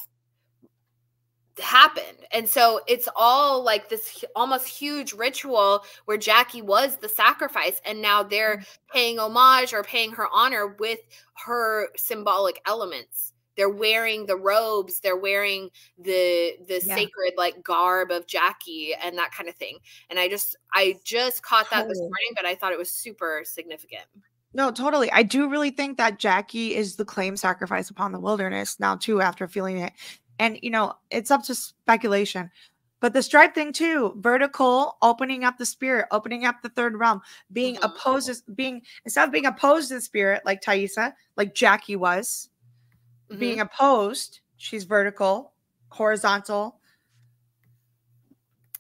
S1: happened. And so it's all like this almost huge ritual where Jackie was the sacrifice and now they're mm. paying homage or paying her honor with her symbolic elements they're wearing the robes they're wearing the the yeah. sacred like garb of jackie and that kind of thing and i just i just caught that this morning but i thought it was super significant
S2: no, totally. I do really think that Jackie is the claim sacrifice upon the wilderness now, too, after feeling it. And, you know, it's up to speculation. But the stripe thing, too, vertical, opening up the spirit, opening up the third realm, being mm-hmm. opposed, being instead of being opposed to the spirit like Taissa, like Jackie was, mm-hmm. being opposed. She's vertical, horizontal.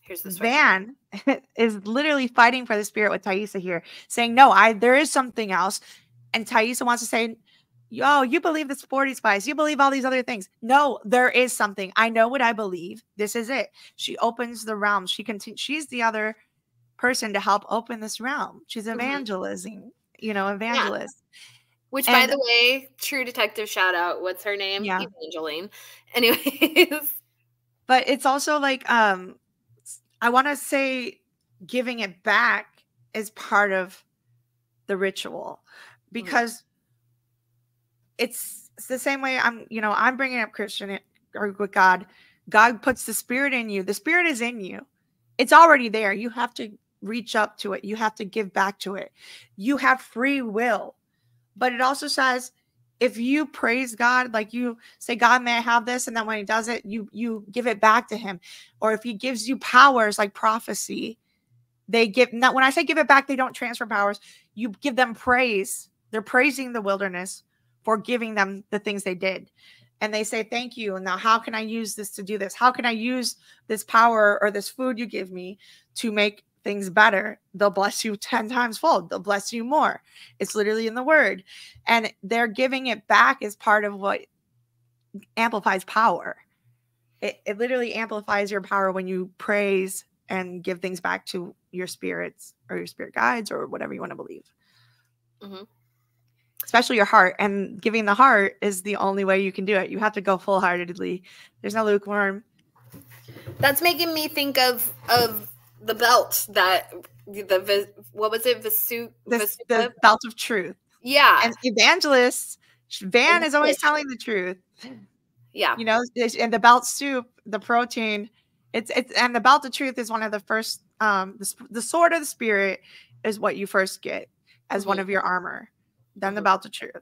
S1: Here's the
S2: Van is literally fighting for the spirit with Taissa here, saying, No, I there is something else. And Taissa wants to say, Yo, you believe the sporty spice, you believe all these other things. No, there is something. I know what I believe. This is it. She opens the realm. She continues, she's the other person to help open this realm. She's mm-hmm. evangelizing, mm-hmm. you know, evangelist. Yeah.
S1: Which, and, by the way, True Detective shout out. What's her name? Yeah. Evangeline. Anyways.
S2: But it's also like, um, I want to say giving it back is part of the ritual mm. because mm. it's, it's the same way I'm, you know, I'm bringing up Christian or with God. God puts the spirit in you. The spirit is in you. It's already there. You have to reach up to it. You have to give back to it. You have free will but it also says if you praise God, like you say, God, may I have this? And then when he does it, you you give it back to him. Or if he gives you powers like prophecy, they give not when I say give it back, they don't transfer powers. You give them praise. They're praising the wilderness for giving them the things they did. And they say, Thank you. And now how can I use this to do this? How can I use this power or this food you give me to make things better, they'll bless you 10 times fold. They'll bless you more. It's literally in the word. And they're giving it back as part of what amplifies power. It, it literally amplifies your power when you praise and give things back to your spirits or your spirit guides or whatever you want to believe. Mm-hmm. Especially your heart. And giving the heart is the only way you can do it. You have to go full heartedly. There's no lukewarm.
S1: That's making me think of of the belt that the what was it? Visu,
S2: the, the belt of truth.
S1: Yeah.
S2: And evangelists van is always telling the truth.
S1: Yeah.
S2: You know and the belt soup the protein it's it's and the belt of truth is one of the first um the, the sword of the spirit is what you first get as mm-hmm. one of your armor then the mm-hmm. belt of truth.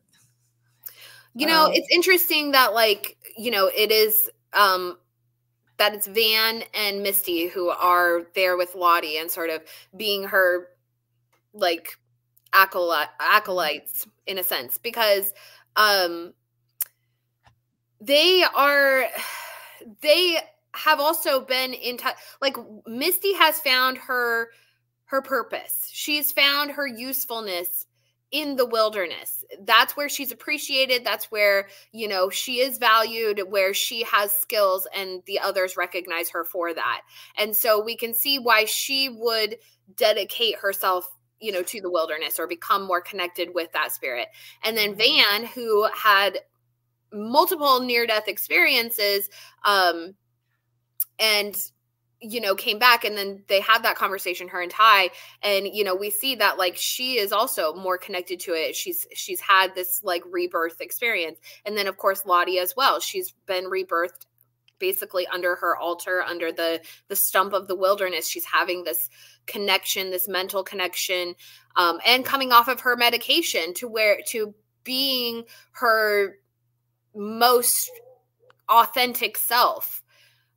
S1: You know um, it's interesting that like you know it is um that it's Van and Misty who are there with Lottie and sort of being her like acolyte, acolytes in a sense because um they are they have also been in touch like Misty has found her her purpose. She's found her usefulness in the wilderness. That's where she's appreciated. That's where, you know, she is valued, where she has skills and the others recognize her for that. And so we can see why she would dedicate herself you know to the wilderness or become more connected with that spirit and then van who had multiple near death experiences um and you know came back and then they have that conversation her and Tai and you know we see that like she is also more connected to it. She's she's had this like rebirth experience and then of course lottie as well. She's been rebirthed basically under her altar under the the stump of the wilderness. She's having this connection this mental connection um, and coming off of her medication to where to being her most authentic self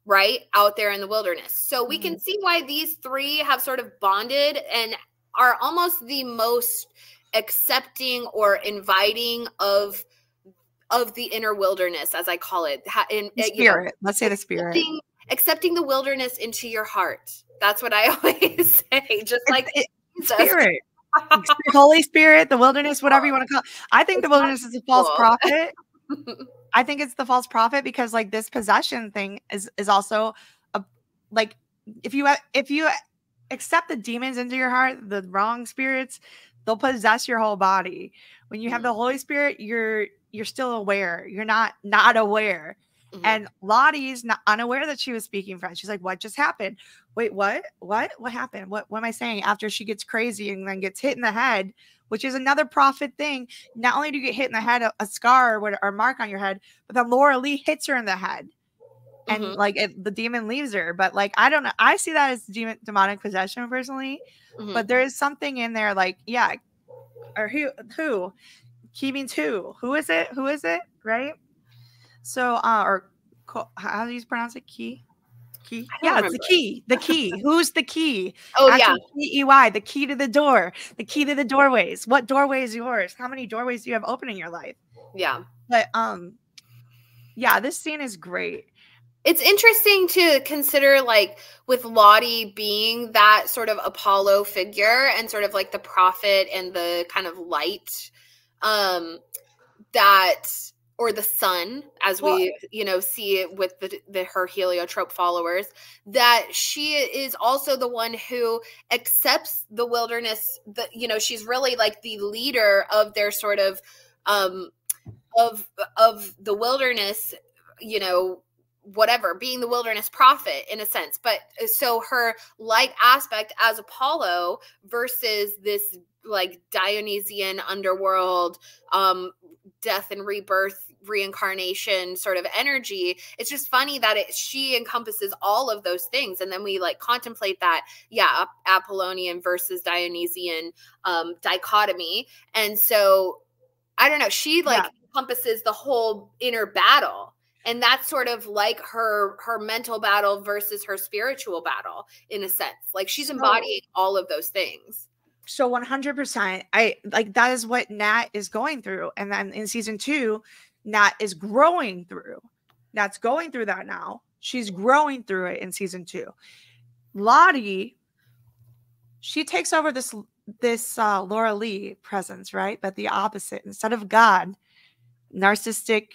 S1: right out there in the wilderness. So we can mm-hmm. see why these three have sort of bonded and are almost the most accepting or inviting of of the inner wilderness as I call it. In,
S2: the spirit. You know, Let's say the spirit.
S1: Accepting, accepting, the wilderness into your heart. That's what I always say. Just like it,
S2: spirit. Holy Spirit, the wilderness, whatever you want to call it. I think the wilderness is a false prophet. I think it's the false prophet because like this possession thing is is also a like if you if you accept the demons into your heart, the wrong spirits, they'll possess your whole body. When you have the mm. Holy Spirit, you're you're still aware. You're not not aware. Mm-hmm. And Lottie's not unaware that she was speaking French. She's like, "What just happened? Wait, what? What? What happened? What? What am I saying?" After she gets crazy and then gets hit in the head which is another prophet thing. Not only do you get hit in the head, a, a scar or, or mark on your head, but then Laura Lee hits her in the head. And mm-hmm. like it, the demon leaves her, but like I don't know, I see that as demon demonic possession personally. Mm-hmm. But there is something in there, like yeah, or who who key means who? Who is it? Who is it? Right? So uh or how do you pronounce it? Key? key? Yeah, it's the key. The key. Who's the key?
S1: Oh Actually,
S2: yeah. K E Y. The key to the door. The key to the doorways. What doorway is yours? How many doorways do you have open in your life?
S1: Yeah.
S2: But um, yeah, this scene is great.
S1: It's interesting to consider, like, with Lottie being that sort of Apollo figure and sort of like the prophet and the kind of light, um, that or the sun as well, we you know see it with the, the her heliotrope followers that she is also the one who accepts the wilderness that you know she's really like the leader of their sort of um of of the wilderness you know whatever being the wilderness prophet in a sense. But uh, so her light aspect as apollo versus this like dionysian underworld um death and rebirth reincarnation sort of energy it's just funny that it she encompasses all of those things. And then we like contemplate that yeah apollonian versus dionysian um dichotomy. And so i don't know she like encompasses the whole inner battle. And that's sort of like her her mental battle versus her spiritual battle in a sense. Like she's embodying all of those things
S2: so 100% i like that is what nat is going through and then in season two nat is growing through nat's going through that now she's growing through it in season two lottie she takes over this this uh, laura lee presence right but the opposite instead of god narcissistic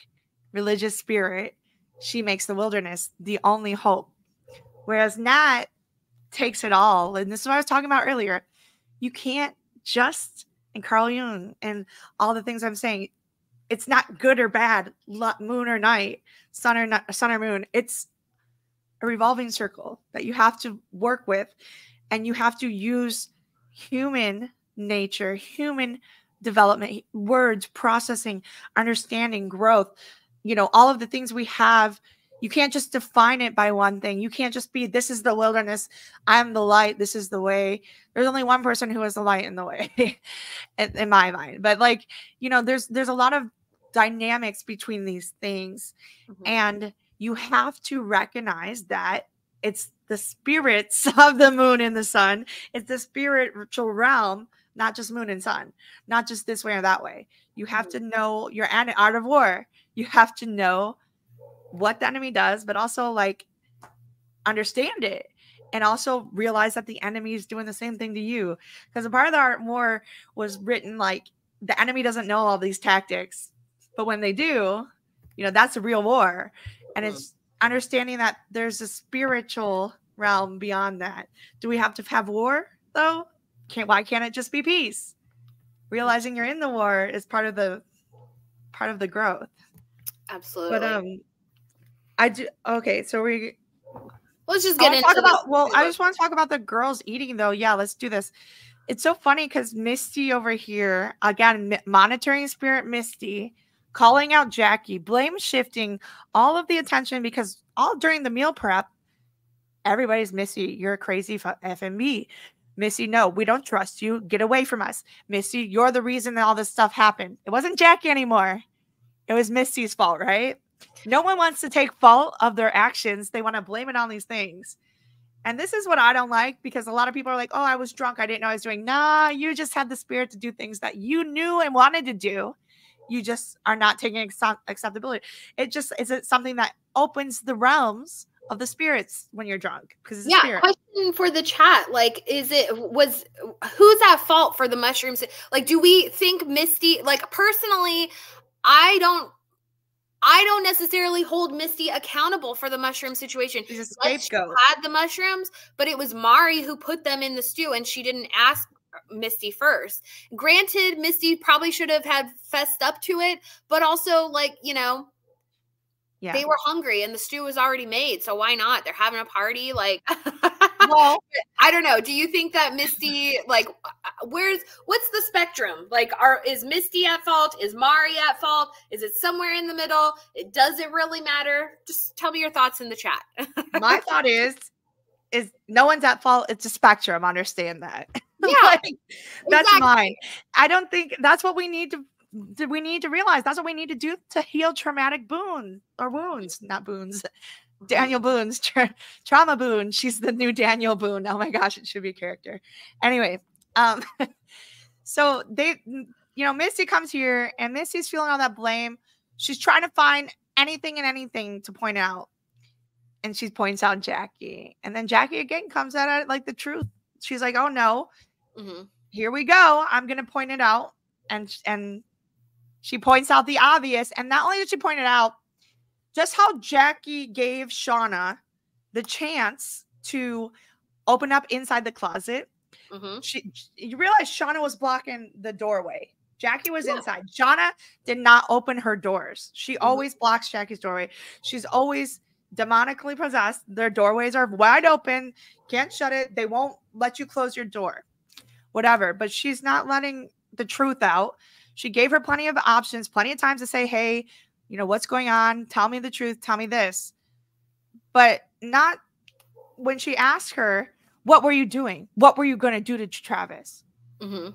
S2: religious spirit, she makes the wilderness the only hope. Whereas Nat takes it all. And this is what I was talking about earlier. You can't just, and Carl Jung and all the things I'm saying, it's not good or bad, moon or night, sun or not, sun or moon. It's a revolving circle that you have to work with and you have to use human nature, human development, words, processing, understanding, growth, you know, all of the things we have. You can't just define it by one thing. You can't just be, this is the wilderness. I'm the light. This is the way. There's only one person who is the light in the way, in, in my mind. But like, you know, there's there's a lot of dynamics between these things, mm-hmm. and you have to recognize that it's the spirits of the moon and the sun. It's the spiritual realm not just moon and sun, not just this way or that way. You have mm-hmm. to know your art of war. You have to know what the enemy does, but also like understand it and also realize that the enemy is doing the same thing to you. Because a part of the art war was written like the enemy doesn't know all these tactics, but when they do, you know, that's a real war. And mm-hmm. it's understanding that there's a spiritual realm beyond that. Do we have to have war though? can't why can't it just be peace? Realizing you're in the war is part of the part of the growth.
S1: Absolutely.
S2: But um I do okay, so we
S1: let's just get into
S2: talk about well, I just want to talk about the girls eating though. Yeah, let's do this. It's so funny because Misty over here, again, monitoring spirit Misty, calling out Jackie, blame shifting all of the attention because all during the meal prep, everybody's Misty, you're a crazy FMB. Misty, no, we don't trust you. Get away from us. Misty, you're the reason that all this stuff happened. It wasn't Jackie anymore. It was Misty's fault, right? No one wants to take fault of their actions. They want to blame it on these things. And this is what I don't like because a lot of people are like, oh, I was drunk. I didn't know I was doing. Nah, you just had the spirit to do things that you knew and wanted to do. You just are not taking acceptability. It just is it something that opens the realms of the spirits when you're drunk because
S1: yeah
S2: spirit.
S1: question for the chat like is it was who's at fault for the mushrooms like do we think misty like personally i don't I don't necessarily hold Misty accountable for the mushroom situation.
S2: She's a scapegoat.
S1: She had the mushrooms, but it was Mari who put them in the stew, and she didn't ask uh, Misty first. Granted, Misty probably should have had fessed up to it, but also, like you know, yeah. They were hungry and the stew was already made. So why not? They're having a party. Like, well, I don't know. Do you think that Misty, like, uh, where's, what's the spectrum? Like, are, is Misty at fault? Is Mari at fault? Is it somewhere in the middle? It, does it really matter? Just tell me your thoughts in the chat.
S2: My thought is, is no one's at fault. It's a spectrum. Understand that.
S1: Yeah.
S2: like, that's exactly. mine. I don't think that's what we need to we need to realize that's what we need to do to heal traumatic boons or wounds, not boons. Daniel Boone's tra- trauma Boone. She's the new Daniel Boone. Oh my gosh, it should be a character. Anyway, um, so they, you know, Misty comes here and Misty's feeling all that blame. She's trying to find anything and anything to point out, and she points out Jackie, and then Jackie again comes at it like the truth. She's like, "Oh no, mm-hmm. here we go. I'm gonna point it out," and and she points out the obvious. And not only did she point it out, just how Jackie gave Shauna the chance to open up inside the closet. Mm-hmm. She, you realize Shauna was blocking the doorway. Jackie was yeah. inside. Shauna did not open her doors. She mm-hmm. always blocks Jackie's doorway. She's always demonically possessed. Their doorways are wide open. Can't shut it. They won't let you close your door. Whatever. But she's not letting the truth out. She gave her plenty of options, plenty of times to say, hey, you know, what's going on? Tell me the truth. Tell me this. But not when she asked her, what were you doing? What were you going to do to Travis? Mm-hmm.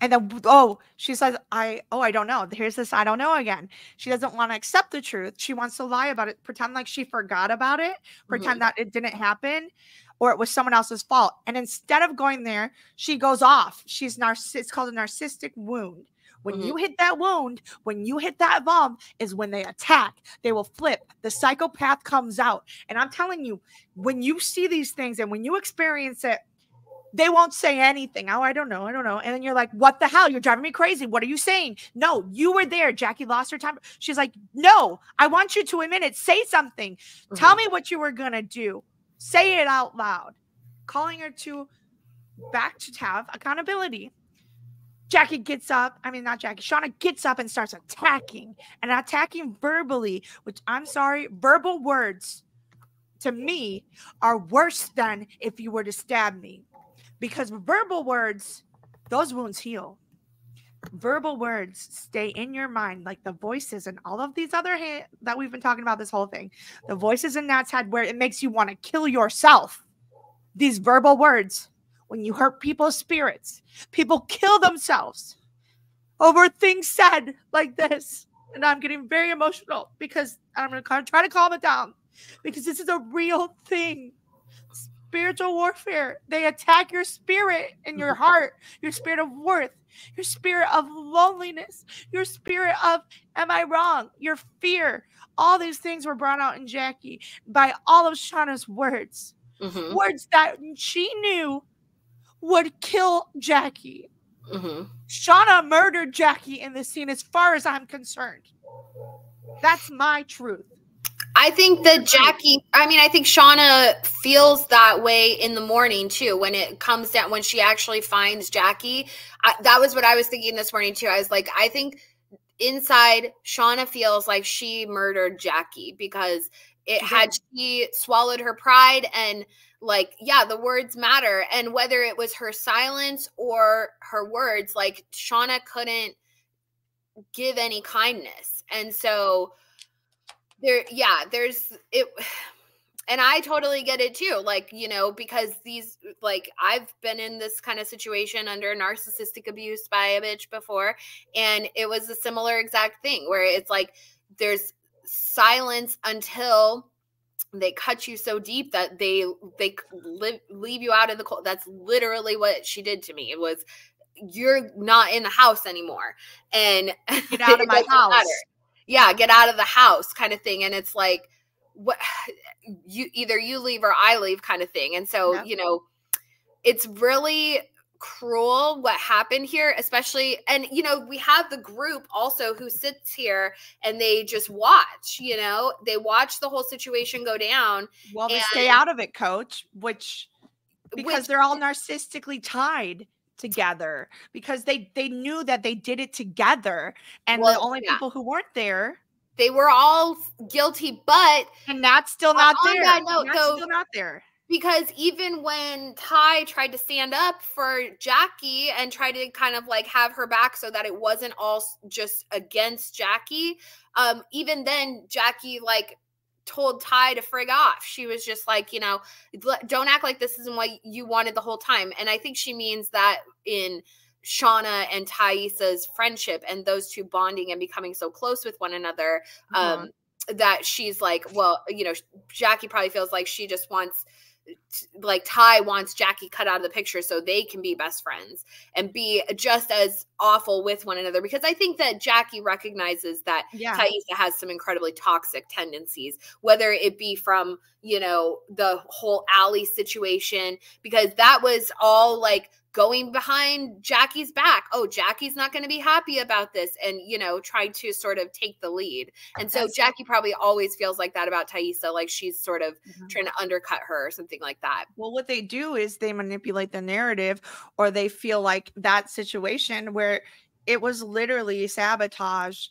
S2: And then oh, she says, I oh, I don't know. Here's this I don't know again. She doesn't want to accept the truth. She wants to lie about it, pretend like she forgot about it, pretend mm-hmm. that it didn't happen or it was someone else's fault. And instead of going there, she goes off. She's narciss it's called a narcissistic wound. When mm-hmm. you hit that wound, when you hit that valve, is when they attack. They will flip. The psychopath comes out. And I'm telling you, when you see these things and when you experience it, they won't say anything. Oh, I don't know. I don't know. And then you're like, what the hell? You're driving me crazy. What are you saying? No, you were there. Jackie lost her time. She's like, no, I want you to admit it. Say something. Mm-hmm. Tell me what you were going to do. Say it out loud. Calling her to back to have accountability. Jackie gets up. I mean, not Jackie. Shauna gets up and starts attacking and attacking verbally, which I'm sorry, verbal words to me are worse than if you were to stab me because verbal words, those wounds heal. Verbal words stay in your mind, like the voices and all of these other ha- that we've been talking about this whole thing. The voices in Nat's head where it makes you want to kill yourself. These verbal words, when you hurt people's spirits, people kill themselves over things said like this. And I'm getting very emotional because I'm going to try to calm it down because this is a real thing spiritual warfare. They attack your spirit and your heart, your spirit of worth, your spirit of loneliness, your spirit of, am I wrong? Your fear. All these things were brought out in Jackie by all of Shauna's words. Mm-hmm. Words that she knew would kill Jackie. Mm-hmm. Shauna murdered Jackie in this scene, as far as I'm concerned. That's my truth.
S1: I think that Jackie, I mean, I think Shauna feels that way in the morning too. When it comes down, when she actually finds Jackie, I, that was what I was thinking this morning too. I was like, I think inside Shauna feels like she murdered Jackie because it had she swallowed her pride and like yeah the words matter and whether it was her silence or her words like shauna couldn't give any kindness and so there yeah there's it and I totally get it too. Like, you know, because these, like, I've been in this kind of situation under narcissistic abuse by a bitch before. And it was a similar exact thing where it's like there's silence until they cut you so deep that they they live, leave you out in the cold. That's literally what she did to me. It was you're not in the house anymore, and
S2: get out of my house. Matter
S1: yeah, get out of the house kind of thing. And it's like, what you either you leave or I leave kind of thing. And so, you know, it's really cruel what happened here especially and you know we have the group also who sits here and they just watch you know they watch the whole situation go down
S2: well they stay out of it coach which because which, they're all narcissistically tied together because they they knew that they did it together and well, the only yeah. people who weren't there
S1: they were all guilty but
S2: and that's still not there that note, though, still not there
S1: because even when Tai tried to stand up for Jackie and tried to kind of like have her back so that it wasn't all just against Jackie, um, even then Jackie like told Tai to frig off. She was just like, you know, don't act like this isn't what you wanted the whole time. And I think she means that in Shauna and Taissa's friendship and those two bonding and becoming so close with one another, mm-hmm. um, that she's like, well, you know, Jackie probably feels like she just wants like Tai wants Jackie cut out of the picture so they can be best friends and be just as awful with one another because I think that Jackie recognizes that yeah. Taissa has some incredibly toxic tendencies, whether it be from, you know, the whole alley situation, because that was all like going behind Jackie's back. Oh, Jackie's not going to be happy about this. And, you know, try to sort of take the lead. And so Jackie probably always feels like that about Taissa, like she's sort of mm-hmm. trying to undercut her or something like that.
S2: Well, what they do is they manipulate the narrative or they feel like that situation where it was literally sabotage,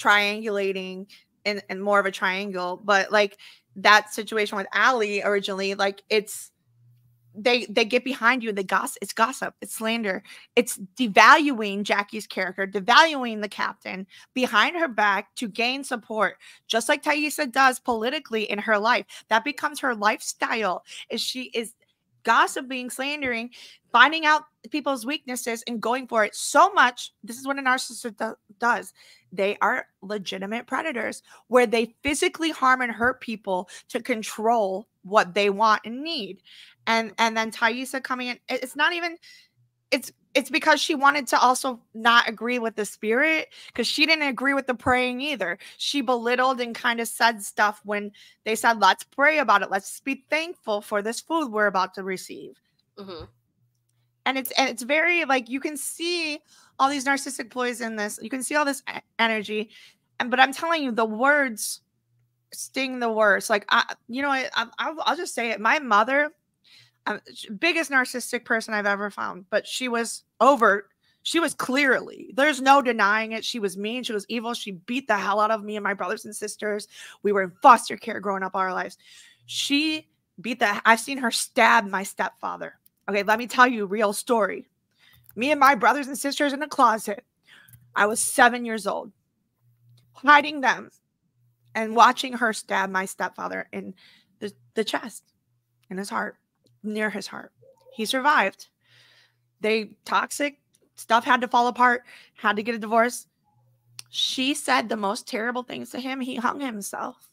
S2: triangulating, and, and more of a triangle. But like that situation with Allie originally, like it's they they get behind you and they gossip it's gossip it's slander it's devaluing jackie's character devaluing the captain behind her back to gain support just like taissa does politically in her life. That becomes her lifestyle is she is gossiping, slandering, finding out people's weaknesses and going for it so much. This is what a narcissist do- does. They are legitimate predators where they physically harm and hurt people to control what they want and need. And and then Taissa coming in, it's not even it's it's because she wanted to also not agree with the spirit because she didn't agree with the praying either. She belittled and kind of said stuff when they said, let's pray about it. Let's be thankful for this food we're about to receive. Mm-hmm. And it's and it's very like you can see all these narcissistic ploys in this. You can see all this energy. And but I'm telling you, the words sting the worst. Like I, you know, I, I I'll just say it. My mother biggest narcissistic person I've ever found, but she was overt. She was clearly, there's no denying it. She was mean. She was evil. She beat the hell out of me and my brothers and sisters. We were in foster care growing up our lives. She beat the, I've seen her stab my stepfather. Okay, let me tell you a real story. Me and my brothers and sisters in the closet. I was seven years old, hiding them and watching her stab my stepfather in the, the chest, in his heart near his heart. He survived. They toxic stuff had to fall apart, had to get a divorce. She said the most terrible things to him. He hung himself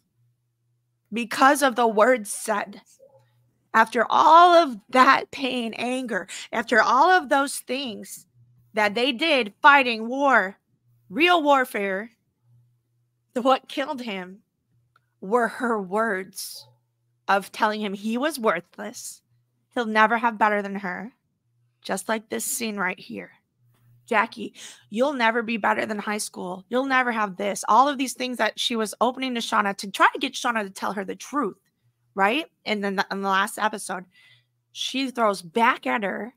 S2: because of the words said. After all of that pain, anger, after all of those things that they did fighting war, real warfare, what killed him were her words of telling him he was worthless, He'll never have better than her. Just like this scene right here. Jackie, you'll never be better than high school. You'll never have this. All of these things that she was opening to Shauna to try to get Shauna to tell her the truth, right? And then in the last episode, she throws back at her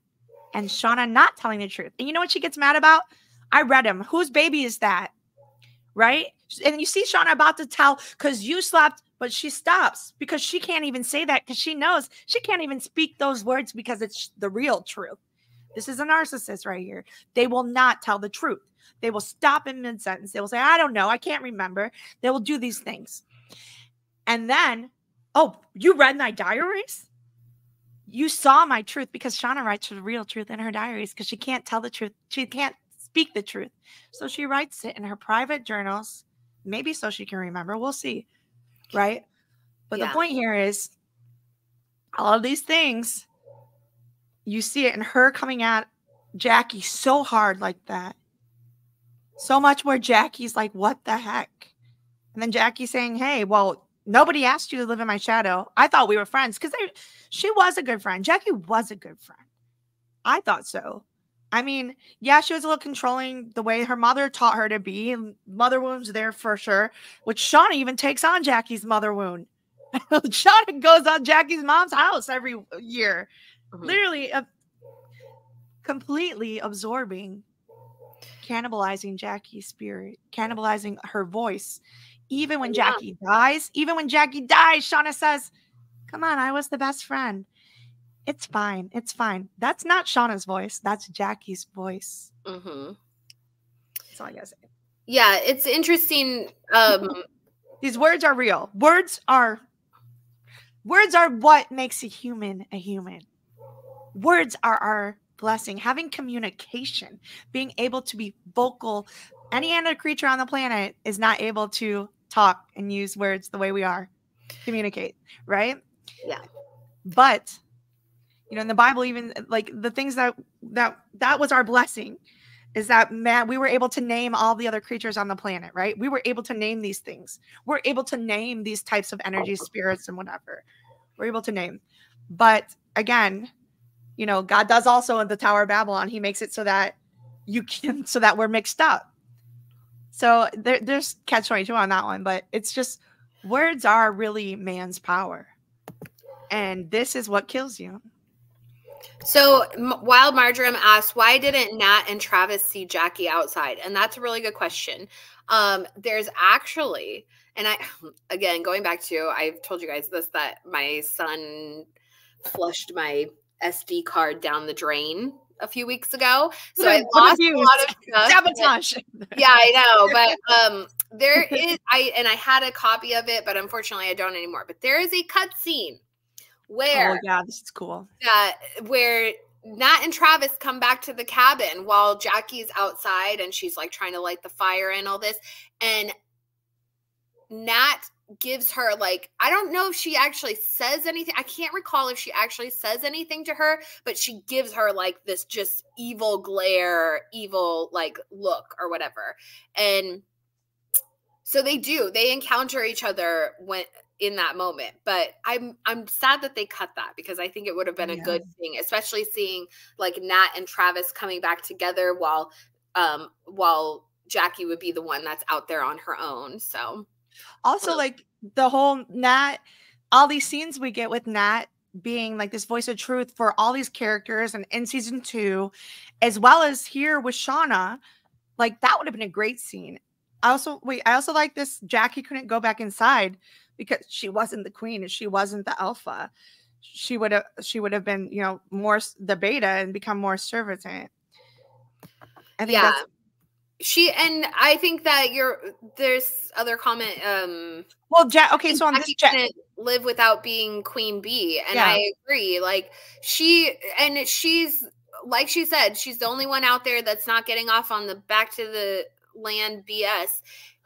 S2: and Shauna not telling the truth. And you know what she gets mad about? I read him. Whose baby is that? Right? And you see Shauna about to tell because you slept but she stops because she can't even say that because she knows she can't even speak those words because it's the real truth. This is a narcissist right here. They will not tell the truth. They will stop in mid sentence. They will say, I don't know. I can't remember. They will do these things. And then, oh, you read my diaries? You saw my truth because Shauna writes the real truth in her diaries because she can't tell the truth. She can't speak the truth. So she writes it in her private journals, maybe so she can remember. We'll see right? But yeah. the point here is all of these things, you see it in her coming at Jackie so hard like that. So much where Jackie's like, what the heck? And then Jackie saying, hey, well, nobody asked you to live in my shadow. I thought we were friends because she was a good friend. Jackie was a good friend. I thought so. I mean, yeah, she was a little controlling the way her mother taught her to be. Mother wounds there for sure, which Shauna even takes on Jackie's mother wound. Shauna goes on Jackie's mom's house every year, mm-hmm. literally uh, completely absorbing, cannibalizing Jackie's spirit, cannibalizing her voice. Even when yeah. Jackie dies, even when Jackie dies, Shauna says, Come on, I was the best friend. It's fine. It's fine. That's not Shauna's voice. That's Jackie's voice. Mm-hmm. That's all I gotta say.
S1: Yeah, it's interesting. Um,
S2: These words are real. Words are words are what makes a human a human. Words are our blessing. Having communication, being able to be vocal. Any other creature on the planet is not able to talk and use words the way we are, communicate, right?
S1: Yeah.
S2: But you know in the bible even like the things that that that was our blessing is that man we were able to name all the other creatures on the planet right? We were able to name these things. We're able to name these types of energy spirits and whatever. We're able to name. But again you know god does also in the tower of babylon he makes it so that you can so that we're mixed up. So there, there's catch 22 on that one but it's just words are really man's power. And this is what kills you
S1: so Wild Marjoram asked, why didn't Nat and Travis see Jackie outside? And that's a really good question. Um, there's actually, and I, again, going back to, I've told you guys this, that my son flushed my SD card down the drain a few weeks ago. So I lost a lot of stuff. Sabotage. yeah, I know. But um there is I and I had a copy of it, but unfortunately I don't anymore. But there is a cutscene Oh, where
S2: oh yeah this is cool
S1: that where Nat and Travis come back to the cabin while Jackie's outside and she's like trying to light the fire and all this. And Nat gives her like I don't know if she actually says anything. I can't recall if she actually says anything to her, but she gives her like this just evil glare, evil like look or whatever. And so they do. They encounter each other when in that moment. But I'm I'm sad that they cut that because I think it would have been a good thing, especially seeing like Nat and Travis coming back together while um while Jackie would be the one that's out there on her own. So
S2: also like the whole Nat all these scenes we get with Nat being like this voice of truth for all these characters and in season two, as well as here with Shauna, like that would have been a great scene. I also wait, I also like this Jackie couldn't go back inside because she wasn't the queen and she wasn't the alpha. She would have she would have been, you know, more the beta and become more servant.
S1: I think yeah. she and I think that you're there's other comment um
S2: well Jack okay so on
S1: this Jack live without being queen bee and yeah. I agree like she and she's like she said she's the only one out there that's not getting off on the back to the land BS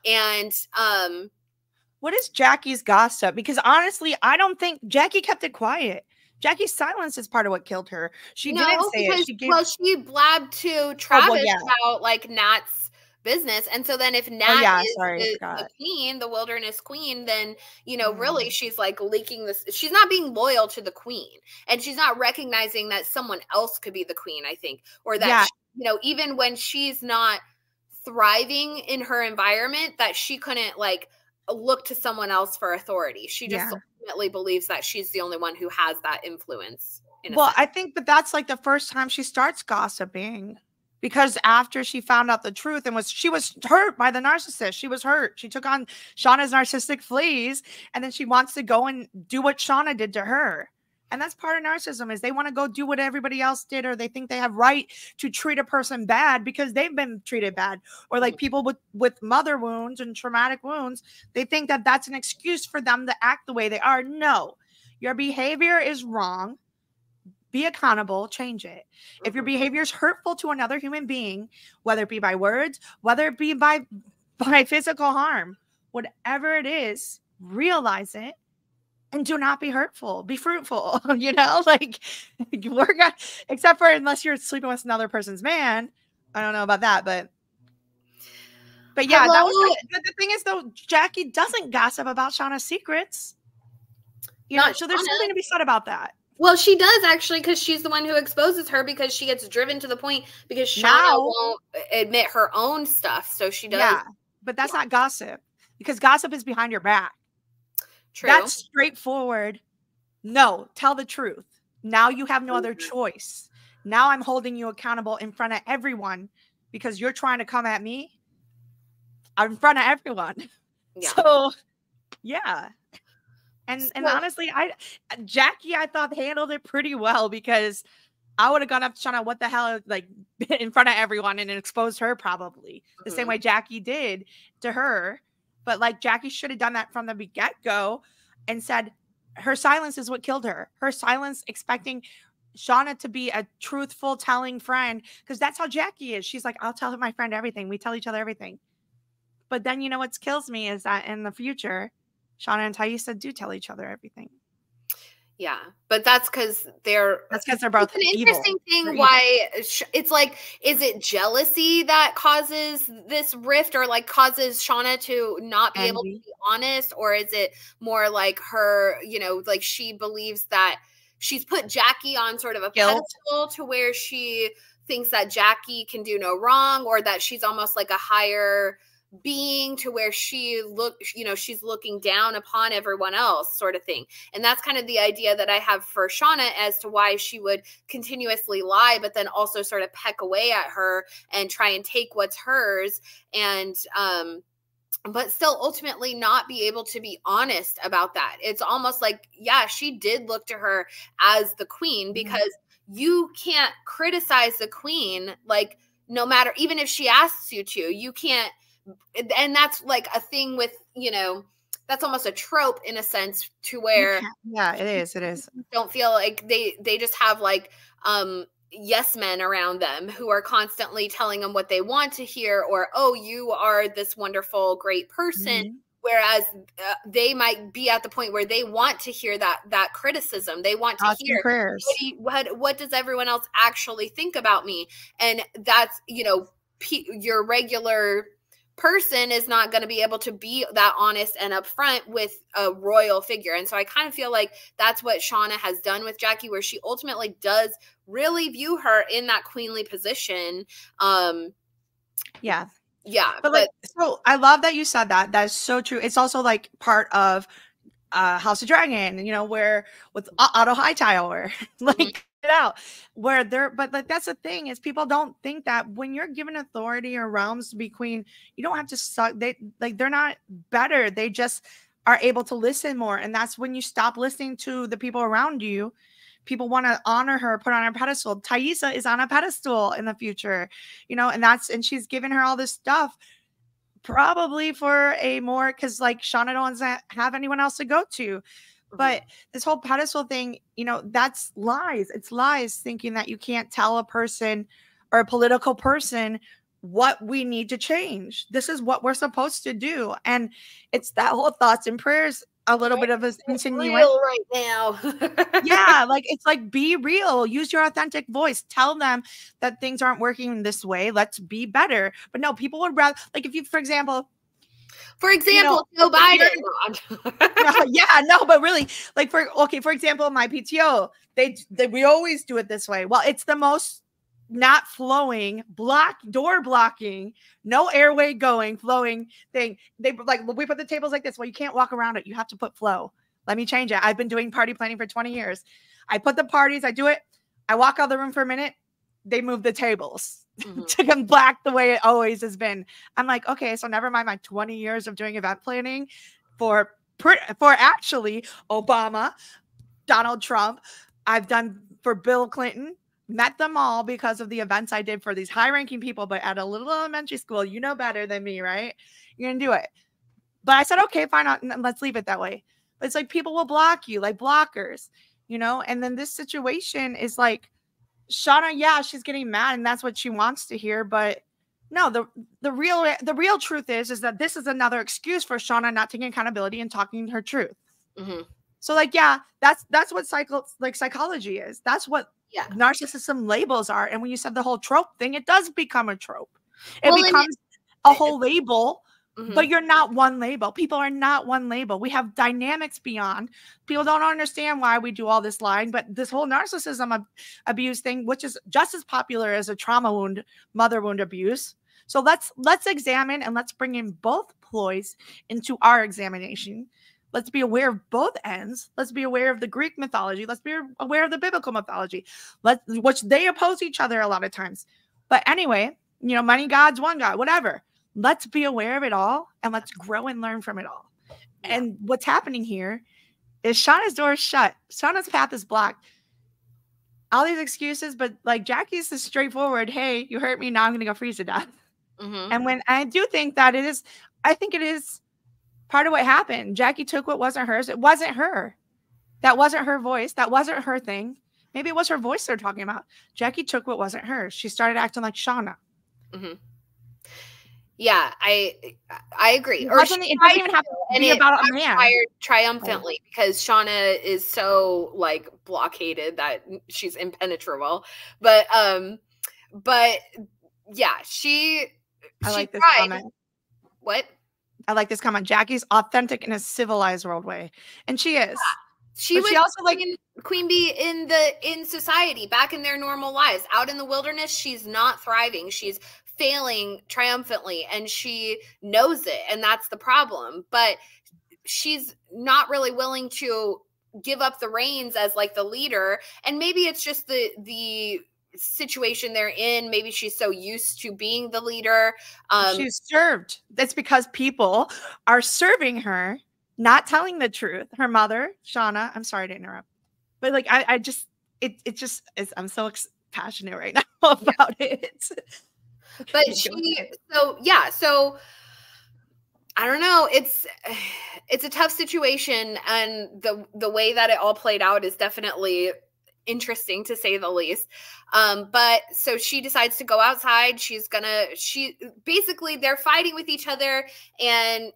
S1: and um
S2: what is Jackie's gossip? Because honestly, I don't think Jackie kept it quiet. Jackie's silence is part of what killed her. She no, didn't say because, it. She
S1: gave... Well, she blabbed to Travis oh, well, yeah. about like Nat's business. And so then if oh, Nat oh, yeah, is sorry, the, the, queen, the wilderness queen, then you know, mm. really she's like leaking this. She's not being loyal to the queen. And she's not recognizing that someone else could be the queen, I think. Or that yeah. she, you know, even when she's not thriving in her environment, that she couldn't like look to someone else for authority. She just yeah. ultimately believes that she's the only one who has that influence.
S2: well, I think, but that's like the first time she starts gossiping because after she found out the truth and was she was hurt by the narcissist she was hurt she took on shauna's narcissistic fleas and then she wants to go and do what shauna did to her and that's part of narcissism is they want to go do what everybody else did or they think they have right to treat a person bad because they've been treated bad. Or like mm-hmm. people with with mother wounds and traumatic wounds they think that that's an excuse for them to act the way they are. No your behavior is wrong. Be accountable change it. If your mm-hmm. behavior is hurtful to another human being whether it be by words whether it be by by physical harm whatever it is realize it and do not be hurtful be fruitful you know like work on except for unless you're sleeping with another person's man i don't know about that but but yeah Hello? that was but the thing is though jackie doesn't gossip about shauna's secrets you not know so there's Shauna. something to be said about that
S1: well, she does actually because she's the one who exposes her because she gets driven to the point because Shauna now, won't admit her own stuff. So she does. Yeah,
S2: but that's not gossip because gossip is behind your back. True. That's straightforward. No, tell the truth. Now you have no other mm-hmm. choice. Now I'm holding you accountable in front of everyone because you're trying to come at me in front of everyone. Yeah. So, yeah. And so, and honestly, I Jackie I thought handled it pretty well because I would have gone up to Shauna, what the hell, like in front of everyone and exposed her probably the mm-hmm. same way Jackie did to her. But like Jackie should have done that from the get go and said her silence is what killed her. Her silence, expecting Shauna to be a truthful, telling friend, because that's how Jackie is. She's like, I'll tell my friend everything. We tell each other everything. But then, you know, what kills me is that in the future, Shauna and Taissa do tell each other everything.
S1: Yeah, but that's because they're
S2: that's because they're both
S1: an interesting thing. Why it's like, is it jealousy that causes this rift, or like causes Shauna to not be able to be honest, or is it more like her, you know, like she believes that she's put Jackie on sort of a Guilt. pedestal to where she thinks that Jackie can do no wrong, or that she's almost like a higher being to where she look you know she's looking down upon everyone else sort of thing and that's kind of the idea that i have for shauna as to why she would continuously lie but then also sort of peck away at her and try and take what's hers and um but still ultimately not be able to be honest about that it's almost like yeah she did look to her as the queen mm-hmm. because mm-hmm. you can't criticize the queen like no matter even if she asks you to you can't and that's like a thing with you know that's almost a trope in a sense to where
S2: yeah it is it is
S1: don't feel like they they just have like um yes men around them who are constantly telling them what they want to hear or oh you are this wonderful great person mm-hmm. whereas uh, they might be at the point where they want to hear that that criticism they want to hear prayers. What, you, what, what does everyone else actually think about me and that's you know your regular person is not going to be able to be that honest and upfront with a royal figure. And so I kind of feel like that's what Shauna has done with Jackie, where she ultimately does really view her in that queenly position. Um,
S2: yeah.
S1: Yeah.
S2: But, but like, so I love that you said that. That's so true. It's also like part of uh House of Dragon, you know, where with Otto Hightower, like mm-hmm it out where they're but like that's the thing is people don't think that when you're given authority or realms to be queen you don't have to suck they like they're not better they just are able to listen more and that's when you stop listening to the people around you people want to honor her put on a pedestal Taissa is on a pedestal in the future you know and that's and she's given her all this stuff probably for a more because like shauna don't have anyone else to go to but mm-hmm. this whole pedestal thing, you know, that's lies. It's lies thinking that you can't tell a person or a political person what we need to change. This is what we're supposed to do. And it's that whole thoughts and prayers a little right. bit of a insinuation
S1: right now.
S2: yeah, like it's like be real. Use your authentic voice. Tell them that things aren't working this way. Let's be better. But no, people would rather like if you, for example,
S1: for example, you know, Joe Biden.
S2: no, yeah, no, but really, like for okay, for example, my PTO, they, they we always do it this way. Well, it's the most not flowing, block door blocking, no airway going, flowing thing. They like we put the tables like this. Well, you can't walk around it. You have to put flow. Let me change it. I've been doing party planning for 20 years. I put the parties, I do it. I walk out the room for a minute. They move the tables mm-hmm. to come black the way it always has been. I'm like, okay, so never mind my 20 years of doing event planning for for actually Obama, Donald Trump. I've done for Bill Clinton, met them all because of the events I did for these high ranking people, but at a little elementary school, you know better than me, right? You're gonna do it. But I said, okay, fine, let's leave it that way. But it's like people will block you, like blockers, you know. And then this situation is like Shauna, yeah, she's getting mad and that's what she wants to hear, but no, the the real the real truth is is that this is another excuse for Shauna not taking accountability and talking her truth. Mm-hmm. So like, yeah, that's that's what cycle like psychology is. That's what yeah. narcissism labels are. And when you said the whole trope thing, it does become a trope. It well, becomes a whole label Mm-hmm. But you're not one label. People are not one label. We have dynamics beyond. People don't understand why we do all this lying, but this whole narcissism ab- abuse thing, which is just as popular as a trauma wound, mother wound abuse. So let's let's examine and let's bring in both ploys into our examination. Let's be aware of both ends. Let's be aware of the Greek mythology. Let's be aware of the biblical mythology. Let which they oppose each other a lot of times. But anyway, you know, many gods, one God, whatever let's be aware of it all and let's grow and learn from it all. Yeah. And what's happening here is Shauna's door is shut. Shauna's path is blocked. All these excuses, but like Jackie's the straightforward, hey, you hurt me, now I'm gonna go freeze to death. Mm-hmm. And when I do think that it is, I think it is part of what happened. Jackie took what wasn't hers. It wasn't her. That wasn't her voice. That wasn't her thing. Maybe it was her voice they're talking about. Jackie took what wasn't hers. She started acting like Shauna. Mm-hmm.
S1: Yeah, I I agree.
S2: Doesn't, it doesn't even have to be about a man.
S1: triumphantly because Shauna is so like blockaded that she's impenetrable. But um, but yeah, she.
S2: I
S1: she
S2: like this
S1: tried.
S2: comment.
S1: What?
S2: I like this comment. Jackie's authentic in a civilized world way, and she is. Yeah.
S1: She but was she also like queen bee in the in society back in their normal lives out in the wilderness she's not thriving she's failing triumphantly and she knows it and that's the problem but she's not really willing to give up the reins as like the leader and maybe it's just the the situation they're in maybe she's so used to being the leader
S2: um she's served. That's because people are serving her not telling the truth. Her mother shauna i'm sorry to interrupt but like i i just it it just is i'm so passionate right now about it
S1: but she so yeah so I don't know. It's it's a tough situation and the the way that it all played out is definitely interesting to say the least. Um, but so she decides to go outside. She's gonna she basically they're fighting with each other and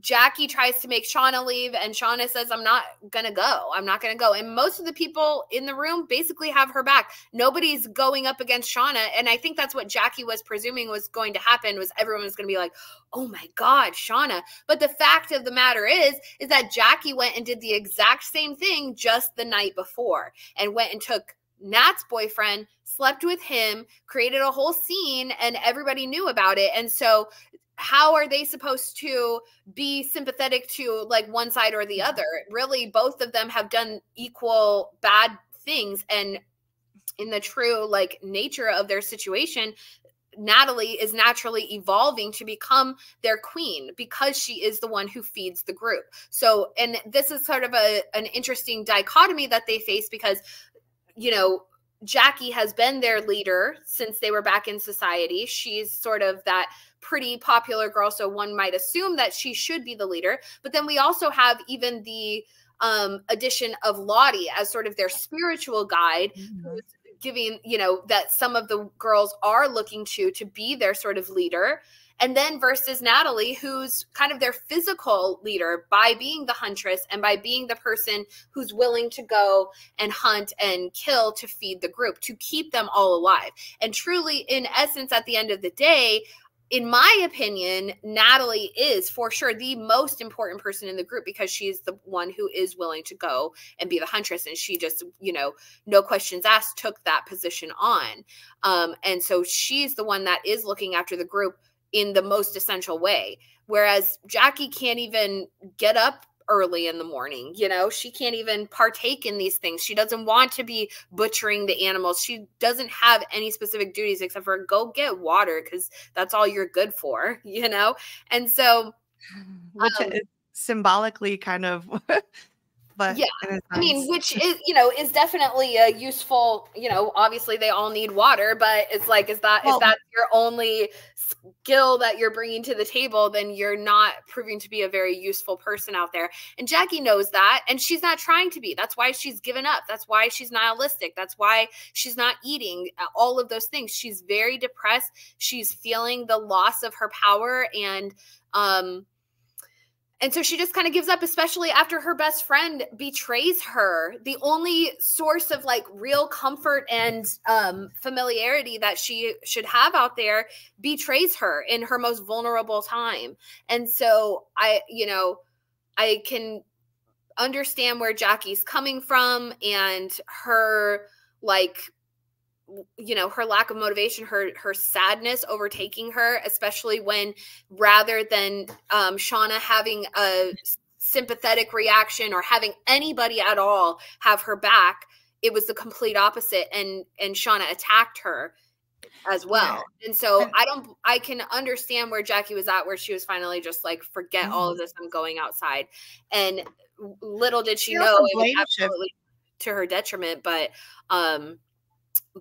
S1: Jackie tries to make Shauna leave, and Shauna says, I'm not going to go. I'm not going to go. And most of the people in the room basically have her back. Nobody's going up against Shauna. And I think that's what Jackie was presuming was going to happen was everyone was going to be like, oh my God, Shauna. But the fact of the matter is, is that Jackie went and did the exact same thing just the night before and went and took Nat's boyfriend, slept with him, created a whole scene, and everybody knew about it. And so how are they supposed to be sympathetic to like one side or the other? Really, both of them have done equal bad things. And in the true like nature of their situation, Natalie is naturally evolving to become their queen because she is the one who feeds the group. So, and this is sort of a an interesting dichotomy that they face because you know, Jackie has been their leader since they were back in society. She's sort of that pretty popular girl, so one might assume that she should be the leader. But then we also have even the um, addition of Lottie as sort of their spiritual guide, mm-hmm. giving, you know, that some of the girls are looking to to be their sort of leader. And then versus Natalie, who's kind of their physical leader by being the huntress and by being the person who's willing to go and hunt and kill to feed the group, to keep them all alive. And truly, in essence, at the end of the day, in my opinion, Natalie is for sure the most important person in the group because she's the one who is willing to go and be the huntress. And she just, you know, no questions asked, took that position on. Um, and so she's the one that is looking after the group in the most essential way. Whereas Jackie can't even get up early in the morning. You know, she can't even partake in these things. She doesn't want to be butchering the animals. She doesn't have any specific duties except for go get water because that's all you're good for, you know? And so,
S2: which um, symbolically kind of
S1: but yeah i mean which is you know is definitely a useful you know obviously they all need water but it's like is that well, is that your only skill that you're bringing to the table then you're not proving to be a very useful person out there. And jackie knows that and she's not trying to be. That's why she's given up. That's why she's nihilistic. That's why she's not eating uh, all of those things. She's very depressed. She's feeling the loss of her power and um and so she just kind of gives up, especially after her best friend betrays her. The only source of like real comfort and um, familiarity that she should have out there betrays her in her most vulnerable time. And so I, you know, I can understand where Jackie's coming from and her like you know her lack of motivation her her sadness overtaking her especially when rather than um shauna having a sympathetic reaction or having anybody at all have her back it was the complete opposite and and shauna attacked her as well yeah. and so i don't i can understand where jackie was at where she was finally just like forget mm-hmm. all of mm-hmm. this i'm going outside and little did she, she know it was absolutely to her detriment but um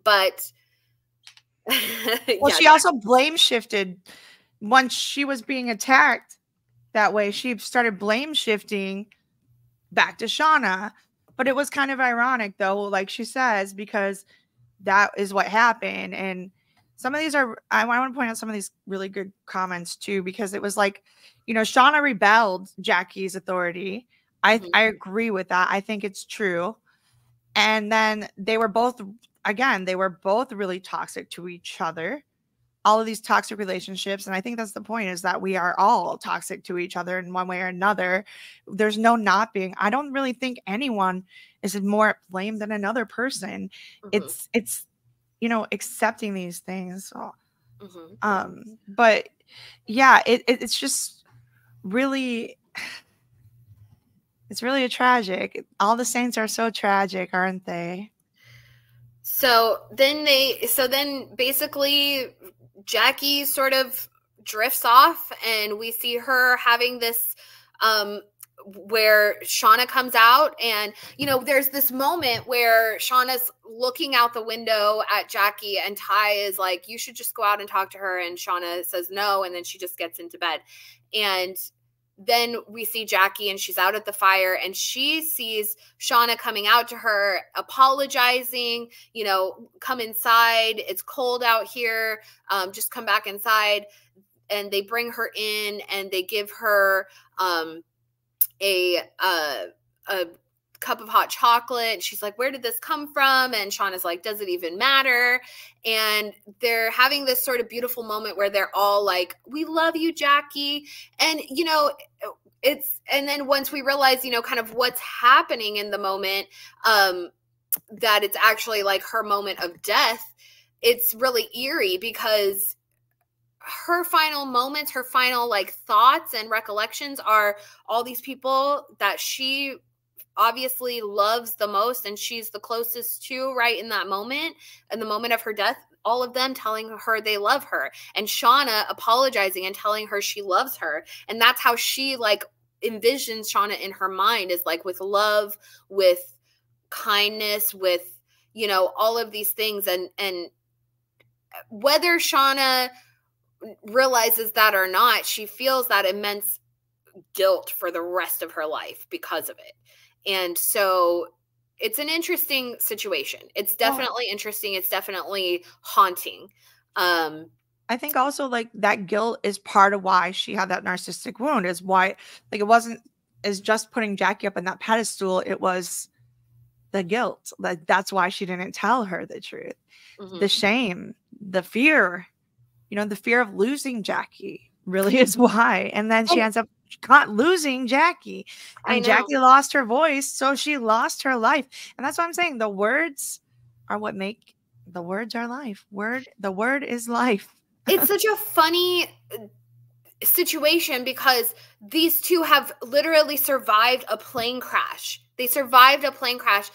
S1: but
S2: well, yeah, she also blame shifted once she was being attacked that way. She started blame shifting back to Shauna. But it was kind of ironic, though, like she says, because that is what happened. And some of these are, I want to point out some of these really good comments too, because it was like, you know, Shauna rebelled Jackie's authority. I, mm-hmm. I agree with that. I think it's true. And then they were both again, they were both really toxic to each other. All of these toxic relationships. And I think that's the point is that we are all toxic to each other in one way or another. There's no not being. I don't really think anyone is more at blame than another person. Mm-hmm. It's, it's, you know, accepting these things. So, mm-hmm. um, but yeah, it, it, it's just really, it's really a tragic. All the saints are so tragic, aren't they?
S1: So then they, so then basically Jackie sort of drifts off and we see her having this um where Shauna comes out and you know there's this moment where Shauna's looking out the window at Jackie and Tai is like you should just go out and talk to her. And Shauna says no and then she just gets into bed. And then we see Jackie and she's out at the fire and she sees Shauna coming out to her, apologizing, you know, come inside. It's cold out here. Um, just come back inside. And they bring her in and they give her um, a, uh, a cup of hot chocolate. She's like, Where did this come from? And Sean is like, Does it even matter? And they're having this sort of beautiful moment where they're all like, We love you, Jackie. And, you know, it's, and then once we realize, you know, kind of what's happening in the moment, um, that it's actually like her moment of death, it's really eerie because her final moments, her final like thoughts and recollections are all these people that she obviously loves the most and she's the closest to right in that moment in the moment of her death all of them telling her they love her and shauna apologizing and telling her she loves her. And that's how she like envisions shauna in her mind is like with love with kindness with you know all of these things. And and whether shauna realizes that or not she feels that immense guilt for the rest of her life because of it and so it's an interesting situation. It's definitely interesting. It's definitely haunting. Um
S2: I think also like that guilt is part of why she had that narcissistic wound is why like it wasn't is just putting Jackie up in that pedestal. It was the guilt. Like that's why she didn't tell her the truth. Mm-hmm. The shame, the fear, you know, the fear of losing Jackie really is why. And then she ends up caught losing Jackie. And Jackie lost her voice, so she lost her life. And that's what I'm saying. The words are what make the words are life. Word, the word is life.
S1: it's such a funny uh, situation because these two have literally survived a plane crash. They survived a plane crash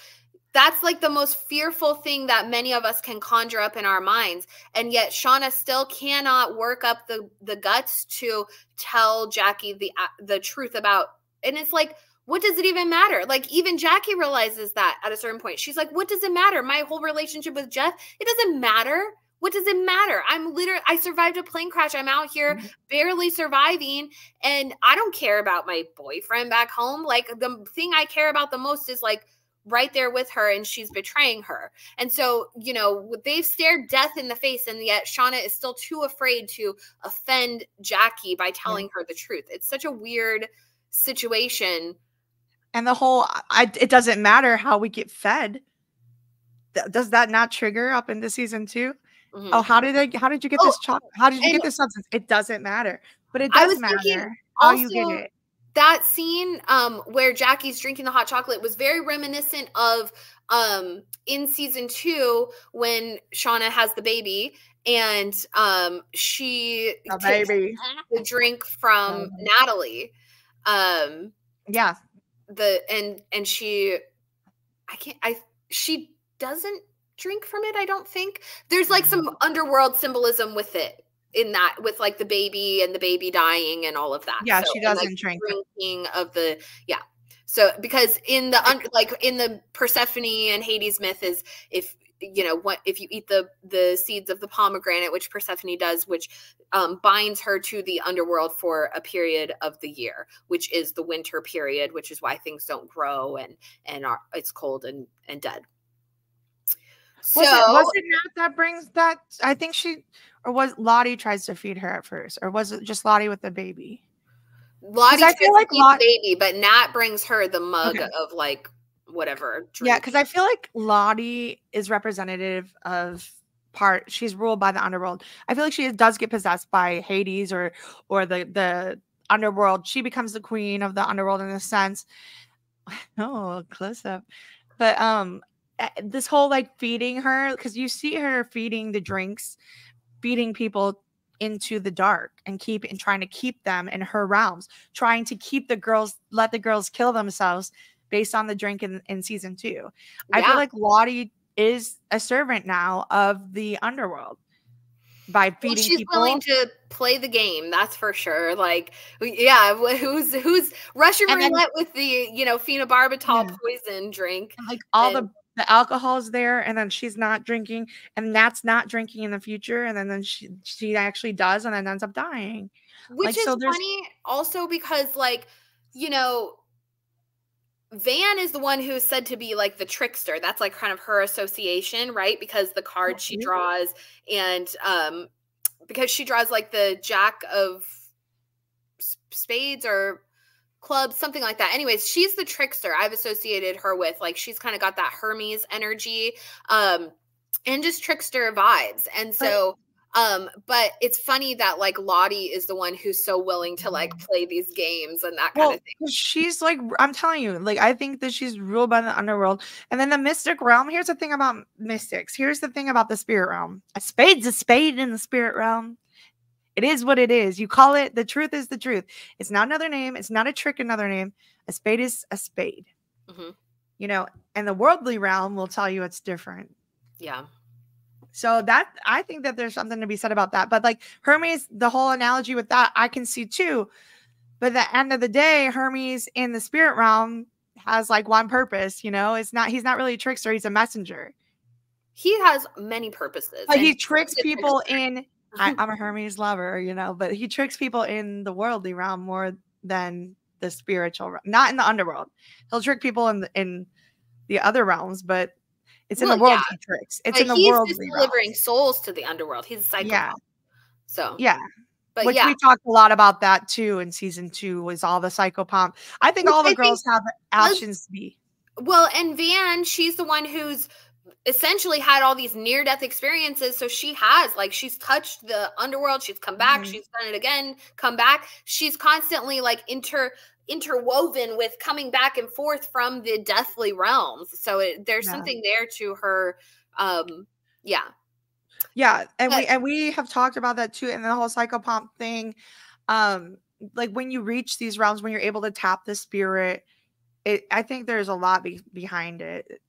S1: that's like the most fearful thing that many of us can conjure up in our minds and yet shauna still cannot work up the the guts to tell jackie the uh, the truth about and it's like what does it even matter like even jackie realizes that at a certain point she's like what does it matter my whole relationship with jeff it doesn't matter what does it matter? I'm literally, I survived a plane crash. I'm out here mm-hmm. barely surviving, and I don't care about my boyfriend back home. Like, the thing I care about the most is like right there with her and she's betraying her. And so, you know, they've stared death in the face and yet Shauna is still too afraid to offend Jackie by telling yeah. her the truth. It's such a weird situation.
S2: And the whole I, it doesn't matter how we get fed. Does that not trigger up into season 2? Mm-hmm. Oh, how did I how did you get oh, this chocolate? How did you get this substance? It doesn't matter. But it does matter how also, you get it
S1: that scene um, where Jackie's drinking the hot chocolate was very reminiscent of um, in season two when Shauna has the baby and um, she
S2: a baby
S1: the drink from Natalie. Um,
S2: yeah,
S1: the and and she, I can't. I she doesn't drink from it. I don't think there's like some underworld symbolism with it in that with like the baby and the baby dying and all of that.
S2: Yeah, so, she doesn't
S1: like,
S2: drink
S1: drinking of the yeah. So because in the un, like in the Persephone and Hades myth is if you know what if you eat the the seeds of the pomegranate which Persephone does which um, binds her to the underworld for a period of the year which is the winter period which is why things don't grow and and are it's cold and and dead.
S2: So was it, was it not that brings that I think she or was Lottie tries to feed her at first, or was it just Lottie with the baby?
S1: Lottie I feel like Lot- baby, but Nat brings her the mug okay. of like whatever.
S2: Drink. Yeah, because I feel like Lottie is representative of part. She's ruled by the underworld. I feel like she does get possessed by Hades or or the the underworld. She becomes the queen of the underworld in a sense. Oh, close up. But um, this whole like feeding her because you see her feeding the drinks feeding people into the dark and keep and trying to keep them in her realms, trying to keep the girls, let the girls kill themselves based on the drink in, in season two. Yeah. I feel like Lottie is a servant now of the underworld. by feeding
S1: well, she's
S2: people.
S1: willing to play the game, that's for sure. Like, yeah, who's who's Russian roulette then, with the you know phenobarbital yeah. poison drink,
S2: like all and, the the alcohol's there, and then she's not drinking, and that's not drinking in the future, and then then she she actually does, and then ends up dying.
S1: Which like, is so funny, also because like you know Van is the one who's said to be like the trickster. That's like kind of her association, right? Because the card she draws and um because she draws like the jack of spades or clubs, something like that. Anyways, she's the trickster I've associated her with. Like she's kind of got that Hermes energy um and just trickster vibes. And so um, but it's funny that like Lottie is the one who's so willing to like play these games and that kind of thing.
S2: She's like, I'm telling you, like, I think that she's ruled by the underworld. And then the mystic realm. Here's the thing about mystics. Here's the thing about the spirit realm. A spade's a spade in the spirit realm. It is what it is. You call it the truth is the truth. It's not another name. It's not a trick, another name. A spade is a spade. Mm-hmm. You know, and the worldly realm will tell you it's different.
S1: Yeah.
S2: So that I think that there's something to be said about that. But like Hermes, the whole analogy with that, I can see too. But at the end of the day, Hermes in the spirit realm has like one purpose, you know, it's not he's not really a trickster, he's a messenger.
S1: He has many purposes.
S2: Like he tricks people in I, I'm a Hermes lover, you know, but he tricks people in the worldly realm more than the spiritual realm, not in the underworld. He'll trick people in the, in the other realms, but it's well, in the world yeah. tricks. It's but in the world. He's
S1: delivering souls to the underworld. He's a psychopomp. Yeah. So
S2: yeah. But Which yeah. we talked a lot about that too in season two was all the psychopomp. I think Which all the I girls have options to be.
S1: Well, and Van, she's the one who's essentially had all these near death experiences. So she has, like, she's touched the underworld. She's come back. Mm-hmm. She's done it again, come back. She's constantly like inter interwoven with coming back and forth from the deathly realms. So it, there's yeah. something there to her. Um, yeah.
S2: Yeah, and but, we and we have talked about that too, and the whole psychopomp thing. Um, like when you reach these realms, when you're able to tap the spirit, it I think there's a lot be, behind it. it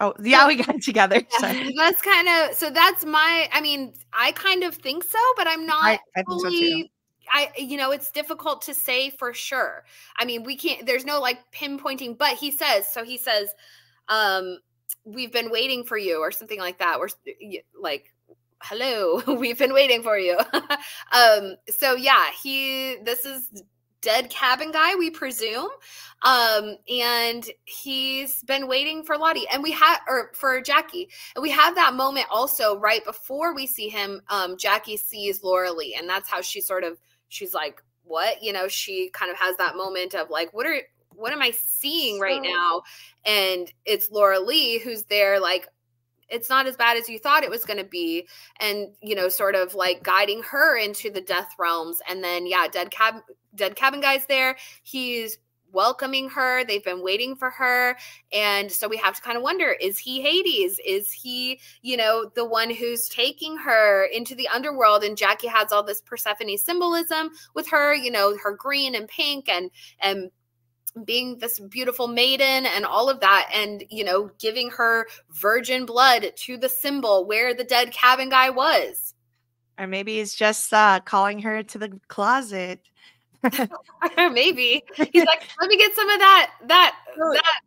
S2: oh, yeah, we got together.
S1: Yeah, that's kind of so. That's my. I mean, I kind of think so, but I'm not I, I fully. So I, you know, it's difficult to say for sure. I mean, we can't, there's no like pinpointing, but he says, so he says, um, we've been waiting for you or something like that. We're like, hello, we've been waiting for you. um, so yeah, he, this is dead cabin guy, we presume. Um, and he's been waiting for Lottie and we have, or for Jackie. And we have that moment also right before we see him. Um, Jackie sees Laura Lee, and that's how she sort of she's like, what? You know, she kind of has that moment of like, what are, what am I seeing so, right now? And it's Laura Lee who's there, like, it's not as bad as you thought it was going to be and you know sort of like guiding her into the death realms and then yeah dead cab dead cabin guy's there he's welcoming her. They've been waiting for her. And so we have to kind of wonder is he Hades? Is he, you know, the one who's taking her into the underworld? And Jackie has all this Persephone symbolism with her, you know, her green and pink and, and, being this beautiful maiden and all of that and you know giving her virgin blood to the symbol where the dead cabin guy was
S2: or maybe he's just uh calling her to the closet
S1: Maybe he's like, let me get some of that. That that.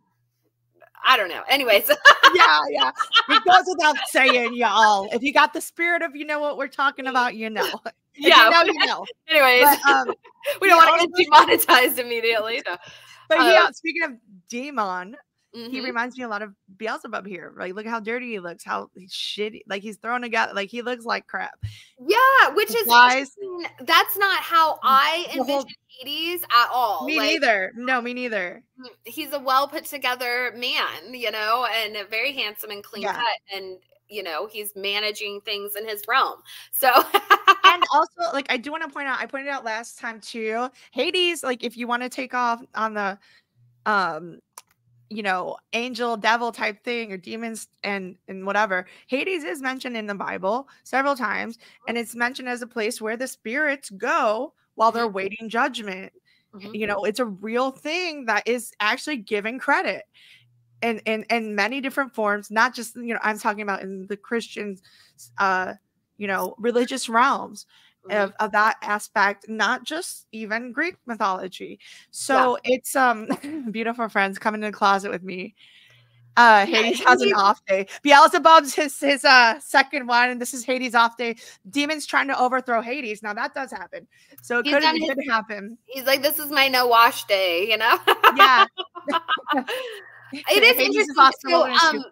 S1: I don't know. Anyways.
S2: yeah, yeah. It goes without saying, y'all. If you got the spirit of you know what we're talking about, you know.
S1: If yeah. You know, you know. Anyways, but, um, we don't want to get demonetized immediately. So.
S2: But yeah, uh, speaking of demon, Mm-hmm. He reminds me a lot of Beelzebub here. Like, look how dirty he looks, how shitty, like he's throwing a guy, like he looks like crap.
S1: Yeah, which is that's not how mm, I envision Hades at all.
S2: Me like, neither. No, me neither.
S1: Mm, he's a well put together man, you know, and very handsome and clean yeah. cut, and you know he's managing things in his realm. So,
S2: and also, like I do want to point out, I pointed out last time too, Hades. Like, if you want to take off on the um you know angel devil type thing or demons and and whatever hades is mentioned in the bible several times and it's mentioned as a place where the spirits go while they're mm-hmm. waiting judgment mm-hmm. you know it's a real thing that is actually given credit and in in many different forms not just you know i'm talking about in the christians uh you know, religious realms mm-hmm. of, of that aspect, not just even Greek mythology. So yeah. it's um beautiful friends come into the closet with me. Uh Hades has an off day. Beelzebub's his his uh second one, and this is Hades' off day. Demons trying to overthrow Hades. Now that does happen. So it could, could happen.
S1: He's like, This is my no wash day, you know?
S2: yeah.
S1: it is Hades interesting. Is so, um,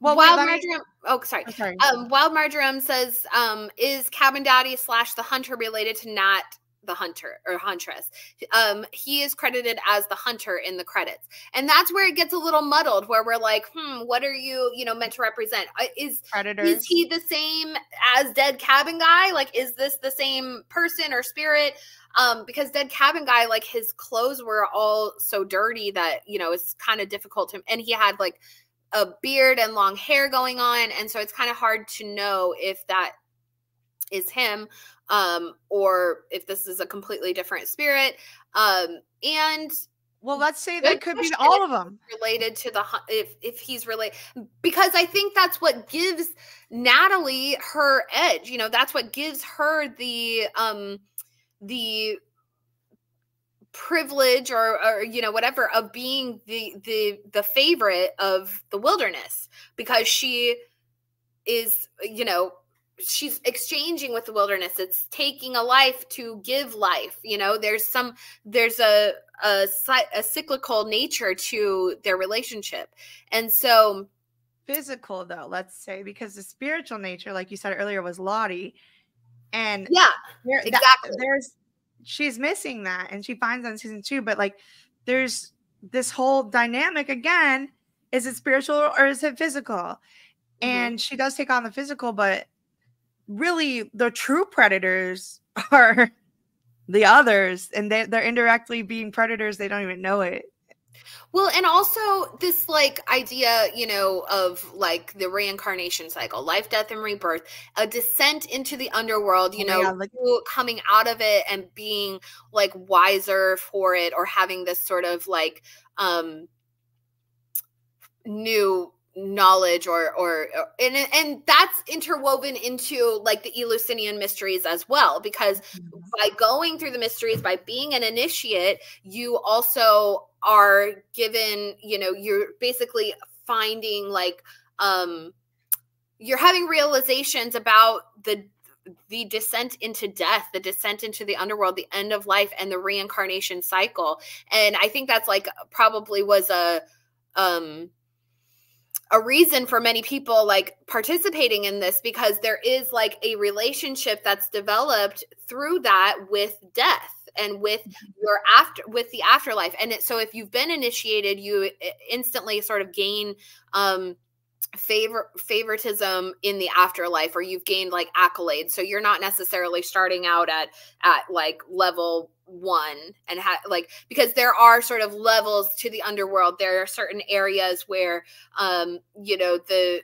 S1: well, Wild Marjoram. Oh, sorry. Oh, sorry. Um, Wild Marjoram says, um, "Is Cabin Daddy slash the hunter related to not the hunter or huntress. Um, he is credited as the hunter in the credits, and that's where it gets a little muddled. Where we're like, hmm, what are you, you know, meant to represent? Uh, is
S2: predators?
S1: Is he the same as Dead Cabin Guy? Like, is this the same person or spirit? Um, because Dead Cabin Guy, like his clothes were all so dirty that you know it's kind of difficult to, and he had like a beard and long hair going on and so it's kind of hard to know if that is him um or if this is a completely different spirit um and
S2: well let's say that could be all of them
S1: related to the if if he's related because i think that's what gives natalie her edge you know that's what gives her the um the privilege or, or you know whatever of being the the the favorite of the wilderness because she is you know she's exchanging with the wilderness. It's taking a life to give life you know? There's some there's a a, a cyclical nature to their relationship. And so
S2: physical though let's say because the spiritual nature like you said earlier was lottie and
S1: yeah there, exactly.
S2: that, there's she's missing that and she finds on season two but like there's this whole dynamic again is it spiritual or is it physical mm-hmm. and she does take on the physical but really the true predators are the others and they, they're indirectly being predators they don't even know it
S1: well, and also this like idea, you know, of like the reincarnation cycle, life, death, and rebirth, a descent into the underworld, you oh know, like- coming out of it and being like wiser for it or having this sort of like um new knowledge or, or or, and and that's interwoven into like the Eleusinian mysteries as well because mm-hmm. by going through the mysteries by being an initiate you also are given you know you're basically finding like um you're having realizations about the the descent into death, the descent into the underworld, the end of life, and the reincarnation cycle. And I think that's like probably was a um a reason for many people like participating in this because there is like a relationship that's developed through that with death and with mm-hmm. your after with the afterlife. And it, so if you've been initiated you instantly sort of gain um favor favoritism in the afterlife or you've gained like accolades. So you're not necessarily starting out at at like level one and ha- like because there are sort of levels to the underworld. There are certain areas where um you know the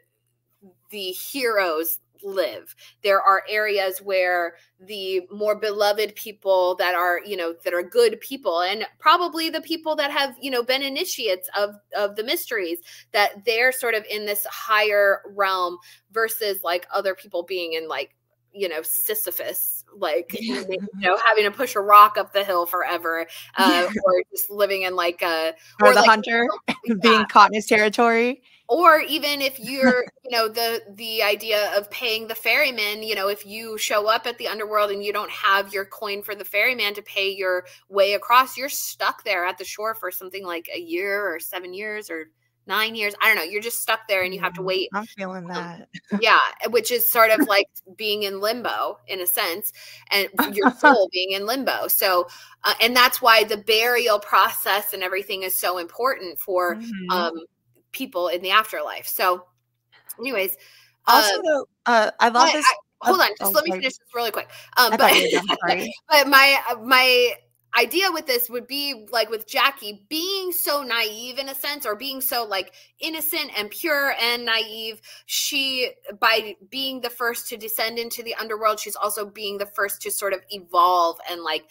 S1: the heroes live. There are areas where the more beloved people that are you know that are good people and probably the people that have you know been initiates of of the mysteries that they're sort of in this higher realm versus like other people being in like you know sisyphus like you know having to push a rock up the hill forever uh, or just living in like a
S2: or, or the like, hunter being caught in his territory
S1: or even if you're you know the the idea of paying the ferryman you know if you show up at the underworld and you don't have your coin for the ferryman to pay your way across you're stuck there at the shore for something like a year or seven years or nine years. I don't know you're just stuck there and you have to mm, wait.
S2: I'm feeling that.
S1: um, yeah which is sort of like being in limbo in a sense and your soul being in limbo. So uh, and that's why the burial process and everything is so important for mm-hmm. um people in the afterlife. So, anyways,
S2: also, uh, though, uh, I love this.
S1: I, hold on, just oh, let me finish this really quick. Um, but, but my my idea with this would be like with Jackie being so naive in a sense, or being so like innocent and pure and naive. She, by being the first to descend into the underworld, she's also being the first to sort of evolve and like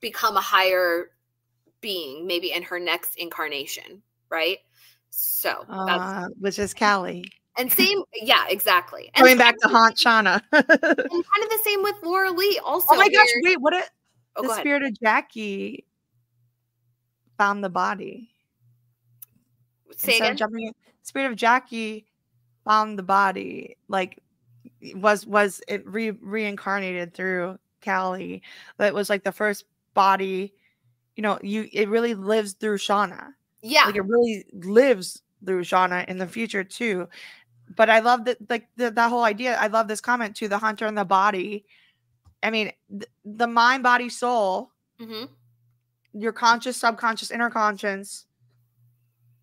S1: become a higher being, maybe in her next incarnation, right? So
S2: uh, which is Callie.
S1: And same, yeah, exactly.
S2: And Going back to Haunt Shauna.
S1: and kind of the same with Laura Lee. Also,
S2: oh my gosh, wait, what? A, oh, the spirit ahead. of Jackie found the body.
S1: Say.
S2: Jumping in, spirit of Jackie found the body. Like was was it re reincarnated through Callie? That was like the first body. You know, you it really lives through Shauna.
S1: Yeah,
S2: like it really lives through Shauna in the future too. But I love that, like the, that whole idea. I love this comment too. The hunter and the body. I mean, th- the mind, body, soul. Mm-hmm. Your conscious, subconscious, inner conscious.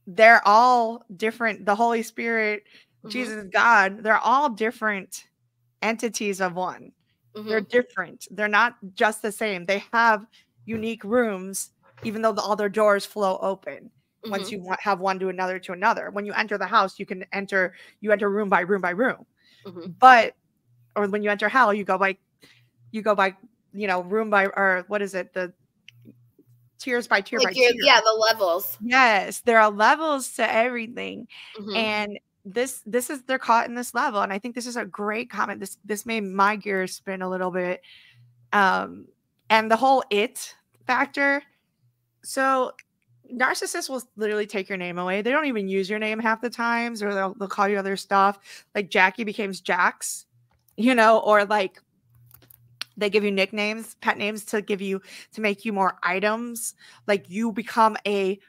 S2: They're all different. The Holy Spirit, mm-hmm. Jesus, God. They're all different entities of one. Mm-hmm. They're different. They're not just the same. They have unique rooms, even though the, all their doors flow open mm-hmm. once you have one to another to another. When you enter the house, you can enter you enter room by room by room. Mm-hmm. But or when you enter hell, you go by you go by you know room by or what is it the tiers by tier like by tier.
S1: Yeah, the levels.
S2: Yes, there are levels to everything, mm-hmm. and this this is they're caught in this level, and I think this is a great comment. This this made my gears spin a little bit, um, and the whole it factor. So narcissists will literally take your name away. They don't even use your name half the times, or they'll, they'll call you other stuff. Like Jackie becomes Jax, you know, or like they give you nicknames, pet names to give you to make you more items. Like you become a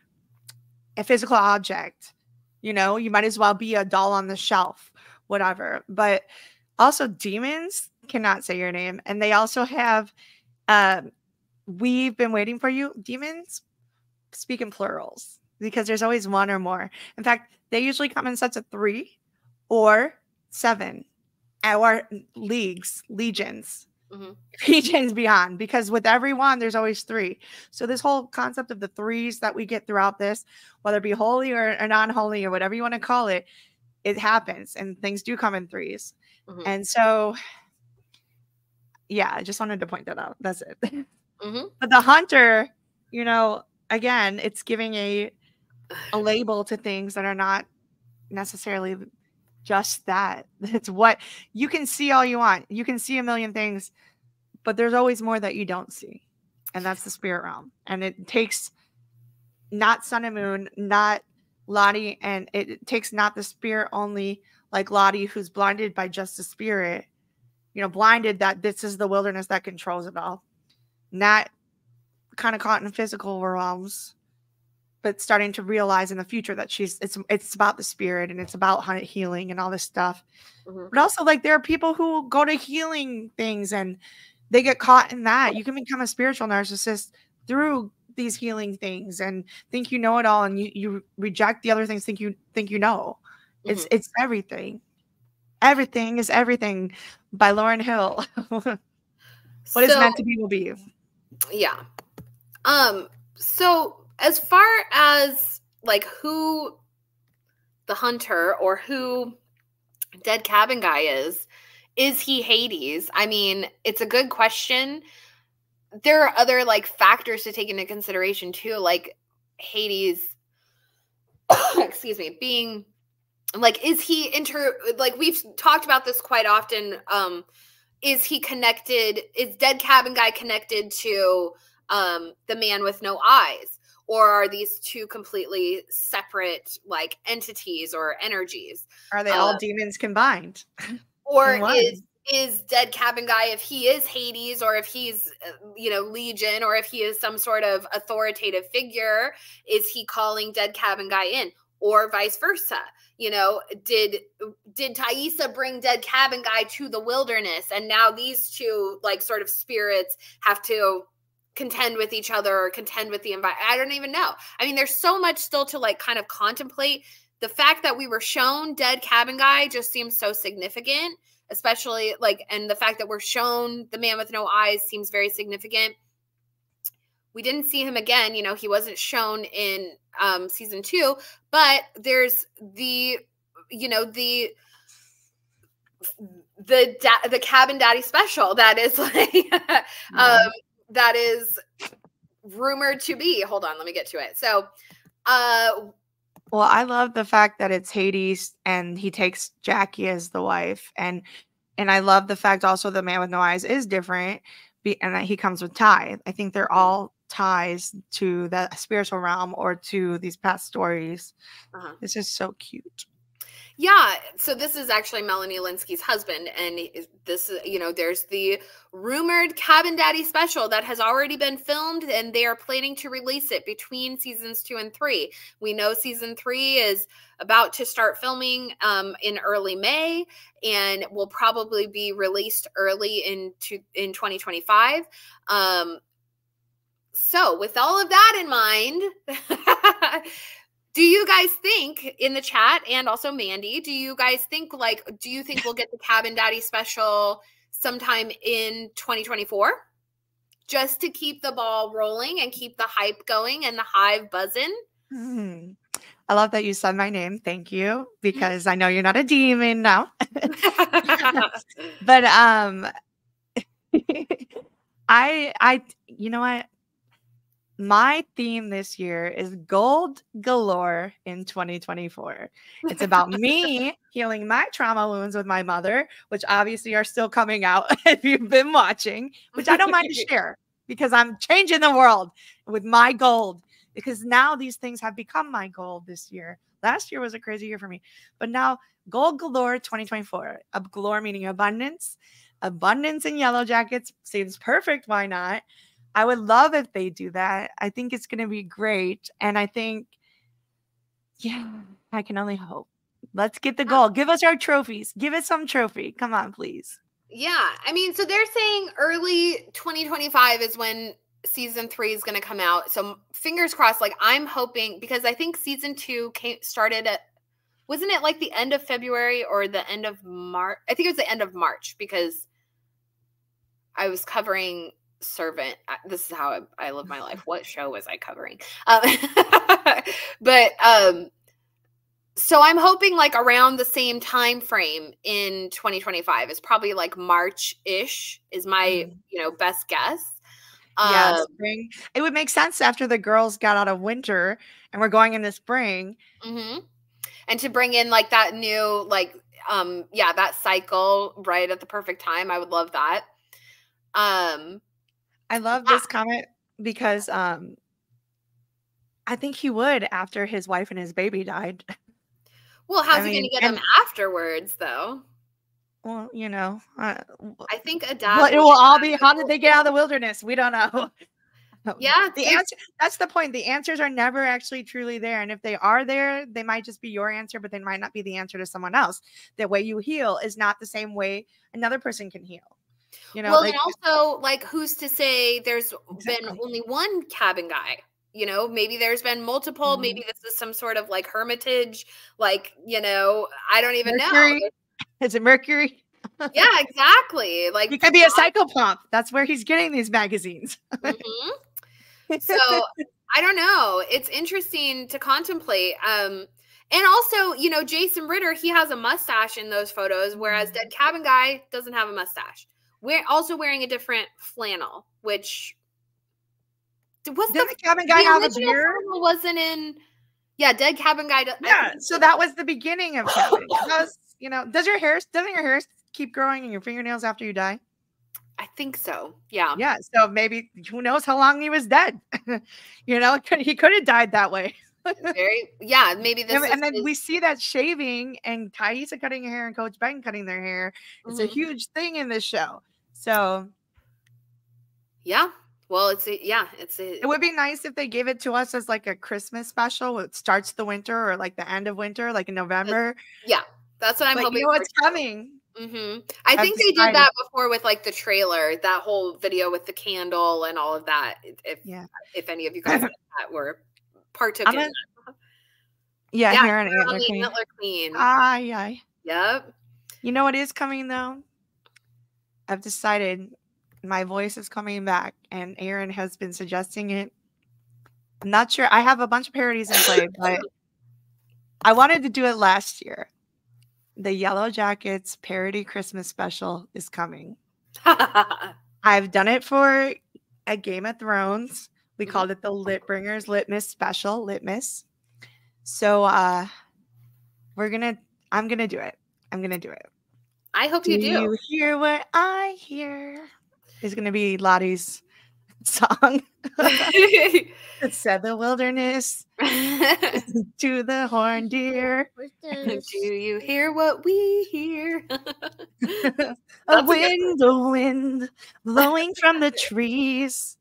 S2: a physical object. You know, you might as well be a doll on the shelf, whatever. But also demons cannot say your name, and they also have. Uh, we've been waiting for you, demons speak in plurals because there's always one or more. In fact, they usually come in sets of three or seven, our leagues, legions, mm-hmm. legions beyond. Because with every one, there's always three. So this whole concept of the threes that we get throughout this, whether it be holy or, or non-holy or whatever you want to call it, it happens, and things do come in 3s mm-hmm. And so, yeah, I just wanted to point that out. That's it. Mm-hmm. But the hunter, you know, again, it's giving a a label to things that are not necessarily just that. It's what you can see all you want. You can see a million things, but there's always more that you don't see. And that's the spirit realm. And it takes not sun and moon, not Lottie, and it takes not the spirit only like Lottie, who's blinded by just the spirit, you know, blinded that this is the wilderness that controls it all. Not kind of caught in physical realms, but starting to realize in the future that she's it's it's about the spirit and it's about healing and all this stuff. Mm-hmm. But also like there are people who go to healing things and they get caught in that. You can become a spiritual narcissist through these healing things and think you know it all and you you reject the other things think you think you know. Mm-hmm. It's it's everything. Everything is everything by Lauryn Hill. what so, is meant to be will be.
S1: Yeah. Um, so as far as like who the hunter or who dead cabin guy is, is he Hades? I mean, it's a good question. There are other like factors to take into consideration too, like Hades, excuse me, being like, is he inter like we've talked about this quite often. Um, is he connected? Is dead cabin guy connected to um, the man with no eyes? Or are these two completely separate like entities or energies?
S2: Are they all uh, demons combined?
S1: Or is is dead cabin guy if he is Hades or if he's uh, you know Legion or if he is some sort of authoritative figure is he calling dead cabin guy in or vice versa you know did did Taissa bring dead cabin guy to the wilderness and now these two like sort of spirits have to contend with each other or contend with the environment. I don't even know. I mean, there's so much still to like kind of contemplate. The fact that we were shown dead cabin guy just seems so significant, especially like, and the fact that we're shown the man with no eyes seems very significant. We didn't see him again. You know, he wasn't shown in um, season two, but there's the, you know, the, the da- the cabin daddy special that is like um that is rumored to be hold on let me get to it so uh
S2: Well, I love the fact that it's Hades and he takes Jackie as the wife, and and I love the fact also the man with no eyes is different, be, and that he comes with tie. I think they're all ties to the spiritual realm or to these past stories. Uh-huh. This is so cute.
S1: Yeah, so this is actually Melanie Lynskey's husband, and this is you know there's the rumored Cabin Daddy special that has already been filmed, and they are planning to release it between seasons two and three. We know season three is about to start filming um, in early May, and will probably be released early into in 2025. Um, so, with all of that in mind. do you guys think in the chat and also Mandy, do you guys think like do you think we'll get the Cabin Daddy special sometime in 2024? Just to keep the ball rolling and keep the hype going and the hive buzzing?
S2: Mm. I love that you said my name. Thank you mm-hmm. because I know you're not a demon now. but um I I you know what? My theme this year is gold galore in 2024. It's about me healing my trauma wounds with my mother, which obviously are still coming out if you've been watching, which I don't mind to share because I'm changing the world with my gold. Because now these things have become my gold this year. Last year was a crazy year for me, but now gold galore 2024. A galore meaning abundance. Abundance in yellow jackets seems perfect. Why not? I would love if they do that. I think it's going to be great. And I think, yeah, I can only hope. Let's get the goal. Give us our trophies. Give us some trophy. Come on, please.
S1: Yeah. I mean, so they're saying early 2025 is when season three is going to come out. So fingers crossed. Like, I'm hoping because I think season two came, started at, wasn't it like the end of February or the end of March? I think it was the end of March because I was covering servant this is how I, I, live my life what show was i covering um, but um so i'm hoping like around the same time frame in 2025 is probably like march-ish is my mm. you know best guess
S2: yeah, um, spring. It would make sense after the girls got out of winter and we're going into spring.
S1: Mm-hmm. And to bring in like that new, like, um, yeah, that cycle right at the perfect time. I would love that. Um,
S2: I love this comment because um I think he would after his wife and his baby died.
S1: Well, how's I he going to get and, them afterwards, though?
S2: Well, you know, uh,
S1: I think a dad.
S2: Well, it will all be. How did they get out of the wilderness? We don't know.
S1: Yeah,
S2: the answer. That's the point. The answers are never actually truly there, and if they are there, they might just be your answer, but they might not be the answer to someone else. The way you heal is not the same way another person can heal.
S1: You know, well, like, and also like who's to say there's exactly. been only one cabin guy? You know, maybe there's been multiple. Mm-hmm. Maybe this is some sort of like hermitage. Like, you know, I don't even Mercury. know.
S2: Is it Mercury?
S1: yeah, exactly. Like
S2: he could be a psychopomp. That's where he's getting these magazines.
S1: mm-hmm. So I don't know. It's interesting to contemplate. Um, and also, you know, Jason Ritter, he has a mustache in those photos, whereas mm-hmm. Dead Cabin Guy doesn't have a mustache. We're also wearing a different flannel, which
S2: was the, the cabin guy the have a beard?
S1: Wasn't in. Yeah, dead cabin guy.
S2: Yeah, so that was the beginning of cabin. was, you know, does your hair doesn't your hair keep growing in your fingernails after you die?
S1: I think so. Yeah.
S2: Yeah. So maybe who knows how long he was dead? you know, he could have died that way.
S1: Very yeah, maybe this.
S2: And, and then his... we see that shaving and Taissa cutting her hair and Coach Ben cutting their hair. It's mm-hmm. a huge thing in this show. So,
S1: yeah. Well, it's a, yeah, it's a,
S2: It would be nice if they gave it to us as like a Christmas special. It starts the winter or like the end of winter, like in November.
S1: Yeah, that's what I'm
S2: but
S1: hoping.
S2: You know what's coming.
S1: Mm-hmm. I think they did that before with like the trailer, that whole video with the candle and all of that. If yeah, if any of you guys were partook in that.
S2: Yeah, yeah, and antler queen.
S1: antler queen.
S2: Aye, aye.
S1: Yep.
S2: You know what is coming though? I've decided my voice is coming back, and Aaron has been suggesting it. I'm not sure. I have a bunch of parodies in play, but I wanted to do it last year. The Yellowjackets parody Christmas special is coming. I've done it for a Game of Thrones. We called it the Litbringers Litmus Special, Litmus. So uh we're gonna I'm gonna do it. I'm gonna do it.
S1: I hope you do.
S2: You hear what I hear is gonna be Lottie's song. said the wilderness to the horn deer.
S1: Do you hear what we hear?
S2: a wind, a wind blowing from the trees.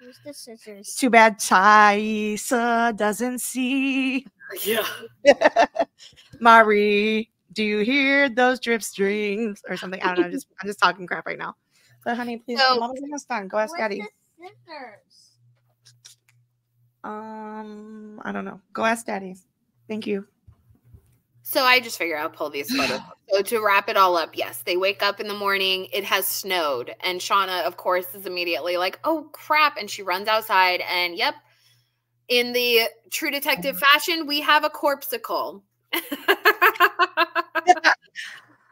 S3: Where's the scissors?
S2: Too bad Taissa doesn't see.
S1: Yeah.
S2: Marie, do you hear those drip strings or something? I don't know. I'm Just I'm just talking crap right now. But honey, please,
S1: So-
S2: mama's almost done. Go ask
S3: Where's
S2: daddy.
S3: the scissors?
S2: Um, I don't know. Go ask daddy. Thank you.
S1: So I just figure I'll pull these photos. so to wrap it all up, yes, they wake up in the morning. It has snowed, and Shauna, of course, is immediately like, "Oh crap!" and she runs outside, and yep, in the True Detective fashion, we have a corpsicle.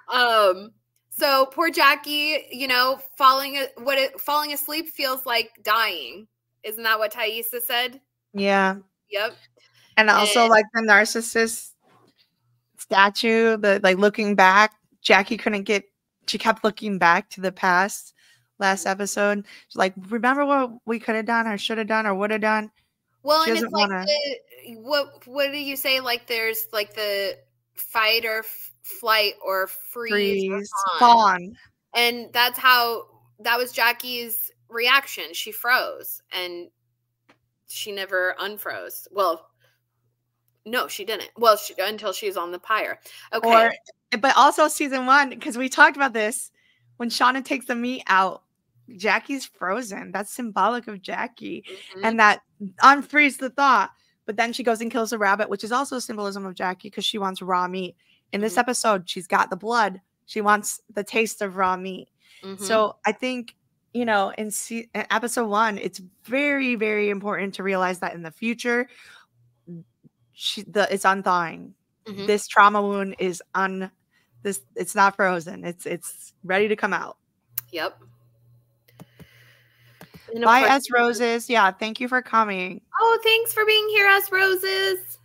S1: um. So poor Jackie, you know, falling what it, falling asleep feels like dying. Isn't that what Taissa said?
S2: Yeah.
S1: Yep.
S2: And also
S1: And-
S2: like the narcissist statue, the like looking back, Jackie couldn't get she kept looking back to the past last episode. She's like, remember what we could have done or should have done or would have done?
S1: Well,
S2: She
S1: and it's
S2: doesn't
S1: like
S2: wanna-
S1: the, what what do you say? Like there's like the fight or f- flight or freeze, or fawn.
S2: Fawn.
S1: and that's how that was Jackie's reaction. She froze and she never unfroze. Well, no, she didn't. Well, she, until she's on the pyre. Okay.
S2: Or but also season one, because we talked about this when Shauna takes the meat out, Jackie's frozen. That's symbolic of Jackie.
S1: Mhm.
S2: and that unfreeze the thought. But then she goes and kills a rabbit, which is also a symbolism of Jackie because she wants raw meat. In this
S1: Mhm.
S2: episode, she's got the blood. She wants the taste of raw meat.
S1: Mhm.
S2: So I think you know, in, se- episode one, it's very, very important to realize that in the future, she the it's unthawing.
S1: Mhm.
S2: This trauma wound is un. This it's not frozen. It's it's ready to come out.
S1: Yep.
S2: Bye, S roses. Yeah, thank you for coming.
S1: Oh, thanks for being here, S roses.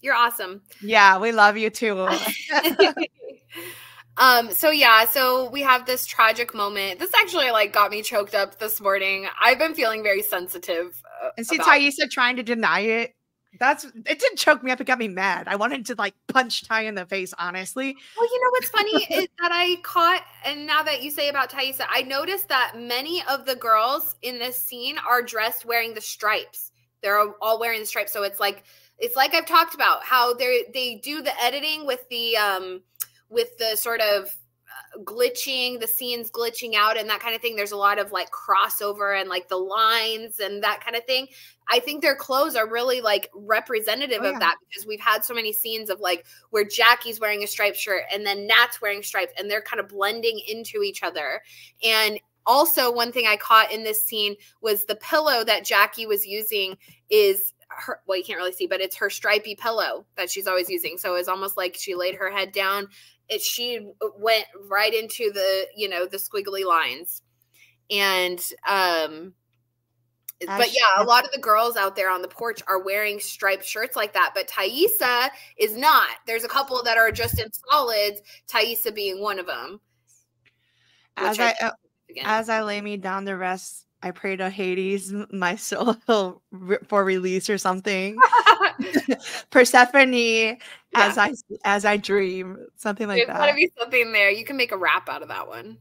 S1: You're awesome.
S2: Yeah, we love you too.
S1: um so yeah so we have this tragic moment this actually like got me choked up this morning i've been feeling very sensitive uh,
S2: And see
S1: about-
S2: Taissa trying to deny it. That's it didn't choke me up, it got me mad. I wanted to like punch Tai in the face, honestly.
S1: well you know what's funny is that i caught and now that you say about Taissa, i noticed that many of the girls in this scene are dressed wearing the stripes they're all wearing the stripes so it's like it's like i've talked about how they they do the editing with the um with the sort of glitching the scenes glitching out and that kind of thing. There's a lot of like crossover and like the lines and that kind of thing. I think their clothes are really like representative
S2: Oh,
S1: of
S2: yeah.
S1: that because we've had so many scenes of like where jackie's wearing a striped shirt and then nat's wearing stripes and they're kind of blending into each other. And also one thing i caught in this scene was the pillow that jackie was using is her well you can't really see but it's her stripy pillow that she's always using. So it's almost like she laid her head down she went right into the you know the squiggly lines. And um but yeah a lot of the girls out there on the porch are wearing striped shirts like that. But Taissa is not. There's a couple that are just in solids Taissa being one of them.
S2: As I
S1: think
S2: uh, as I lay me down to rest, I pray to Hades, my soul for release or something. Persephone, as I as I dream, something like that.
S1: There's gotta be something there. You can make a rap out of that one.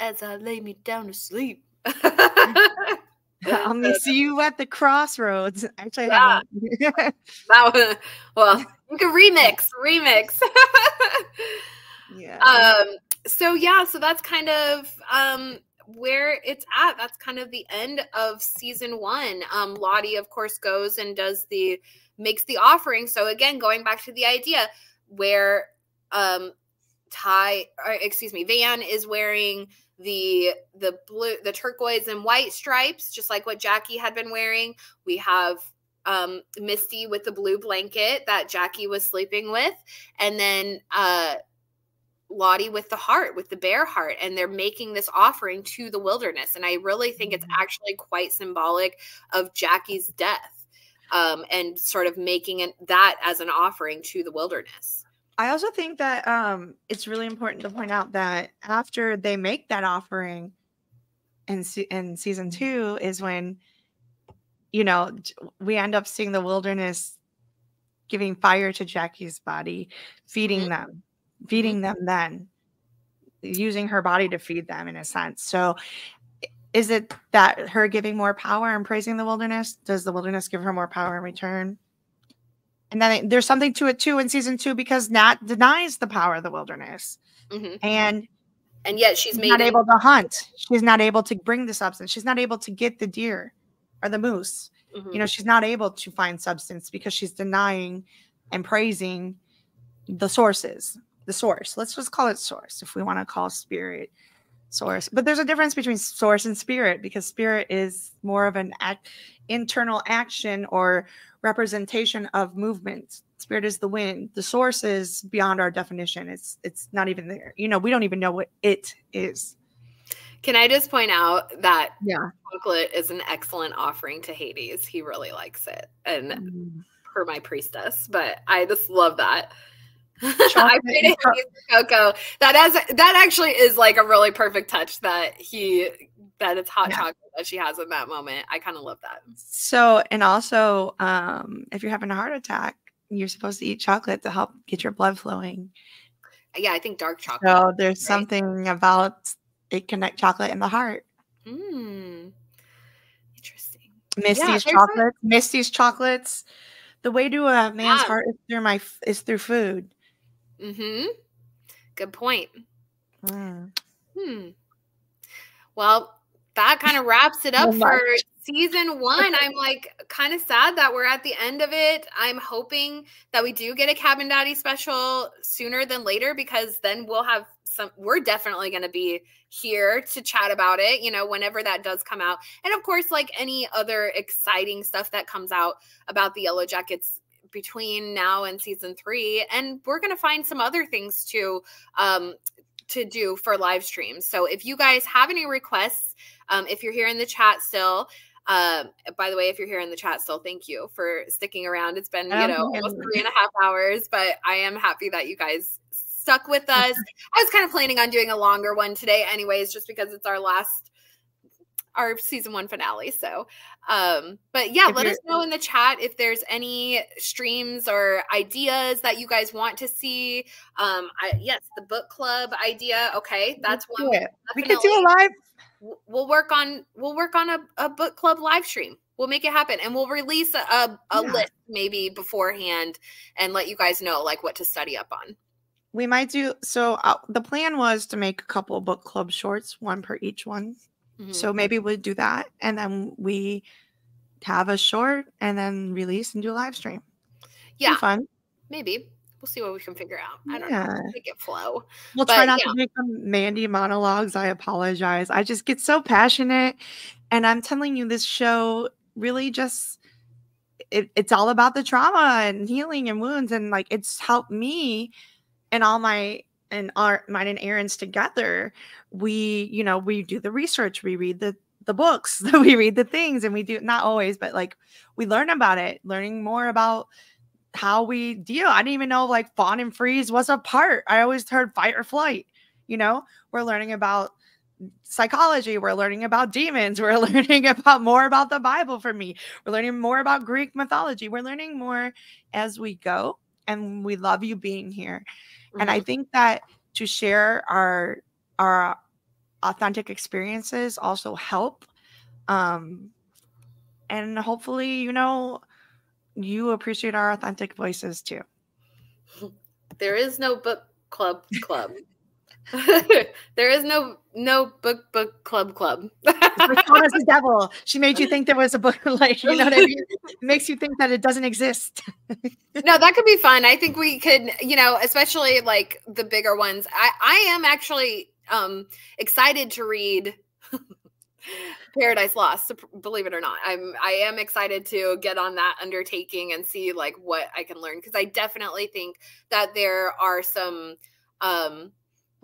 S1: As I lay me down to sleep.
S2: I'll meet- see you at the crossroads. Actually, I
S1: that one, well, you can remix, remix.
S2: yeah.
S1: um, so yeah, so that's kind of um where it's at. That's kind of the end of season one. Um, Lottie, of course, goes and does the makes the offering. So again, going back to the idea where um Tai or excuse me, Van is wearing the the blue the turquoise and white stripes, just like what Jackie had been wearing. We have um Misty with the blue blanket that Jackie was sleeping with, and then uh Lottie with the heart, with the bear heart, and they're making this offering to the wilderness. And I really think it's
S2: Mhm.
S1: actually quite symbolic of Jackie's death. um, and sort of making it, that as an offering to the wilderness.
S2: I also think that um, it's really important to point out that after they make that offering in, se- in season two is when, you know, we end up seeing the wilderness giving fire to Jackie's body, feeding
S1: Mhm.
S2: them, feeding them then, using her body to feed them in a sense. So is it that her giving more power and praising the wilderness? Does the wilderness give her more power in return? And then there's something to it too in season two because Nat denies the power of the wilderness
S1: Mhm.
S2: and
S1: And yet she's
S2: she's
S1: made
S2: not able to hunt. She's not able to bring the substance. She's not able to get the deer or the moose.
S1: Mhm.
S2: You know, she's not able to find substance because she's denying and praising the sources, the source. Let's just call it source if we want to call spirit source. But there's a difference between source and spirit because spirit is more of an act, internal action or representation of movement. Spirit is the wind. The source is beyond our definition. It's it's not even there. You know, we don't even know what it is.
S1: Can I just point out that
S2: Yeah.
S1: chocolate is an excellent offering to Hades? He really likes it. And
S2: Mm.
S1: per my priestess, but I just love that. I
S2: Chocolate
S1: made it Hades cocoa. That has that actually is like a really perfect touch that he that it's hot
S2: Yeah.
S1: chocolate that she has in that moment. I kind of love that.
S2: So, and also, um, if you're having a heart attack, you're supposed to eat chocolate to help get your blood flowing.
S1: Yeah, I think dark chocolate.
S2: So there's
S1: right?
S2: something about it connect chocolate in the heart.
S1: Mm. Interesting.
S2: Misty's
S1: there's a-
S2: chocolates, Misty's chocolates. The way to a man's
S1: Yeah.
S2: heart is through my is through food.
S1: Mm-hmm. Good point.
S2: Mm.
S1: Hmm. Well, that kind of wraps it up
S2: So
S1: for season one. I'm like kind of sad that we're at the end of it. I'm hoping that we do get a Cabin Daddy special sooner than later because then we'll have some. We're definitely going to be here to chat about it, you know, whenever that does come out. And of course, like any other exciting stuff that comes out about the Yellowjackets between now and season three. And we're going to find some other things too. Um, to do for live streams. So if you guys have any requests, um, if you're here in the chat still, um, by the way, if you're here in the chat still, thank you for sticking around. It's been, you know, almost three and a half hours, but I am happy that you guys stuck with us. I was kind of planning on doing a longer one today, anyways, just because it's our last our season one finale. So, um, but yeah,
S2: If
S1: let us know in the chat if there's any streams or ideas that you guys want to see. Um, I, yes, the book club idea. Okay, that's one. we
S2: could do a live.
S1: We'll work on. We'll work on a, a book club live stream. We'll make it happen, and we'll release a, a, a
S2: Yeah.
S1: list maybe beforehand and let you guys know like what to study up on.
S2: We might do so. Uh, the plan was to make a couple book club shorts, one per each one.
S1: Mhm.
S2: So maybe we'll do that, and then we have a short, and then release and do a live stream. Be
S1: yeah,
S2: fun.
S1: maybe we'll see what we can figure out. I don't
S2: Yeah.
S1: know. Make it flow.
S2: We'll
S1: But,
S2: try not
S1: yeah.
S2: to make them Mandy monologues. I apologize. I just get so passionate, and I'm telling you, this show really just it, it's all about the trauma and healing and wounds, and like it's helped me and all my and our mine and Aaron's together. We, you know, we do the research, we read the the books, we read the things, and we do not always, but like we learn about it, learning more about how we deal. I didn't even know like fawn and freeze was a part. I always heard fight or flight. You know, we're learning about psychology. We're learning about demons. We're learning about more about the Bible for me. We're learning more about Greek mythology. We're learning more as we go. And we love you being here. And I
S1: Mhm.
S2: think that to share our our authentic experiences also help. Um and hopefully, you know, you appreciate our authentic voices too.
S1: there is no book club club. there is no no book book club club.
S2: Thomas the devil. She made you think there was a book, like you know what I mean? It makes you think that it doesn't exist.
S1: no, that could be fun. I think we could, you know, especially like the bigger ones. I I am actually um excited to read Paradise Lost, believe it or not. I'm I am excited to get on that undertaking and see like what I can learn because I definitely think that there are some um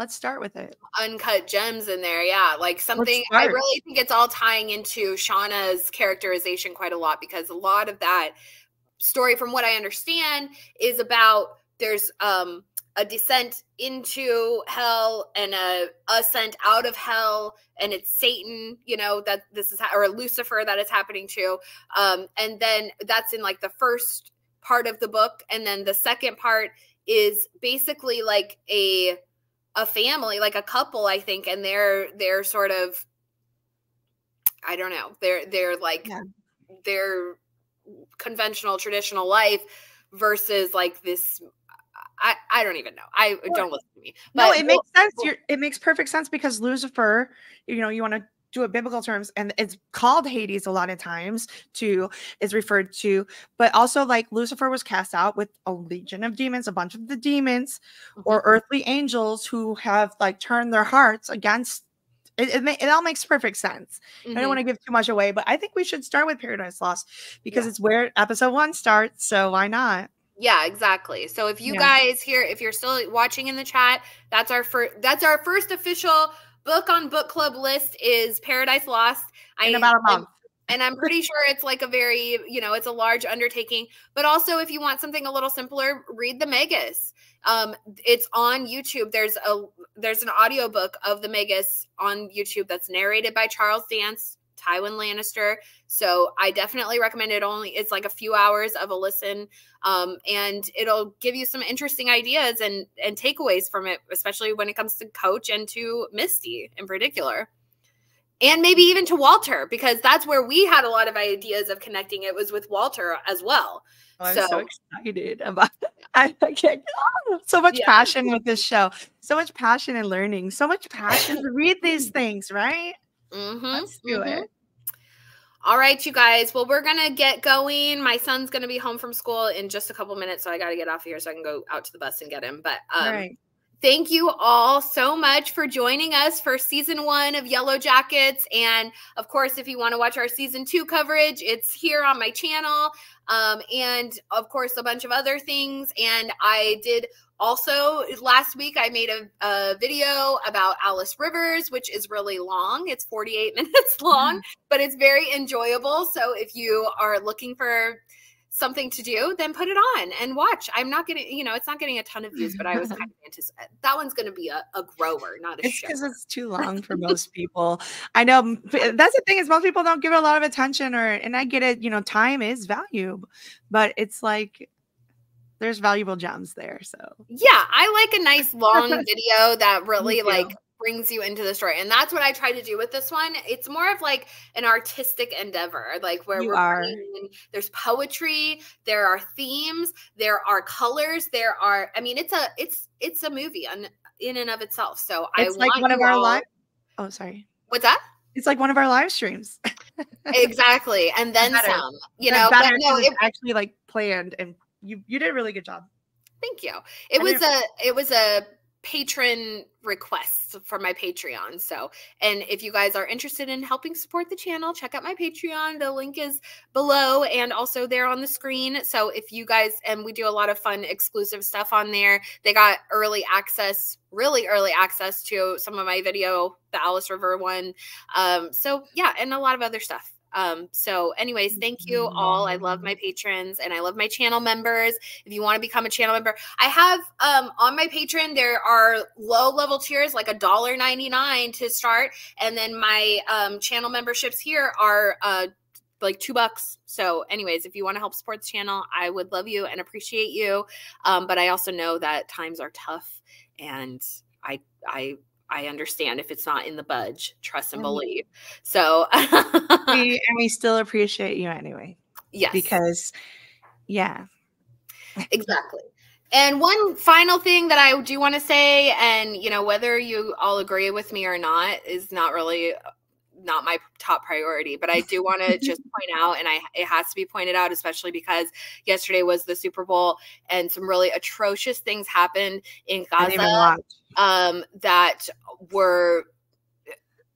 S2: let's start with it.
S1: Uncut gems in there, yeah. Like something I really think it's all tying into Shauna's characterization quite a lot because a lot of that story, from what I understand, is about there's um a descent into hell and a ascent out of hell and it's satan you know that this is or lucifer that is happening to um and then that's in like the first part of the book and then the second part is basically like a a family like a couple i think and they're they're sort of i don't know they're they're like yeah. their conventional traditional life versus like this I, I don't even know. I don't listen to me.
S2: But no, it makes sense. You're, it makes perfect sense because Lucifer, you know, you want to do it biblical terms, and it's called Hades a lot of times to is referred to, but also like Lucifer was cast out with a legion of demons, a bunch of the demons mm-hmm. or earthly angels who have like turned their hearts against it, it, it, all makes perfect sense. Mm-hmm. I don't want to give too much away, but I think we should start with Paradise Lost because yeah. it's where episode one starts. So why not?
S1: Yeah, exactly. So if you yeah. guys here, if you're still watching in the chat, that's our first that's our first official book on book club list is Paradise Lost.
S2: In I, about a month.
S1: And I'm pretty sure it's like a very, you know, it's a large undertaking. But also if you want something a little simpler, read the Magus. Um, it's on YouTube. There's a there's an audiobook of the Magus on YouTube that's narrated by Charles Dance Tywin Lannister. So I definitely recommend it. Only it's like a few hours of a listen, um, and it'll give you some interesting ideas and and takeaways from it, especially when it comes to Coach and to Misty in particular. And maybe even to Walter, because that's where we had a lot of ideas of connecting. It was with Walter as well.
S2: Oh, I'm so, so, excited about I, I can't oh, so much yeah. passion with this show. So much passion and learning. So much passion to read these things, right?
S1: Mm-hmm, Let's do mm-hmm. it. All right, you guys. Well, we're gonna get going. My son's gonna be home from school in just a couple minutes, so I got to get off here so I can go out to the bus and get him. But um, right. thank you all so much for joining us for season one of Yellowjackets. And of course, if you want to watch our season two coverage, it's here on my channel. Um, and of course, a bunch of other things. And I did also, last week I made a, a, video about Alys Rivers, which is really long. It's 48 minutes long, mm-hmm. but it's very enjoyable. So if you are looking for something to do, then put it on and watch. I'm not getting, you know, it's not getting a ton of views, but I was kind of anticipating that one's going to be a, a, grower, not a
S2: it's because it's too long for most people. I know that's the thing is most people don't give it a lot of attention or, and I get it, you know, time is value, but it's like, there's valuable gems there. So
S1: yeah, I like a nice long video that really like brings you into the story. And that's what I try to do with this one. It's more of like an artistic endeavor, like where
S2: you
S1: we're
S2: are.
S1: there's poetry, there are themes, there are colors, there are I mean it's a it's it's a movie on, in and of itself. So
S2: it's
S1: I
S2: like one of our live Oh, sorry.
S1: What's that?
S2: It's like one of our live streams.
S1: exactly. And then some, you know, but
S2: no, it actually like planned and you you did a really good job.
S1: Thank you. It I was a it was a patron requests for my Patreon. So, and if you guys are interested in helping support the channel, check out my Patreon. The link is below and also there on the screen. So, if you guys, and we do a lot of fun exclusive stuff on there, they got early access, really early access to some of my video, the Alys River one. Um, so, yeah, and a lot of other stuff. Um, so, anyways, thank you all. I love my patrons and I love my channel members. If you want to become a channel member, I have um on my Patreon there are low level tiers like a dollar ninety nine to start, and then my um channel memberships here are uh like two bucks. So, anyways, if you want to help support the channel, I would love you and appreciate you. Um, but I also know that times are tough and I I I understand if it's not in the budge. Trust and mm-hmm. believe. So,
S2: we, and we still appreciate you anyway.
S1: Yes.
S2: Because, yeah.
S1: Exactly. And one final thing that I do want to say, and you know, whether you all agree with me or not, is not really not my top priority but i do want to just point out and i it has to be pointed out especially because yesterday was the super bowl and some really atrocious things happened in gaza um, that were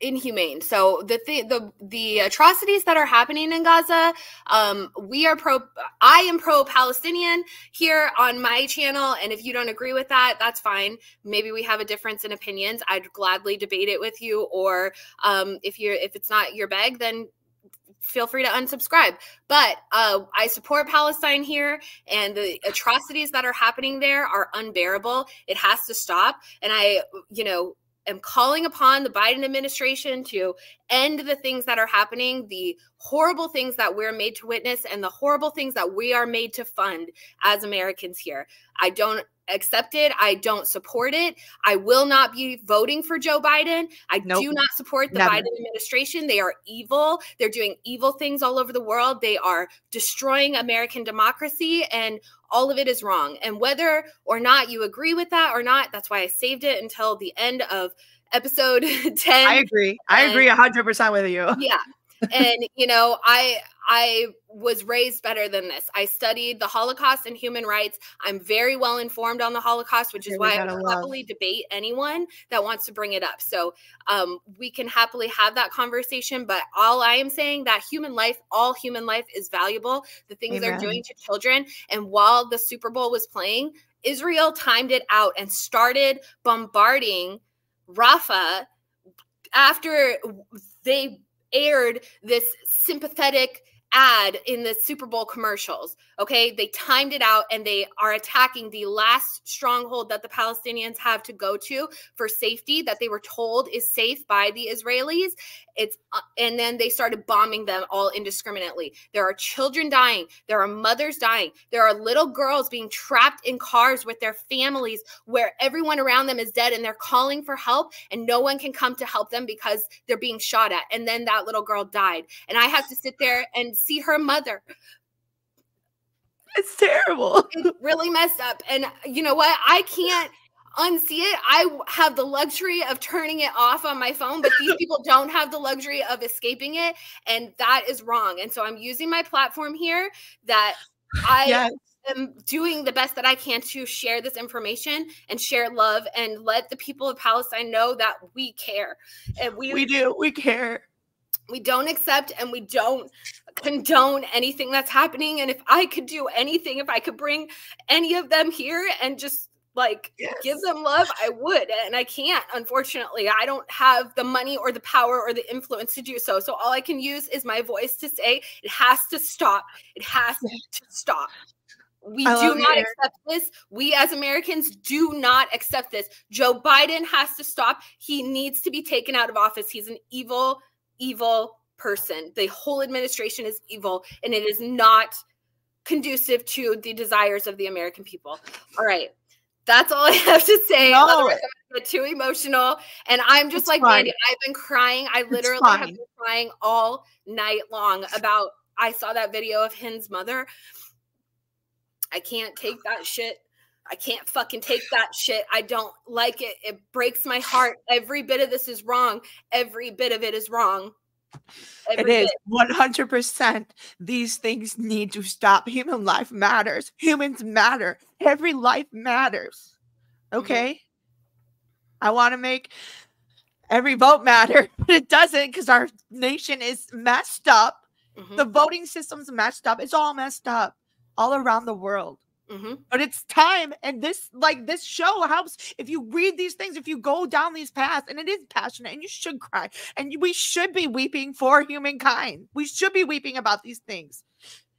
S1: inhumane. So the th- the the atrocities that are happening in Gaza, um, we are pro. I am pro Palestinian here on my channel, and if you don't agree with that, that's fine. Maybe we have a difference in opinions. I'd gladly debate it with you, or um, if you're if it's not your bag, then feel free to unsubscribe. But uh, I support Palestine here, and the atrocities that are happening there are unbearable. It has to stop. And I, you know, am calling upon the Biden administration to end the things that are happening, the horrible things that we're made to witness, and the horrible things that we are made to fund as Americans here. I don't accept it. I don't support it. I will not be voting for Joe Biden. I nope. do not support the Never. Biden administration. They are evil. They're doing evil things all over the world. They are destroying American democracy and all of it is wrong. And whether or not you agree with that or not, that's why I saved it until the end of episode 10.
S2: I agree. I and, agree 100% with you.
S1: Yeah and you know i i was raised better than this. I studied the holocaust and human rights. I'm very well informed on the holocaust which is why i happily debate anyone that wants to bring it up. So um, we can happily have that conversation but all i am saying that human life all human life is valuable. The things Amen. they're doing to children and while the super bowl was playing israel timed it out and started bombarding rafah after they aired this sympathetic ad in the Super Bowl commercials. Okay. They timed it out and they are attacking the last stronghold that the Palestinians have to go to for safety that they were told is safe by the Israelis. It's uh, and then they started bombing them all indiscriminately. There are children dying, there are mothers dying, there are little girls being trapped in cars with their families where everyone around them is dead and they're calling for help and no one can come to help them because they're being shot at. And then that little girl died. And I have to sit there and see her mother
S2: it's terrible.
S1: It's really messed up. And you know what? I can't unsee it. I have the luxury of turning it off on my phone, but these people don't have the luxury of escaping it. And that is wrong. And so I'm using my platform here that I yes. am doing the best that I can to share this information and share love and let the people of Palestine know that we care. And we,
S2: we do, we care.
S1: We don't accept and we don't condone anything that's happening. And if I could do anything, if I could bring any of them here and just like yes. give them love i would and i can't unfortunately i don't have the money or the power or the influence to do so so all i can use is my voice to say it has to stop it has to stop we I do not accept this. We as Americans do not accept this. Joe Biden has to stop. He needs to be taken out of office. He's an evil, evil person. The whole administration is evil and it is not conducive to the desires of the American people. All right. That's all I have to say. No. I'm get too emotional. And I'm just it's like. Mandy. I've been crying. I literally have been crying all night long about. I saw that video of Hind's mother. I can't take that shit. I can't fucking take that shit. I don't like it. It breaks my heart. Every bit of this is wrong. Every bit of it is wrong.
S2: Every it is 100%. These things need to stop. Human life matters. Humans matter. Every life matters. Mm-hmm. Okay. Mm-hmm. I want to make every vote matter, but it doesn't because our nation is messed up. Mm-hmm. The voting system's messed up. It's all messed up all around the world. Mm-hmm. But it's time, and this like this show helps. If you read these things, if you go down these paths, and it is passionate, and you should cry, and we should be weeping for humankind. We should be weeping about these things,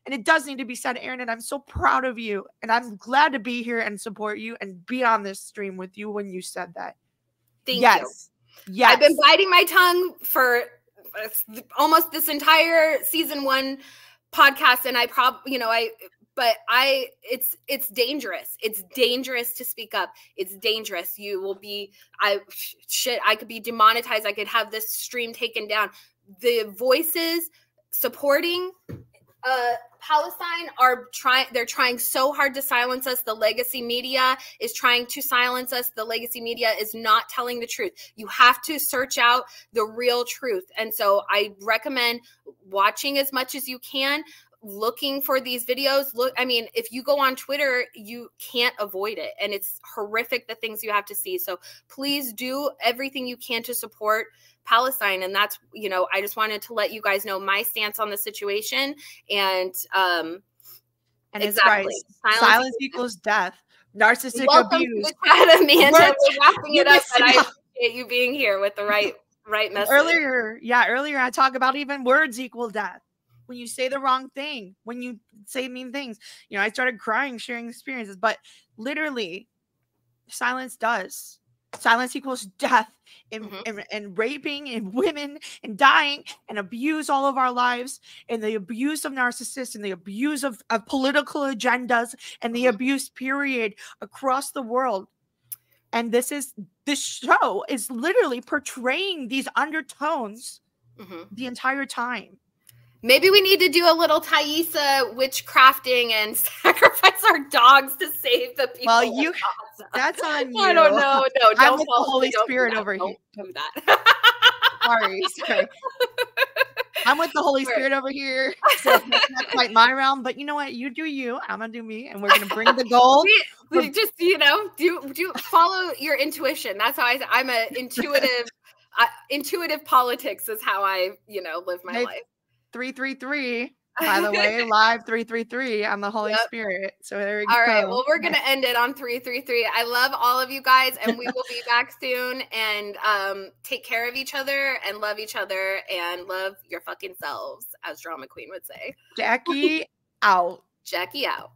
S2: and it does need to be said, Aaron. And I'm so proud of you, and I'm glad to be here and support you and be on this stream with you when you said that.
S1: Thank yes. you. Yes, I've been biting my tongue for uh, almost this entire season one podcast, and I probably, you know, I but i it's it's dangerous. It's dangerous to speak up. It's dangerous. You will be i shit i could be demonetized. I could have this stream taken down. The voices supporting uh palestine are trying they're trying so hard to silence us. The legacy media is trying to silence us. The legacy media is not telling the truth. You have to search out the real truth. And so i recommend watching as much as you can looking for these videos look i mean if you go on twitter you can't avoid it and it's horrific the things you have to see. So please do everything you can to support palestine and that's you know i just wanted to let you guys know my stance on the situation and um
S2: and exactly. it's right silence, silence equals death. Narcissistic
S1: Welcome
S2: abuse.
S1: to amanda. We're, wrapping it up but i appreciate you being here with the right right message.
S2: Earlier yeah earlier i talk about even words equal death when you say the wrong thing, when you say mean things. You know, I started crying sharing experiences, but literally, silence does. Silence equals death and, mm-hmm. and, and, raping and women and dying and abuse all of our lives and the abuse of narcissists and the abuse of, of political agendas and the mm-hmm. abuse period across the world. And this is this show is literally portraying these undertones mm-hmm. the entire time.
S1: Maybe we need to do a little Taissa witchcrafting and sacrifice our dogs to save the people.
S2: Well, you that's on you.
S1: I don't know. No, don't
S2: I'm with the Holy Spirit over
S1: here.
S2: Do
S1: that.
S2: sorry, sorry. I'm with the Holy Spirit over here. So that's not quite my realm, but you know what? You do you. I'm gonna do me, and we're gonna bring the gold.
S1: we, we just you know do do follow your intuition. That's how I. I'm a intuitive. Uh, intuitive politics is how I you know live my hey, life.
S2: 333 by the way, live 333 on the Holy yep. Spirit. So there we
S1: go. All right. Well, we're going to end it on 333. I love all of you guys, and we will be back soon. And um, take care of each other and love each other and love your fucking selves, as Drama Queen would say.
S2: Jackie out.
S1: Jackie out.